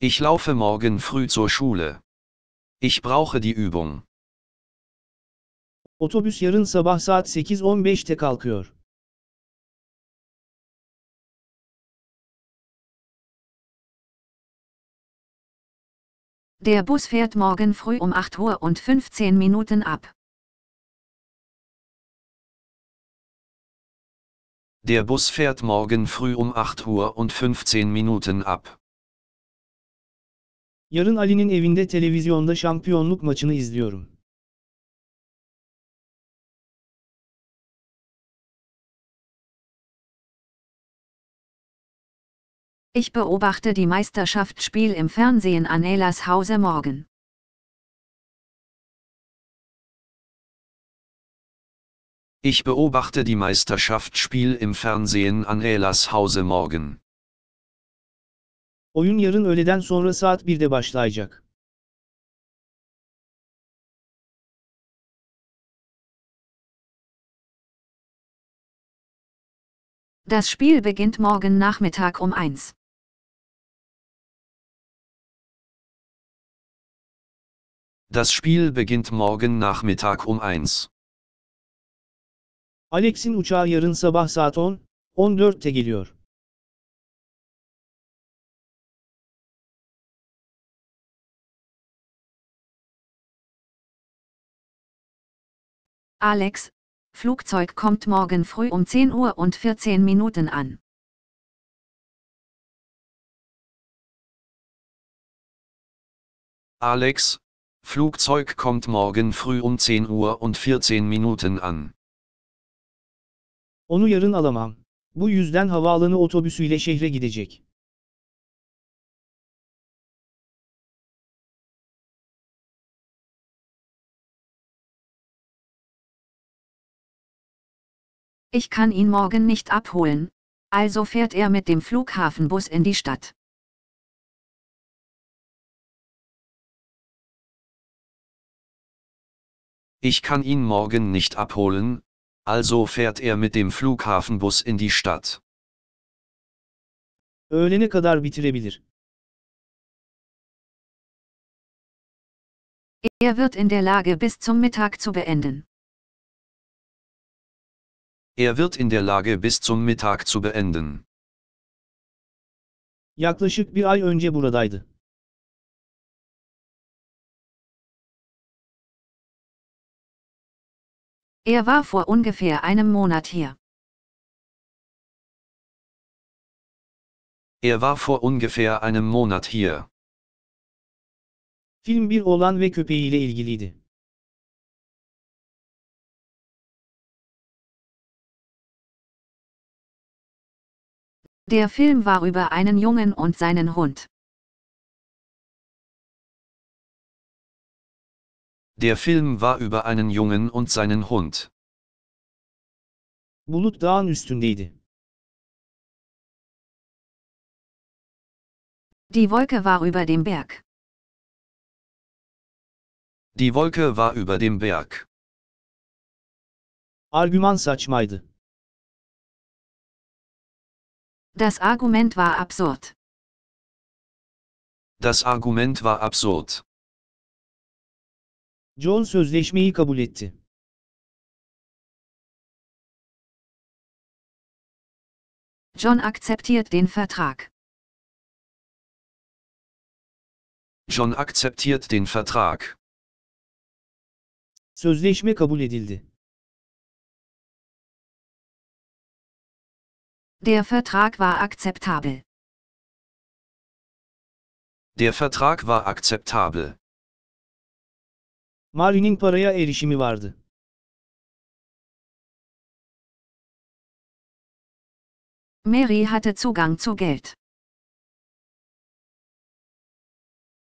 Speaker 3: Ich laufe morgen früh zur Schule. Ich brauche die Übung.
Speaker 1: Otobüs yarın sabah saat 8.15'te kalkıyor.
Speaker 2: Der Bus fährt morgen früh um 8 Uhr und 15 Minuten ab.
Speaker 3: Der Bus fährt morgen früh um 8 Uhr und 15 Minuten ab.
Speaker 1: Yarın Ali'nin evinde televizyonda şampiyonluk maçını izliyorum.
Speaker 2: Ich beobachte die Meisterschaftsspiel im Fernsehen an Elas Hause morgen.
Speaker 3: Ich beobachte die Meisterschaftsspiel im Fernsehen an Elas Hause morgen.
Speaker 1: Oyun yarın öğleden sonra saat 1'de başlayacak.
Speaker 2: Das Spiel beginnt morgen Nachmittag um 1.
Speaker 3: Das Spiel beginnt morgen Nachmittag um 1.
Speaker 1: Alex'in uçağı yarın sabah saat 10, 14'te geliyor.
Speaker 2: Alex, Flugzeug kommt morgen früh um 10 Uhr und 14 Minuten an.
Speaker 3: Alex, Flugzeug kommt morgen früh um 10 Uhr und 14 Minuten an.
Speaker 1: Onu yarın alamam. Bu yüzden havaalanı otobüsüyle şehre gidecek.
Speaker 2: Ich kann ihn morgen nicht abholen, also fährt er mit dem Flughafenbus in die Stadt.
Speaker 3: Ich kann ihn morgen nicht abholen, also fährt er mit dem Flughafenbus in die Stadt.
Speaker 1: Öğlene kadar bitirebilir.
Speaker 2: Er wird in der Lage bis zum Mittag zu beenden.
Speaker 3: Er wird in der Lage bis zum Mittag zu beenden.
Speaker 1: Yaklaşık bir ay önce buradaydı.
Speaker 2: Er war vor ungefähr einem Monat hier.
Speaker 3: Er war vor ungefähr einem Monat hier.
Speaker 1: Film bir oğlan ve köpeğiyle ilgiliydi.
Speaker 2: Der Film war über einen Jungen und seinen Hund.
Speaker 3: Der Film war über einen Jungen und seinen Hund.
Speaker 1: Bulut dağın üstündeydi.
Speaker 2: Die Wolke war über dem Berg.
Speaker 3: Die Wolke war über dem Berg.
Speaker 1: Argüman saçmaydı.
Speaker 2: Das Argument war absurd.
Speaker 3: Das Argument war absurd.
Speaker 1: John sözleşmeyi kabul etti.
Speaker 2: John akzeptiert den Vertrag.
Speaker 3: John akzeptiert den Vertrag.
Speaker 1: Sözleşme kabul edildi.
Speaker 2: Der Vertrag war akzeptabel.
Speaker 3: Der Vertrag war akzeptabel.
Speaker 1: Mary'nin paraya erişimi vardı.
Speaker 2: Mary hatte Zugang zu Geld.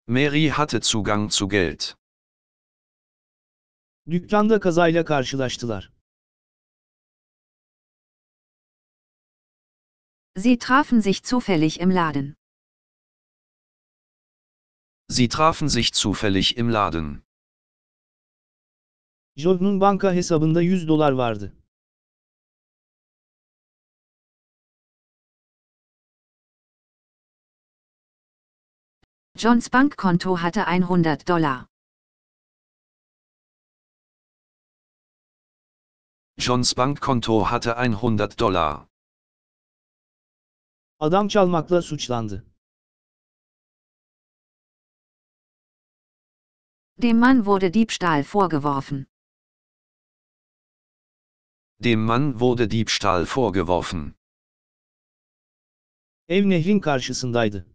Speaker 3: Mary hatte Zugang zu Geld.
Speaker 1: Dükkanda kazayla karşılaştılar.
Speaker 2: Sie trafen sich zufällig im Laden.
Speaker 3: Sie trafen sich zufällig im Laden.
Speaker 1: John'un banka hesabında 100 dolar vardı.
Speaker 2: Johns Bankkonto hatte 100 Dollar.
Speaker 3: Johns Bankkonto hatte 100 Dollar.
Speaker 1: Adam çalmakla suçlandı.
Speaker 2: Dem Mann wurde Diebstahl vorgeworfen.
Speaker 3: Dem Mann wurde Diebstahl vorgeworfen.
Speaker 1: Ev nehrin karşısındaydı.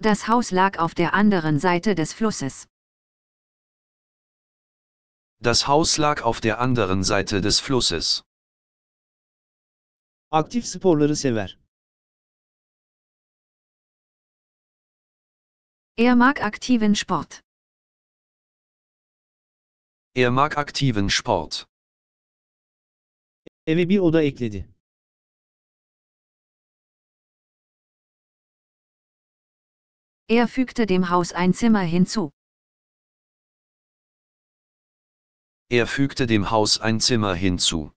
Speaker 2: Das Haus lag auf der anderen Seite des Flusses.
Speaker 3: Das Haus lag auf der anderen Seite des Flusses.
Speaker 1: Aktif sporları sever.
Speaker 2: Er mag aktiven Sport.
Speaker 3: Er mag aktiven Sport.
Speaker 1: Eve bir oda ekledi.
Speaker 2: Er fügte dem Haus ein Zimmer hinzu.
Speaker 3: Er fügte dem Haus ein Zimmer hinzu.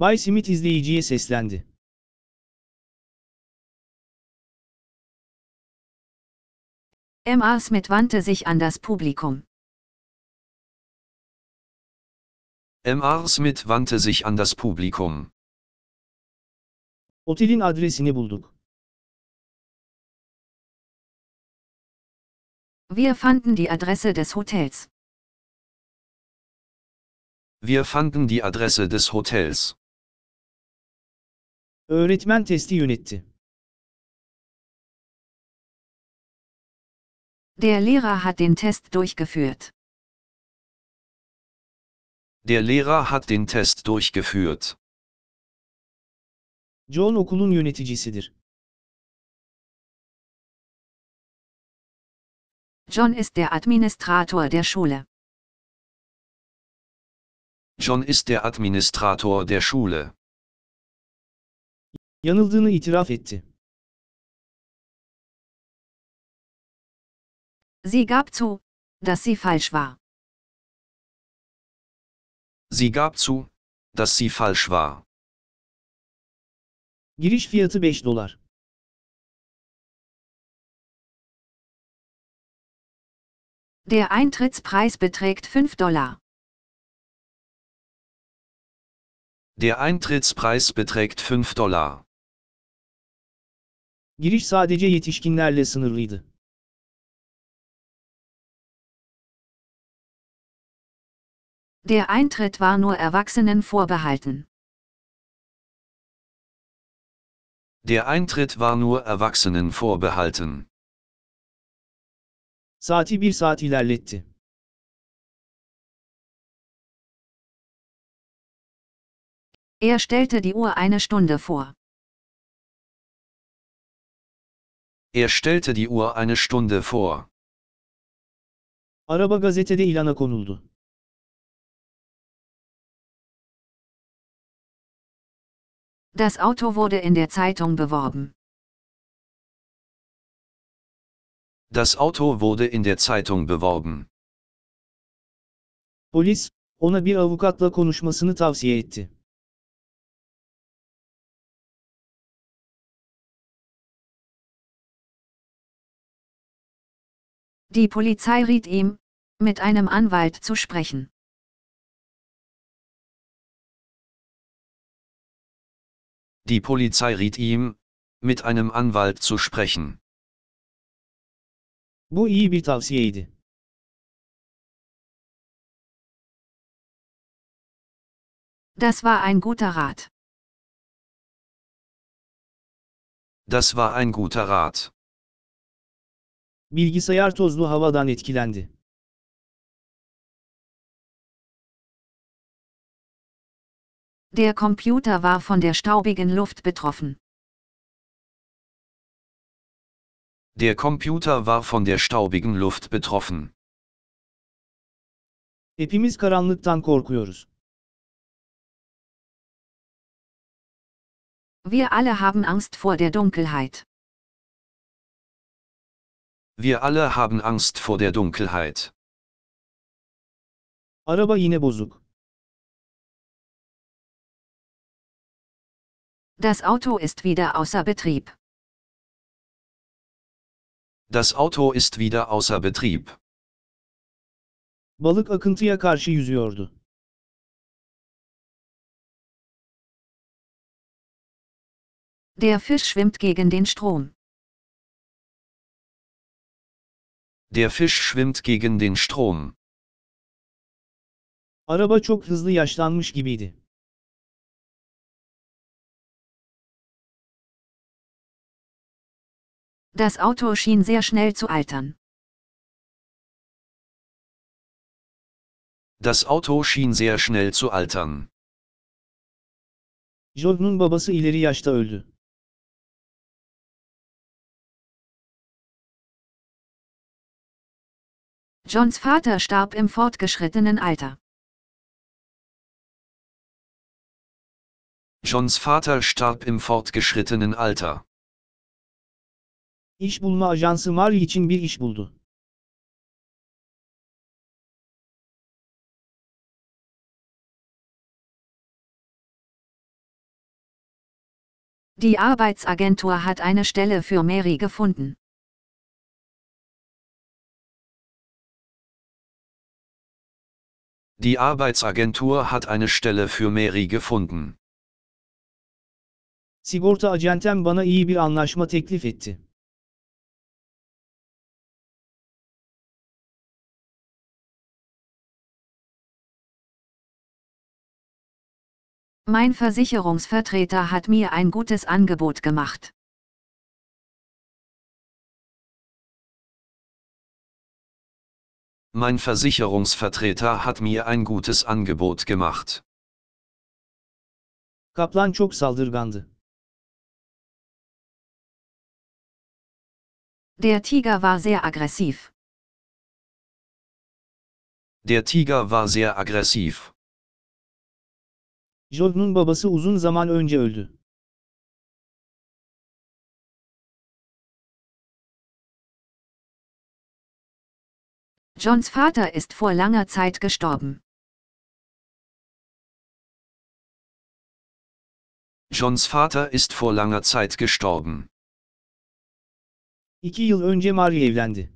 Speaker 1: Bay Smith izleyiciye seslendi.
Speaker 2: M.A. Smith wandte sich an das Publikum.
Speaker 3: M.R. Smith wandte sich an das Publikum.
Speaker 1: Otelin adresini bulduk.
Speaker 2: Wir fanden die Adresse des Hotels.
Speaker 3: Wir fanden die Adresse des Hotels.
Speaker 1: Öğretmen testi yönetti.
Speaker 2: Der Lehrer hat den Test durchgeführt.
Speaker 3: Der Lehrer hat den Test durchgeführt.
Speaker 1: John okulun yöneticisidir.
Speaker 2: John ist der Administrator der Schule.
Speaker 3: John ist der Administrator der Schule.
Speaker 1: Yanıldığını itiraf etti.
Speaker 2: Sie gab zu, dass sie falsch war.
Speaker 3: Sie gab zu, dass sie falsch war.
Speaker 1: Giriş fiyatı 5 dolar.
Speaker 2: Der Eintrittspreis beträgt 5 Dollar.
Speaker 3: Der Eintrittspreis beträgt 5 Dollar.
Speaker 1: Giriş sadece yetişkinlerle sınırlıydı.
Speaker 2: Der Eintritt war nur Erwachsenen vorbehalten.
Speaker 3: Der Eintritt war nur Erwachsenen vorbehalten.
Speaker 1: Saati bir saat ilerletti.
Speaker 2: Er stellte die Uhr eine Stunde vor.
Speaker 3: Er stellte die Uhr eine Stunde vor.
Speaker 1: Araba gazetede ilana konuldu.
Speaker 2: Das Auto wurde in der Zeitung beworben.
Speaker 3: Das Auto wurde in der Zeitung beworben.
Speaker 1: Polis, ona bir avukatla konuşmasını tavsiye etti.
Speaker 2: Die Polizei riet ihm, mit einem Anwalt zu sprechen.
Speaker 3: Die Polizei riet ihm, mit einem Anwalt zu sprechen.
Speaker 1: Bu iyi bir tavsiyeydi.
Speaker 2: Das war ein guter Rat.
Speaker 3: Das war ein guter Rat.
Speaker 1: Bilgisayar tozlu havadan etkilendi.
Speaker 2: Der Computer war von der staubigen Luft betroffen.
Speaker 3: Der Computer war von der staubigen Luft betroffen.
Speaker 1: Hepimiz karanlıktan korkuyoruz.
Speaker 2: Wir alle haben Angst vor der Dunkelheit.
Speaker 3: Wir alle haben Angst vor der Dunkelheit.
Speaker 1: Araba yine bozuk.
Speaker 2: Das Auto ist wieder außer Betrieb.
Speaker 3: Das Auto ist wieder außer Betrieb.
Speaker 1: Balık akıntıya karşı yüzüyordu.
Speaker 2: Der Fisch schwimmt gegen den Strom.
Speaker 3: Der Fisch schwimmt gegen den Strom.
Speaker 1: Araba çok hızlı yaşlanmış gibiydi.
Speaker 2: Das Auto schien sehr schnell zu altern.
Speaker 3: Das Auto schien sehr schnell zu altern.
Speaker 1: Jordan'un babası ileri yaşta öldü.
Speaker 2: Johns Vater starb im fortgeschrittenen Alter.
Speaker 3: Johns Vater starb im fortgeschrittenen Alter.
Speaker 1: İş bulma ajansı Mari için bir iş buldu.
Speaker 2: Die Arbeitsagentur hat eine Stelle für Mary gefunden.
Speaker 3: Die Arbeitsagentur hat eine Stelle für Mary gefunden.
Speaker 1: Sigorta acentem bana iyi bir anlaşma teklif etti.
Speaker 2: Mein Versicherungsvertreter hat mir ein gutes Angebot gemacht.
Speaker 3: Mein Versicherungsvertreter hat mir ein gutes Angebot gemacht.
Speaker 1: Kaplan çok saldırgandı.
Speaker 2: Der Tiger war sehr aggressiv.
Speaker 3: Der Tiger war sehr aggressiv.
Speaker 1: Jordan'un babası uzun zaman önce öldü.
Speaker 2: Johns Vater ist vor langer Zeit gestorben.
Speaker 3: Johns Vater ist vor langer Zeit gestorben.
Speaker 1: İki yıl önce Mari evlendi.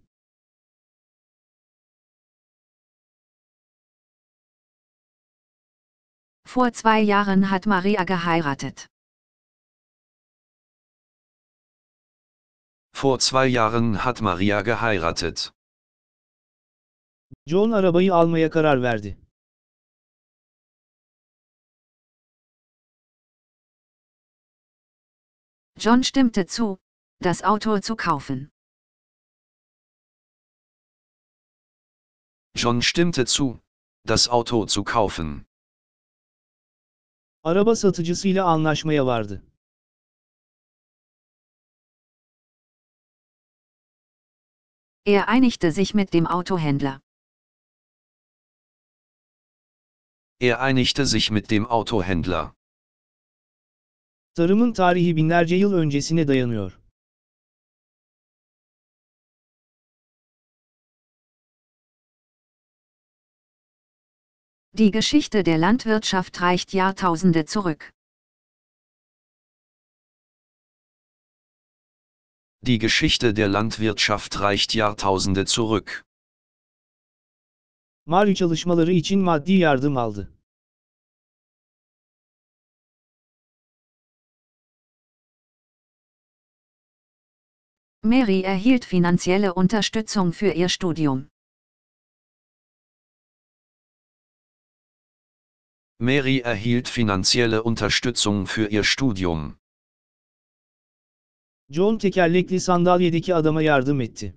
Speaker 2: Vor zwei Jahren hat Maria geheiratet.
Speaker 3: Vor zwei Jahren hat Maria geheiratet.
Speaker 1: John arabayı almaya karar verdi.
Speaker 2: John stimmte zu, das Auto zu kaufen.
Speaker 3: John stimmte zu, das Auto zu kaufen.
Speaker 1: Araba satıcısıyla anlaşmaya vardı.
Speaker 2: Er einigte sich mit dem Autohändler.
Speaker 3: Er einigte sich mit dem Autohändler.
Speaker 1: Tarımın tarihi binlerce yıl öncesine dayanıyor.
Speaker 2: Die Geschichte der Landwirtschaft reicht Jahrtausende zurück.
Speaker 3: Die Geschichte der Landwirtschaft reicht Jahrtausende zurück.
Speaker 1: Mari çalışmaları için maddi yardım aldı.
Speaker 2: Mary erhielt finanzielle Unterstützung für ihr Studium.
Speaker 3: Mary erhielt finanzielle Unterstützung für ihr Studium.
Speaker 1: John tekerlekli sandalyedeki adama yardım etti.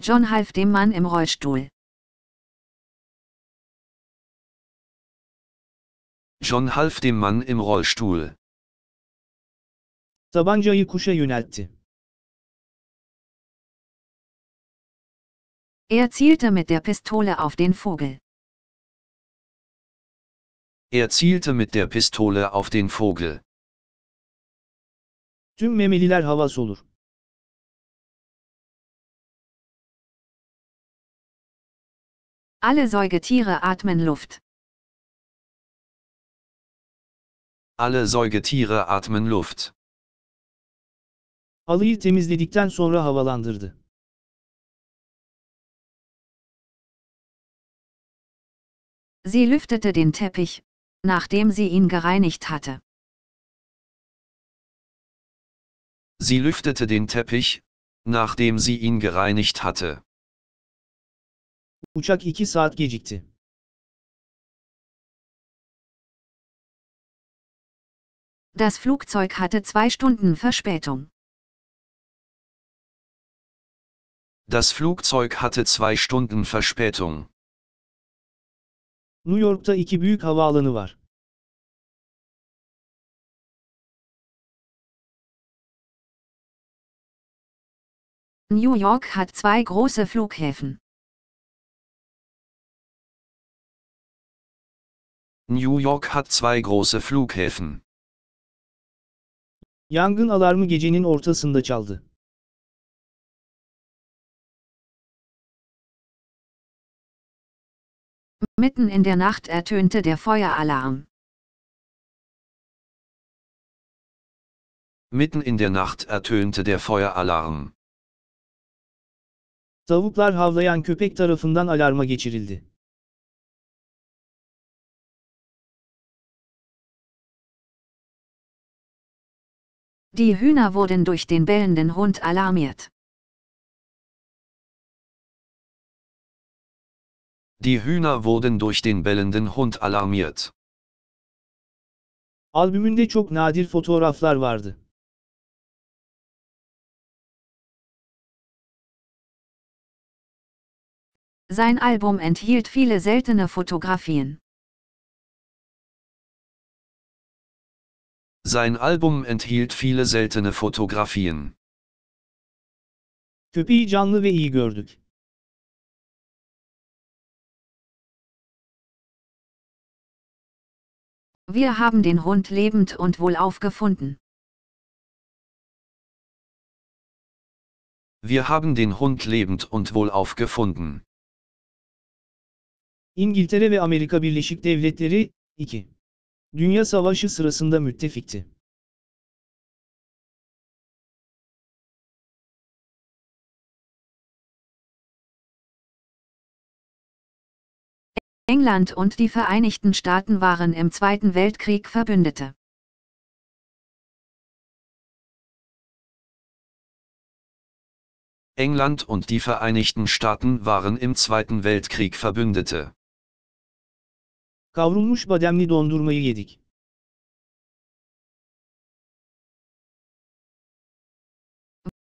Speaker 2: John half dem Mann im Rollstuhl.
Speaker 3: John half dem Mann im Rollstuhl.
Speaker 1: Tabancayı kuşa yöneltti.
Speaker 2: Er zielte mit der Pistole auf den Vogel.
Speaker 3: Er zielte mit der Pistole auf den Vogel.
Speaker 1: Tüm memeliler havas olur.
Speaker 2: Alle Säugetiere atmen Luft.
Speaker 3: Alle Säugetiere atmen Luft.
Speaker 1: Halıyı temizledikten sonra havalandırdı.
Speaker 2: Sie lüftete den Teppich, nachdem sie ihn gereinigt hatte.
Speaker 3: Sie lüftete den Teppich, nachdem sie ihn gereinigt hatte.
Speaker 1: Uçak 2 saat gecikti.
Speaker 2: Das Flugzeug hatte zwei Stunden Verspätung.
Speaker 3: Das Flugzeug hatte zwei Stunden Verspätung.
Speaker 1: New York'ta iki büyük havaalanı var.
Speaker 2: New York hat zwei große Flughäfen.
Speaker 3: New York hat zwei große Flughäfen.
Speaker 1: Yangın alarmı gecenin ortasında çaldı.
Speaker 2: Mitten in der Nacht ertönte der Feueralarm.
Speaker 3: Mitten in der Nacht ertönte der Feueralarm.
Speaker 1: Tavuklar havlayan köpek tarafından alarma geçirildi.
Speaker 2: Die Hühner wurden durch den bellenden Hund alarmiert.
Speaker 3: Die Hühner wurden durch den bellenden Hund alarmiert.
Speaker 1: Albümünde çok nadir fotoğraflar vardı.
Speaker 2: Sein Album enthielt viele seltene Fotografien.
Speaker 3: Sein Album enthielt viele seltene Fotografien.
Speaker 1: Köpeği canlı ve iyi gördük.
Speaker 2: Wir haben den Hund lebend und wohlauf gefunden.
Speaker 3: Wir haben den Hund lebend und wohlauf gefunden.
Speaker 1: İngiltere ve Amerika Birleşik Devletleri, 2. Dünya Savaşı sırasında müttefikti.
Speaker 2: England und die Vereinigten Staaten waren im Zweiten Weltkrieg Verbündete.
Speaker 3: England und die Vereinigten Staaten waren im Zweiten Weltkrieg Verbündete.
Speaker 1: Kavrulmuş bademli dondurmayı yedik.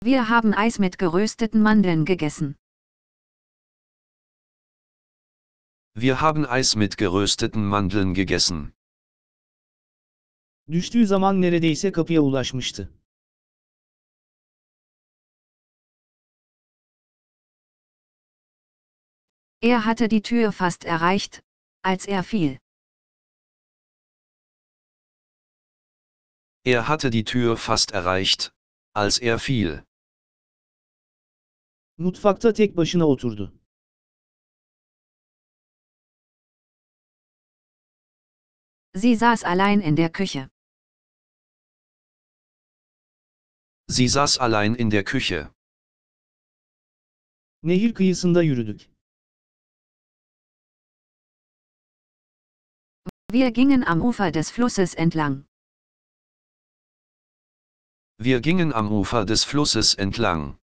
Speaker 2: Wir haben Eis mit gerösteten Mandeln gegessen.
Speaker 3: Wir haben Eis mit gerösteten Mandeln gegessen.
Speaker 1: Düştüğü zaman neredeyse kapıya ulaşmıştı.
Speaker 2: Er hatte die Tür fast erreicht, als er fiel.
Speaker 3: Er hatte die Tür fast erreicht, als er fiel.
Speaker 1: Mutfakta tek başına oturdu.
Speaker 2: Sie saß allein in der Küche.
Speaker 3: Sie saß allein in der Küche.
Speaker 1: Nehir kıyısında yürüdük.
Speaker 2: Wir gingen am Ufer des Flusses entlang.
Speaker 3: Wir gingen am Ufer des Flusses entlang.